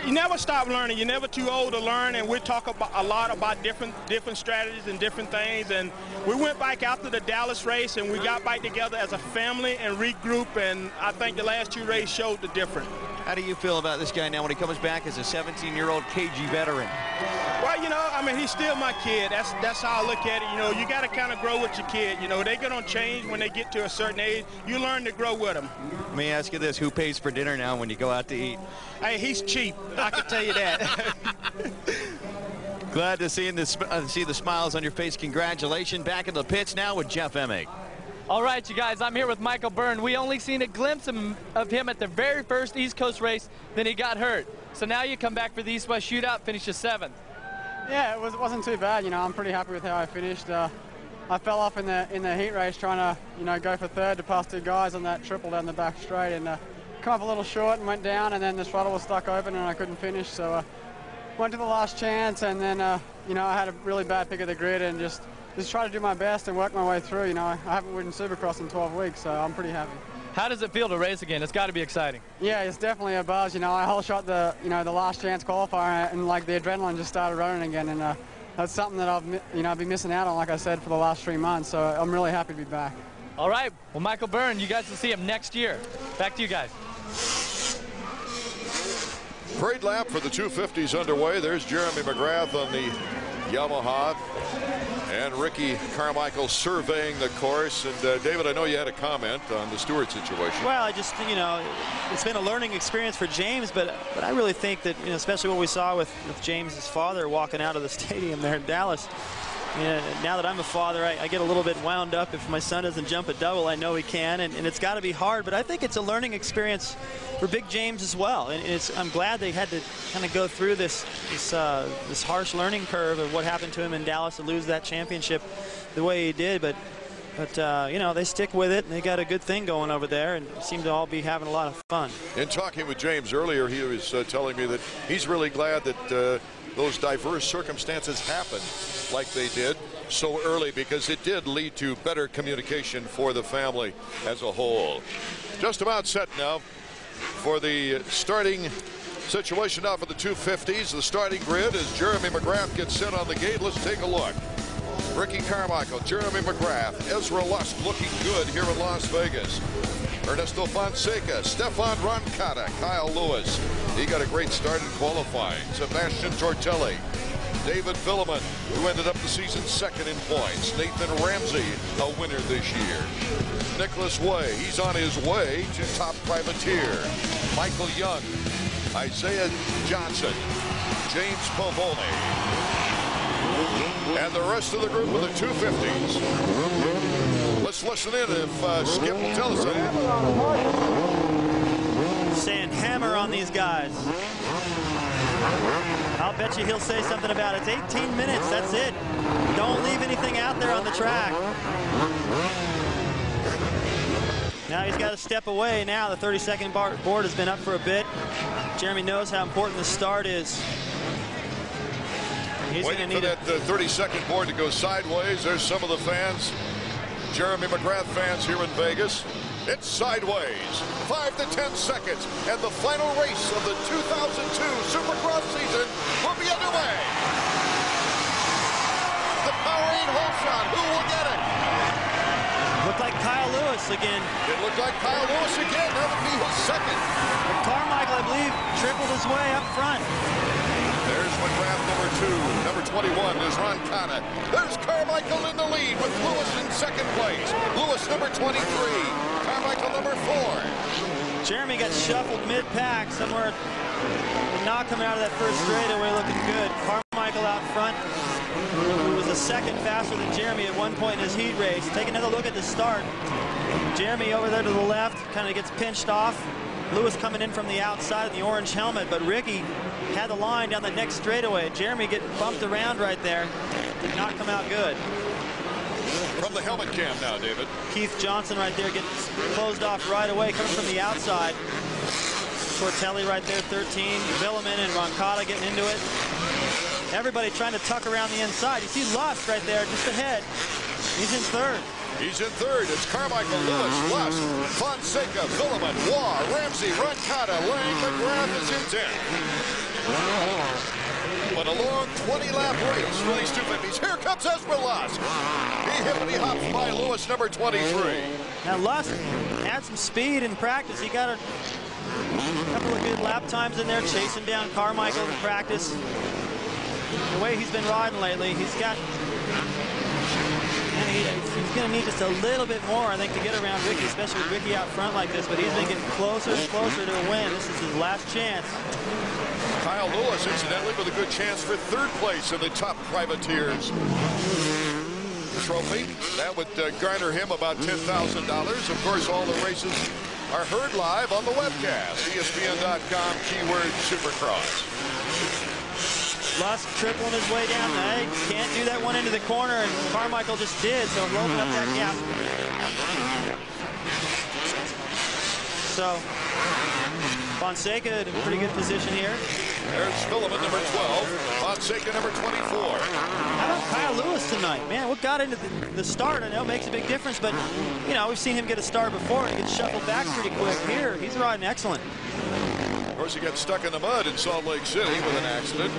you never stop learning. You're never too old to learn, and we talk about a lot about different different strategies and different things. And we went back after the Dallas race, and we got back together as a family and regroup. And I think the last two races showed the difference. How do you feel about this guy now when he comes back as a 17-year-old KG veteran? Well, you know, I mean, he's still my kid. That's that's how I look at it. You know, you got to kind of grow with your kid. You know, they're going to change when they get to a certain age. You learn to grow with them. Let me ask you this. Who pays for dinner now when you go out to eat? Hey, he's cheap. I can tell you that. Glad to see, the, uh, see the smiles on your face. Congratulations. Back in the pits now with Jeff Emig. All right, you guys, I'm here with Michael Byrne. We only seen a glimpse of him, of him at the very first East Coast race, then he got hurt. So now you come back for the East-West Shootout, finishes seventh. Yeah, it was, wasn't too bad. You know, I'm pretty happy with how I finished. Uh, I fell off in the in the heat race trying to, you know, go for third to pass two guys on that triple down the back straight and uh, come up a little short and went down and then the throttle was stuck open and I couldn't finish. So uh, went to the last chance and then, uh, you know, I had a really bad pick of the grid and just just try to do my best and work my way through. You know, I, I haven't ridden Supercross in 12 weeks, so I'm pretty happy. How does it feel to race again? It's got to be exciting. Yeah, it's definitely a buzz. You know, I whole shot the, you know, the last chance qualifier, and like the adrenaline just started running again, and uh, that's something that I've, you know, I've been missing out on, like I said, for the last three months. So I'm really happy to be back. All right, well, Michael Byrne, you guys will see him next year. Back to you guys. Parade lap for the 250s underway. There's Jeremy McGrath on the Yamaha. And Ricky Carmichael surveying the course. And uh, David, I know you had a comment on the Stewart situation. Well, I just, you know, it's been a learning experience for James, but but I really think that, you know, especially what we saw with, with James's father walking out of the stadium there in Dallas. Now that I'm a father, I, I get a little bit wound up. If my son doesn't jump a double, I know he can, and, and it's got to be hard. But I think it's a learning experience for Big James as well. And I'm glad they had to kind of go through this this, uh, this harsh learning curve of what happened to him in Dallas to lose that championship the way he did. But but uh, you know they stick with it, and they got a good thing going over there, and seem to all be having a lot of fun. In talking with James earlier, he was uh, telling me that he's really glad that uh, those diverse circumstances happen like they did so early because it did lead to better communication for the family as a whole. Just about set now for the starting situation now for the 250s. The starting grid as Jeremy McGrath gets set on the gate. Let's take a look. Ricky Carmichael, Jeremy McGrath, Ezra Lusk looking good here in Las Vegas. Ernesto Fonseca, Stefan Roncada, Kyle Lewis. He got a great start in qualifying. Sebastian Tortelli, David Vuillemin, who ended up the season second in points. Nathan Ramsey, a winner this year. Nicholas Wey, he's on his way to top privateer. Michael Young, Isaiah Johnson, James Pavone, and the rest of the group with the 250s. Let's listen in if uh, Skip will tell us anything. Saying hammer on these guys. I'll bet you he'll say something about it. It's 18 minutes. That's it. Don't leave anything out there on the track. Now he's got to step away. Now the 30-second board has been up for a bit. Jeremy knows how important the start is. He's Waiting for that 30-second board to go sideways. There's some of the fans, Jeremy McGrath fans here in Vegas. It's sideways. Five to 10 seconds. And the final race of the 2002 Supercross season will be underway. The Powerade hole shot. Who will get it? Looked like Kyle Lewis again. It looked like Kyle Lewis again. That would be his second. But Carmichael, I believe, tripled his way up front. Number two. Number 21 is Ron Roncada. There's Carmichael in the lead with Lewis in second place. Lewis number 23. Carmichael number four. Jeremy got shuffled mid-pack somewhere. Not coming out of that first straightaway looking good. Carmichael out front, who was a second faster than Jeremy at one point in his heat race. Take another look at the start. Jeremy over there to the left kind of gets pinched off. Lewis coming in from the outside of the orange helmet, but Ricky had the line down the next straightaway. Jeremy getting bumped around right there. Did not come out good. From the helmet cam now, David. Keith Johnson right there getting closed off right away, coming from the outside. Tortelli right there, 13. Vuillemin and Roncada getting into it. Everybody trying to tuck around the inside. You see Lusk right there, just ahead. He's in third. He's in third. It's Carmichael, Lewis, Lusk, Fonseca, Vuillemin, Waugh, Ramsey, Roncada, Lange, McGrath is in 10. But a long 20-lap race for these 250s. Here comes Ezra Lusk. He hippity hops by Lewis, number 23. Now Lusk had some speed in practice. He got a couple of good lap times in there, chasing down Carmichael in practice. The way he's been riding lately, he's got he, he's going to need just a little bit more, I think, to get around Ricky, especially with Ricky out front like this. But he's been getting closer and closer to a win. This is his last chance. Kyle Lewis, incidentally, with a good chance for third place in the top privateers trophy. That would uh, garner him about $10,000. Of course, all the races are heard live on the webcast. ESPN.com, keyword Supercross. Lusk tripling his way down. Hey, can't do that one into the corner, and Carmichael just did, so loading up that gap. So, Fonseca in a pretty good position here. There's Vuillemin, number 12. Fonseca, number 24. How about Kyle Lewis tonight? Man, what got into the, the start, I know makes a big difference, but, you know, we've seen him get a start before and get shuffled back pretty quick. Here, he's riding excellent. Of course, he got stuck in the mud in Salt Lake City with an accident.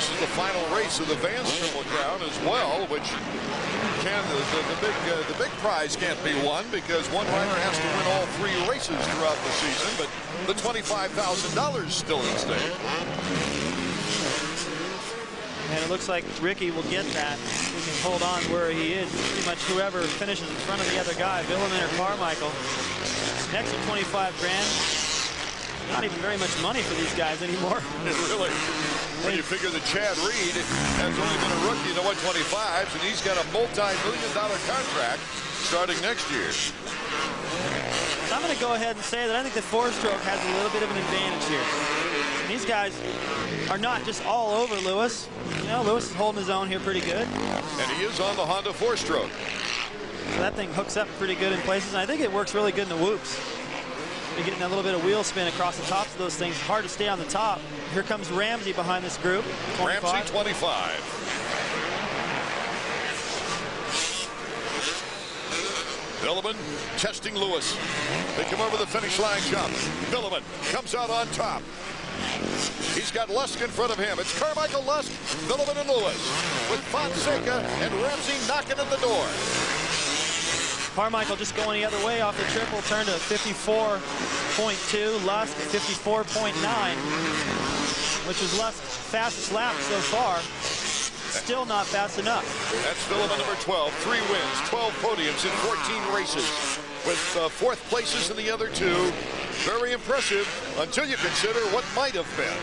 This is the final race of the Vans Triple Crown as well, which can the, the, the big uh, the big prize can't be won because one rider has to win all three races throughout the season, but the twenty-five thousand dollars still in stake. And it looks like Ricky will get that. He can hold on where he is. Pretty much whoever finishes in front of the other guy, Vuillemin or Carmichael. Next to 25 grand. Not even very much money for these guys anymore. really. When you figure that Chad Reed has only been a rookie in the 125s, and he's got a multi-million dollar contract starting next year. So I'm going to go ahead and say that I think the four-stroke has a little bit of an advantage here. These guys are not just all over Lewis. You know, Lewis is holding his own here pretty good. And he is on the Honda four-stroke. So that thing hooks up pretty good in places. And I think it works really good in the whoops. You're getting a little bit of wheel spin across the tops of those things. Hard to stay on the top. Here comes Ramsey behind this group. 25. Ramsey 25. Vuillemin testing Lewis. They come over the finish line jump. Vuillemin comes out on top. He's got Lusk in front of him. It's Carmichael Lusk, Vuillemin and Lewis with Fonseca and Ramsey knocking at the door. Carmichael just going the other way off the triple, turned to 54.2, Lusk 54.9, which was Lusk's fastest lap so far. Still not fast enough. That's Vuillemin number 12. Three wins, 12 podiums in 14 races with uh, fourth places in the other two. Very impressive until you consider what might have been.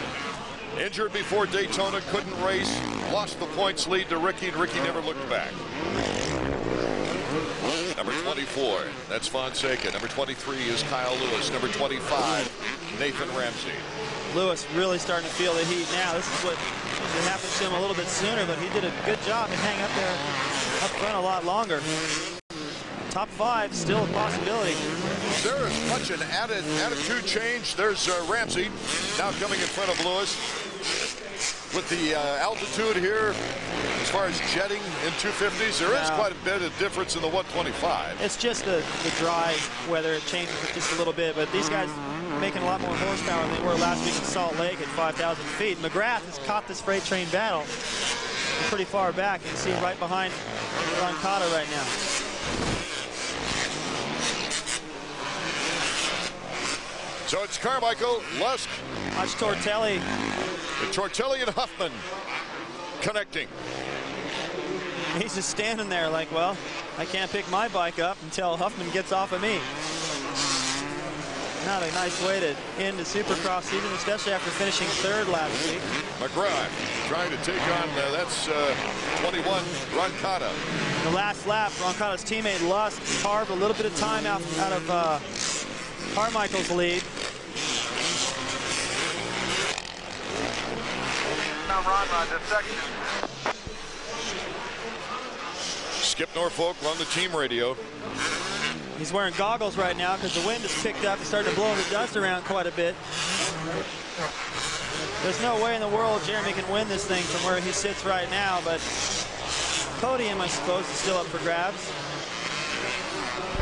Injured before Daytona, couldn't race, lost the points lead to Ricky, and Ricky never looked back. Number 24, that's Fonseca. Number 23 is Kyle Lewis. Number 25, Nathan Ramsey. Lewis really starting to feel the heat now. This is what happens to him a little bit sooner, but he did a good job to hang up there up front a lot longer. Top five, still a possibility. There is much an added attitude change. There's uh, Ramsey now coming in front of Lewis. With the uh, altitude here, as far as jetting in 250s, there is quite a bit of difference in the 125. It's just the, the dry weather. It changes it just a little bit, but these guys making a lot more horsepower than they were last week in Salt Lake at 5,000 feet. McGrath has caught this freight train battle pretty far back. You can see right behind Roncada right now. So it's Carmichael, Lusk. Watch Tortelli. And Tortelli and Huffman connecting. He's just standing there like, well, I can't pick my bike up until Huffman gets off of me. Not a nice way to end the Supercross season, especially after finishing third last week. McGrath trying to take on, uh, that's uh, 21, Roncada. The last lap, Roncada's teammate Lusk carved a little bit of time out, out of uh, Carmichael's lead. Now Ron on this section. Skip Norfolk on the team radio. He's wearing goggles right now because the wind has picked up and started to blow the dust around quite a bit. There's no way in the world Jeremy can win this thing from where he sits right now, but podium, I suppose, is still up for grabs.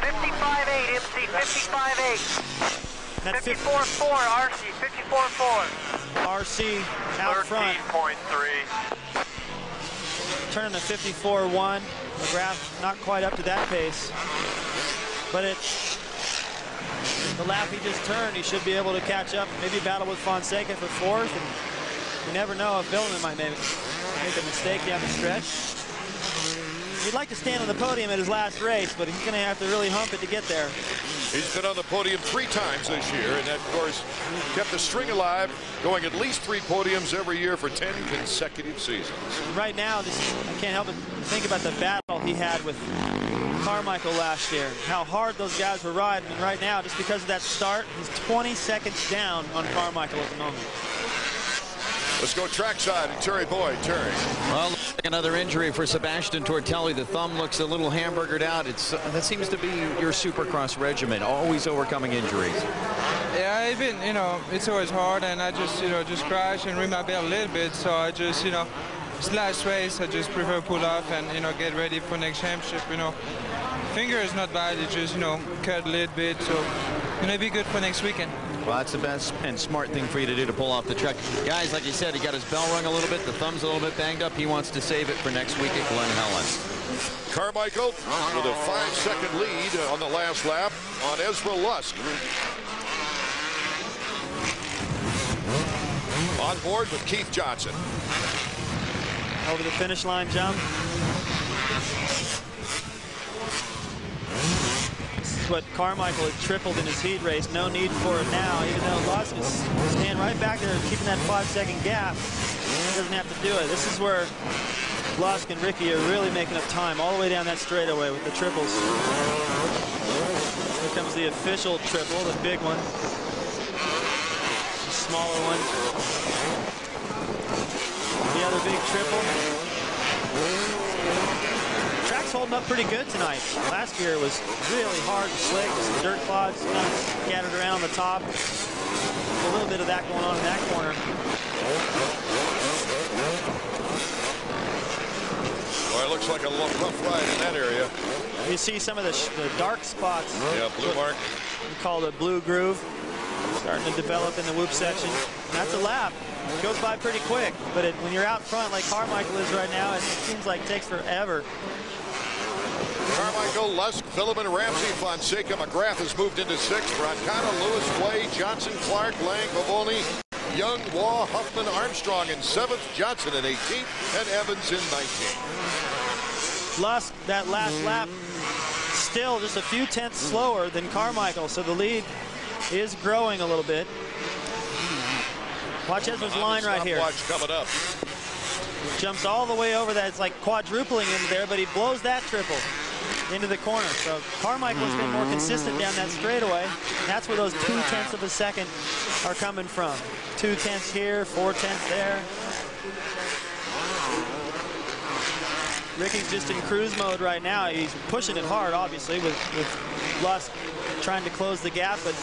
55-8, MC, 55-8. That's 54-4, RC, 54-4. RC out front. 13.3. turning to 54-1. McGrath not quite up to that pace. But it, the lap he just turned, he should be able to catch up, maybe battle with Fonseca for fourth. And you never know if Vuillemin might make, make a mistake down the stretch. He'd like to stand on the podium at his last race, but he's going to have to really hump it to get there. He's been on the podium three times this year, and that, of course, kept the string alive, going at least three podiums every year for 10 consecutive seasons. right now, just, I can't help but think about the battle he had with Carmichael last year. How hard those guys were riding. And right now, just because of that start, he's 20 seconds down on Carmichael at the moment. Let's go trackside and Terry Boyd. Terry. Well, another injury for Sebastian Tortelli. The thumb looks a little hamburgered out. It's uh, that seems to be your Supercross regimen, always overcoming injuries. Yeah, it's been, you know, it's always hard, and I just, you know, just crash and ring my bell a little bit. So I just, you know, it's last race. I just prefer pull off and, you know, get ready for next championship. You know, finger is not bad. It just, you know, cut a little bit. So, you know, be good for next weekend. Well, that's the best and smart thing for you to do to pull off the truck. Guys, like you said, he got his bell rung a little bit. The thumb's a little bit banged up. He wants to save it for next week at Glen Helen. Carmichael with a five-second lead on the last lap on Ezra Lusk. On board with Keith Johnson. Over the finish line jump. What Carmichael had tripled in his heat race. No need for it now, even though Lusk is staying right back there, keeping that five-second gap. He doesn't have to do it. This is where Lusk and Ricky are really making up time all the way down that straightaway with the triples. Here comes the official triple, the big one. The smaller one. The other big triple. Track track's holding up pretty good tonight. Last year it was really hard and slick. Some dirt clods kind of scattered around the top. A little bit of that going on in that corner. Well, it looks like a rough ride in that area. You see some of the, the dark spots. Yeah, blue mark. We call it a blue groove. Starting to develop in the whoop section. And that's a lap. It goes by pretty quick, but it, when you're out front like Carmichael is right now, it seems like it takes forever. Carmichael, Lusk, Vuillemin, Ramsey, Fonseca, McGrath has moved into sixth. Roncada, Lewis, Wey, Johnson, Clark, Lange, Pavoni, Young, Waugh, Huffman, Armstrong in seventh, Johnson in 18th, and Evans in 19th. Lusk, that last lap, still just a few tenths slower than Carmichael, so the lead is growing a little bit. Watch Ezra's line right here. Watch coming up. Jumps all the way over that. It's like quadrupling into there, but he blows that triple into the corner. So Carmichael's been more consistent down that straightaway. That's where those two tenths of a second are coming from. Two tenths here, four tenths there. Ricky's just in cruise mode right now. He's pushing it hard, obviously, with, with Lusk trying to close the gap, but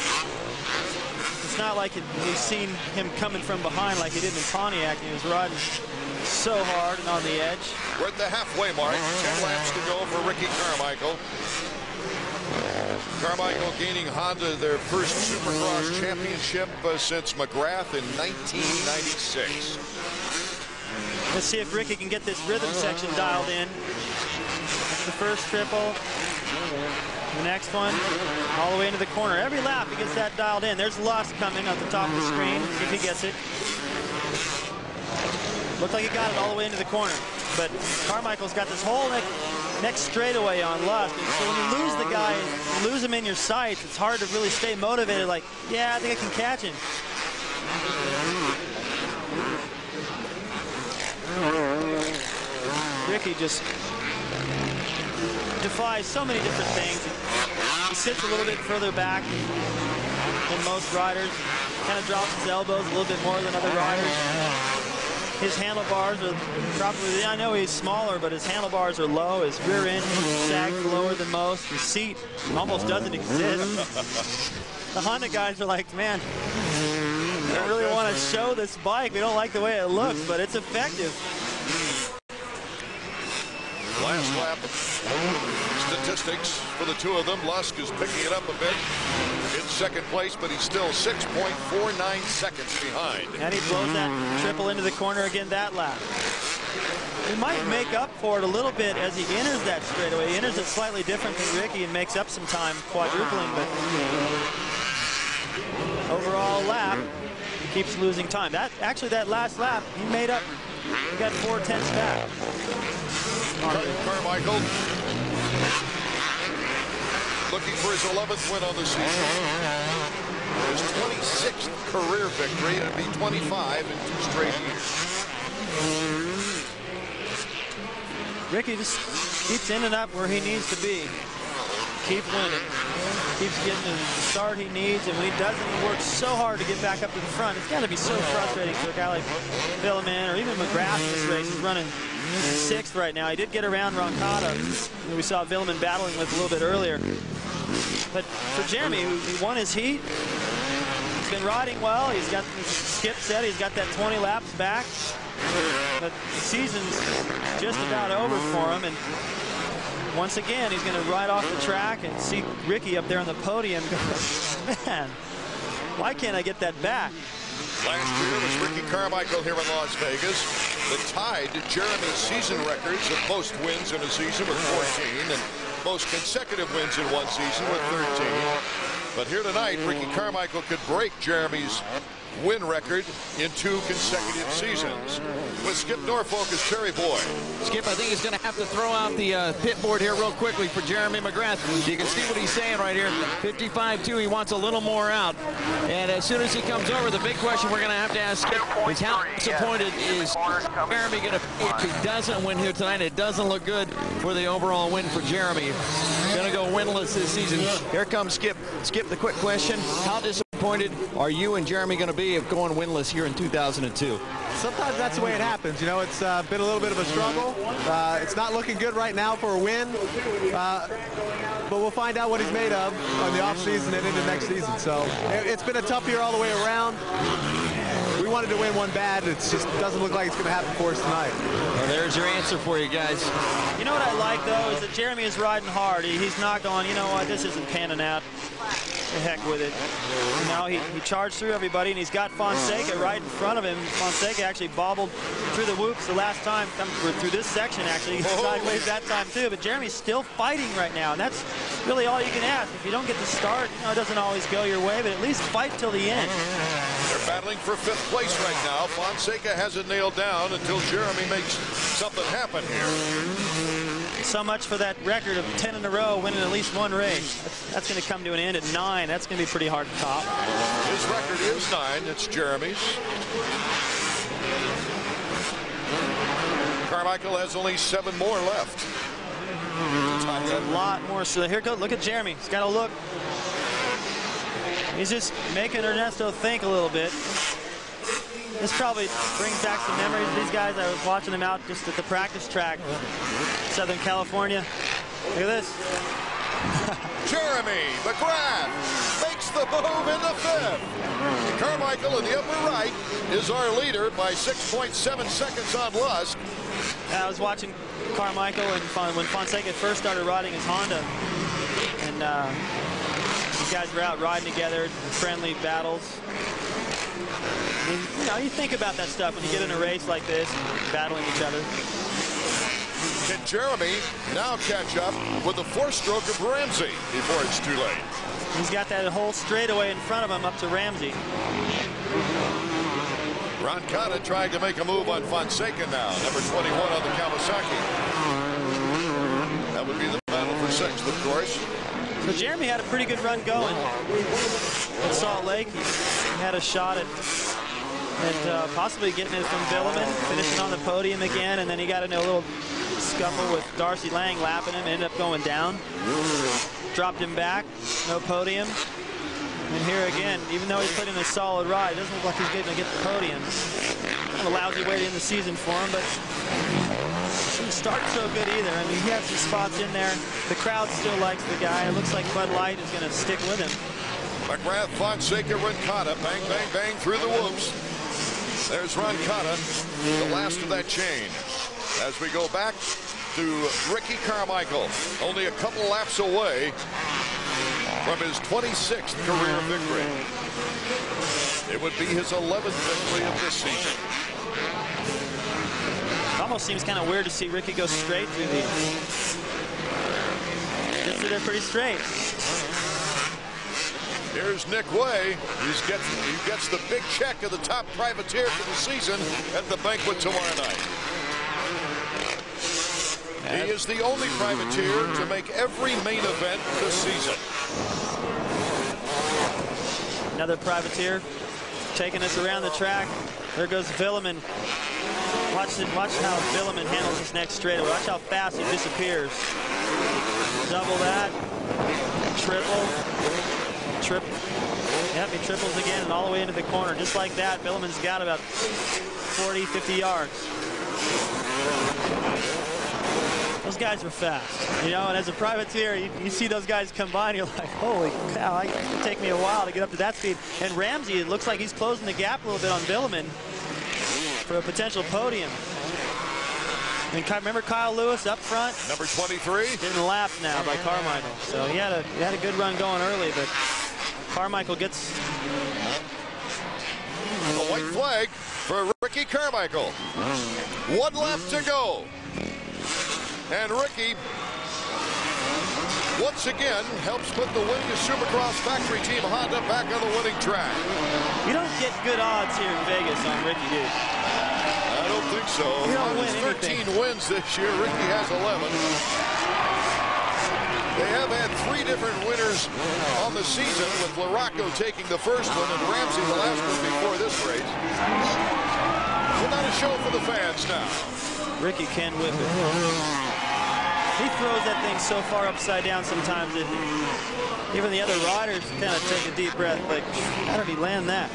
it's not like it, you've seen him coming from behind like he did in Pontiac. He was riding so hard and on the edge. We're at the halfway mark. 10 laps to go for Ricky Carmichael. Carmichael gaining Honda their first Supercross championship uh, since McGrath in 1996. Let's see if Ricky can get this rhythm section dialed in. That's the first triple. The next one, all the way into the corner. Every lap he gets that dialed in. There's Lusk coming at the top of the screen. See if he gets it. Looked like he got it all the way into the corner. But Carmichael's got this whole next, next straightaway on Lusk. And so when you lose the guy, you lose him in your sights, it's hard to really stay motivated like, yeah, I think I can catch him. Ricky just defies so many different things. He sits a little bit further back than most riders. Kind of drops his elbows a little bit more than other riders. His handlebars are probably, I know he's smaller, but his handlebars are low. His rear end sags lower than most. His seat almost doesn't exist. the Honda guys are like, man, we don't really want to show this bike. We don't like the way it looks, but it's effective. Last lap statistics for the two of them. Lusk is picking it up a bit second place, but he's still 6.49 seconds behind. And he blows that triple into the corner again that lap. He might make up for it a little bit as he enters that straightaway. He enters it slightly different than Ricky and makes up some time quadrupling, but overall lap, he keeps losing time. That Actually, that last lap, he made up, he got four tenths back. Carmichael looking for his 11th win on the season. His 26th career victory. It'd be 25 in two straight years. Ricky just keeps ending up where he needs to be. Keep winning. Keeps getting the start he needs, and when he doesn't, he works so hard to get back up to the front. It's got to be so frustrating for a guy like Vuillemin or even McGrath this race. He's running sixth right now. He did get around Roncada, we saw Vuillemin battling with a little bit earlier. But for Jeremy, who he won his heat, he's been riding well. He's got skip set. He's got that 20 laps back. But the season's just about over for him. And once again, he's going to ride off the track and see Ricky up there on the podium. Man, why can't I get that back? Last year was Ricky Carmichael here in Las Vegas. The tied Jeremy's season records of most wins in a season with 14 and most consecutive wins in one season with 13. But here tonight, Ricky Carmichael could break Jeremy's win record in two consecutive seasons. With Skip Norfolk as Terry Boyd. Skip, I think he's going to have to throw out the uh, pit board here real quickly for Jeremy McGrath. You can see what he's saying right here. 55-2, he wants a little more out. And as soon as he comes over, the big question we're going to have to ask Skip is how disappointed is Jeremy going to be if he doesn't win here tonight? It doesn't look good for the overall win for Jeremy. Going to go winless this season. Here comes Skip. Skip, the quick question. How disappointed are you and Jeremy going to be of going winless here in 2002? Sometimes that's the way it happens. You know, it's uh, been a little bit of a struggle. Uh, it's not looking good right now for a win, uh, but we'll find out what he's made of on the offseason and into next season. So it's been a tough year all the way around. We wanted to win one bad. It just doesn't look like it's going to happen for us tonight. Well, there's your answer for you guys. You know what I like, though, is that Jeremy is riding hard. He, he's not going, you know what, this isn't panning out. The heck with it. You know, he, he charged through everybody, and he's got Fonseca right in front of him. Fonseca actually bobbled through the whoops the last time, through this section, actually. Sideways that time, too. But Jeremy's still fighting right now, and that's really all you can ask. If you don't get the start, you know, it doesn't always go your way, but at least fight till the end. They're battling for fifth place right now. Fonseca has it nailed down until Jeremy makes something happen here. So much for that record of 10 in a row, winning at least one race. That's, that's going to come to an end at nine. That's going to be pretty hard to top. His record is nine. It's Jeremy's. Carmichael has only seven more left. A lot more. So here goes. Look at Jeremy. He's got to look. He's just making Ernesto think a little bit. This probably brings back some memories of these guys. I was watching them out just at the practice track, Southern California. Look at this. Jeremy McGrath makes the move in the fifth. Carmichael in the upper right is our leader by 6.7 seconds on Lusk. I was watching Carmichael and Fon when Fonseca first started riding his Honda, and uh, these guys were out riding together, friendly battles. And, you know, you think about that stuff when you get in a race like this, battling each other. Can Jeremy now catch up with the four-stroke of Ramsey before it's too late? He's got that whole straightaway in front of him up to Ramsey. Roncada trying to make a move on Fonseca now, number 21 on the Kawasaki. That would be the battle for sixth, of course. So Jeremy had a pretty good run going in Salt Lake. He had a shot at, at uh, possibly getting it from Vuillemin, finishing on the podium again, and then he got into a little scuffle with Darcy Lange lapping him, ended up going down. Dropped him back, no podium. And here again, even though he's put in a solid ride, it doesn't look like he's going to get the podium. Kind of a lousy way to end the season for him, but didn't start so good either. I mean, he had some spots in there. The crowd still likes the guy. It looks like Bud Light is going to stick with him. McGrath, Fonseca, Roncada, bang, bang, bang through the whoops. There's Roncada, the last of that chain. As we go back to Ricky Carmichael, only a couple laps away from his 26th career victory. It would be his 11th victory of this season. It almost seems kind of weird to see Ricky go straight through these. Just they're pretty straight. Here's Nick Wey. He's gets, he gets the big check of the top privateer for the season at the banquet tomorrow night. He is the only privateer to make every main event this season. Another privateer taking us around the track. There goes Vuillemin. Watch, it, watch how Vuillemin handles this next straightaway. Watch how fast he disappears. Double that. Triple. Trip. Yep, he triples again and all the way into the corner. Just like that, Vuillemin's got about 40, 50 yards. Those guys are fast, you know, and as a privateer, you, you see those guys come by and you're like, holy cow, it take me a while to get up to that speed. And Ramsey, it looks like he's closing the gap a little bit on Villeman for a potential podium. And remember Kyle Lewis up front? Number 23. Getting lapped now by Carmichael. So he had a he had a good run going early, but Carmichael gets the white flag for Ricky Carmichael. One lap to go. And Ricky once again helps put the winning Supercross factory team Honda back on the winning track. You don't get good odds here in Vegas on Ricky, dude. I don't think so. You don't On win his 13 anything. wins this year, Ricky has 11. Have had three different winners on the season, with LaRocco taking the first one and Ramsey the last one before this race. Put not a show for the fans now. Ricky can whip it. he throws that thing so far upside down sometimes that even the other riders kind of take a deep breath, like, how did he land that?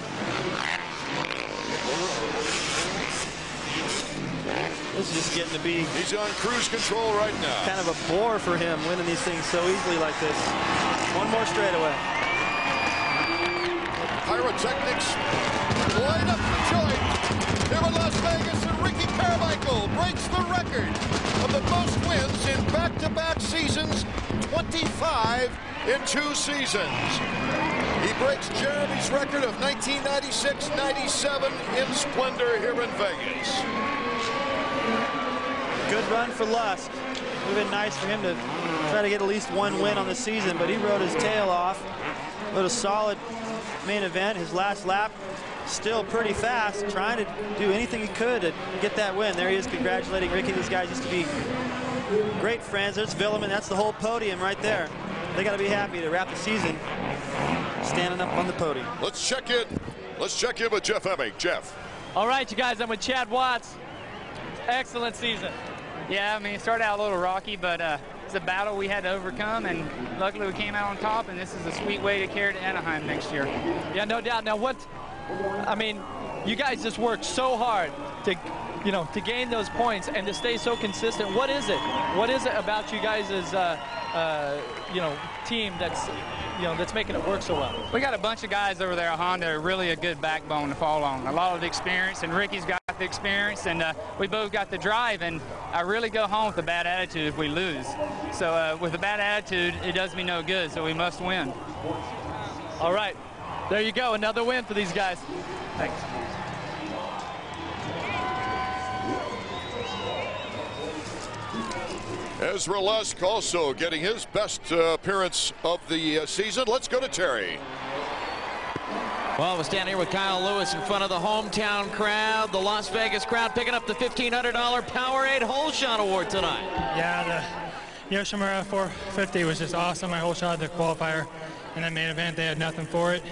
This is just getting to be. He's on cruise control right now. Kind of a bore for him winning these things so easily like this. One more straightaway. Pyrotechnics light up the joint here in Las Vegas, and Ricky Carmichael breaks the record of the most wins in back-to-back -back seasons, 25 in two seasons. He breaks Jeremy's record of 1996-97 in Splendor here in Vegas. Good run for Lusk. Would have been nice for him to try to get at least one win on the season, but he rode his tail off. Rode a solid main event. His last lap, still pretty fast, trying to do anything he could to get that win. There he is congratulating Ricky. These guys used to be great friends. There's Vuillemin. That's the whole podium right there. They got to be happy to wrap the season standing up on the podium. Let's check in. Let's check in with Jeff Emig. Jeff. All right, you guys, I'm with Chad Watts. Excellent season. Yeah, I mean, it started out a little rocky, but uh, it's a battle we had to overcome, and luckily we came out on top, and this is a sweet way to carry to Anaheim next year. Yeah, no doubt. Now, what, I mean, you guys just worked so hard to, you know, to gain those points and to stay so consistent. What is it? What is it about you guys' uh, uh, you know, team that's, you know, that's making it work so well? We got a bunch of guys over there at Honda are really a good backbone to fall on. A lot of the experience, and Ricky's got the experience, and uh, we both got the drive, and I really go home with a bad attitude if we lose. So uh, with a bad attitude, it does me no good, so we must win. All right. There you go, another win for these guys. Thanks. Ezra Lusk also getting his best uh, appearance of the uh, season. Let's go to Terry. Well, we're standing here with Kyle Lewis in front of the hometown crowd, the Las Vegas crowd picking up the $1,500 Powerade Hole Shot Award tonight. Yeah, the Yoshimura 450 was just awesome. I hole shot the qualifier in that main event. They had nothing for it,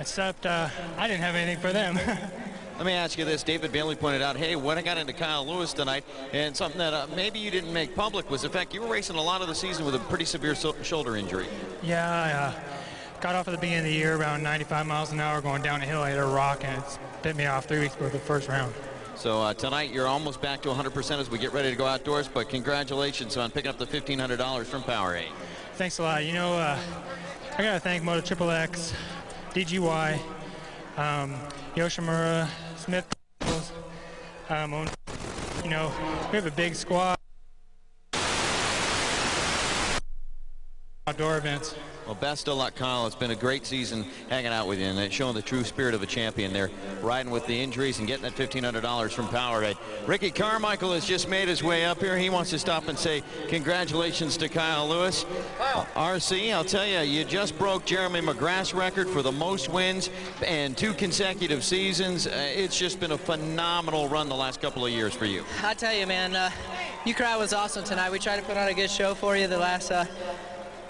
except uh, I didn't have anything for them. Let me ask you this. David Bailey pointed out, hey, when I got into Kyle Lewis tonight, and something that uh, maybe you didn't make public was the fact you were racing a lot of the season with a pretty severe so shoulder injury. Yeah, I uh, got off at the beginning of the year around 95 miles an hour going down a hill. I hit a rock, and it's bit me off three weeks before the first round. So uh, tonight you're almost back to 100% as we get ready to go outdoors, but congratulations on picking up the $1,500 from Powerade. Thanks a lot. You know, uh, I got to thank Moto Triple X, DGY, um, Yoshimura, Smith, um, you know, we have a big squad. Outdoor events. Well, best of luck, Kyle. It's been a great season hanging out with you and showing the true spirit of a champion there, riding with the injuries and getting that $1,500 from Powerade. Ricky Carmichael has just made his way up here. He wants to stop and say congratulations to Kyle Lewis. RC, I'll tell you, you just broke Jeremy McGrath's record for the most wins and two consecutive seasons. Uh, it's just been a phenomenal run the last couple of years for you. I tell you, man, uh, you crowd was awesome tonight. We tried to put on a good show for you the last uh,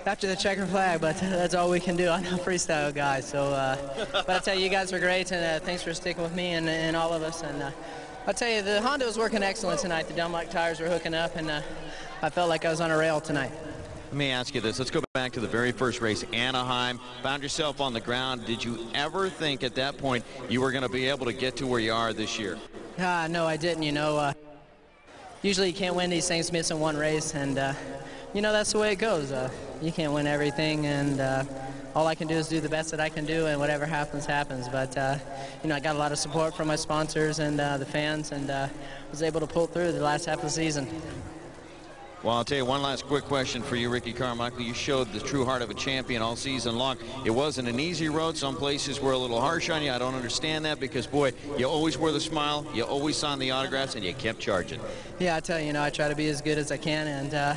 after the checker flag, but that's all we can do. I'm a freestyle guy, so. Uh, but I tell you, you guys were great, and uh, thanks for sticking with me and, and all of us. And uh, I tell you, the Honda was working excellent tonight. The Dunlop tires were hooking up, and uh, I felt like I was on a rail tonight. Let me ask you this. Let's go back to the very first race, Anaheim. Found yourself on the ground. Did you ever think at that point you were going to be able to get to where you are this year? Ah, no, I didn't. You know, uh, usually you can't win these things missing one race, and uh, you know that's the way it goes. Uh, you can't win everything, and uh, all I can do is do the best that I can do, and whatever happens, happens. But uh, you know, I got a lot of support from my sponsors and uh, the fans, and uh, was able to pull through the last half of the season. Well, I'll tell you one last quick question for you, Ricky Carmichael. You showed the true heart of a champion all season long. It wasn't an easy road. Some places were a little harsh on you. I don't understand that because, boy, you always wore the smile, you always signed the autographs, and you kept charging. Yeah, I tell you, you know, I try to be as good as I can, and uh,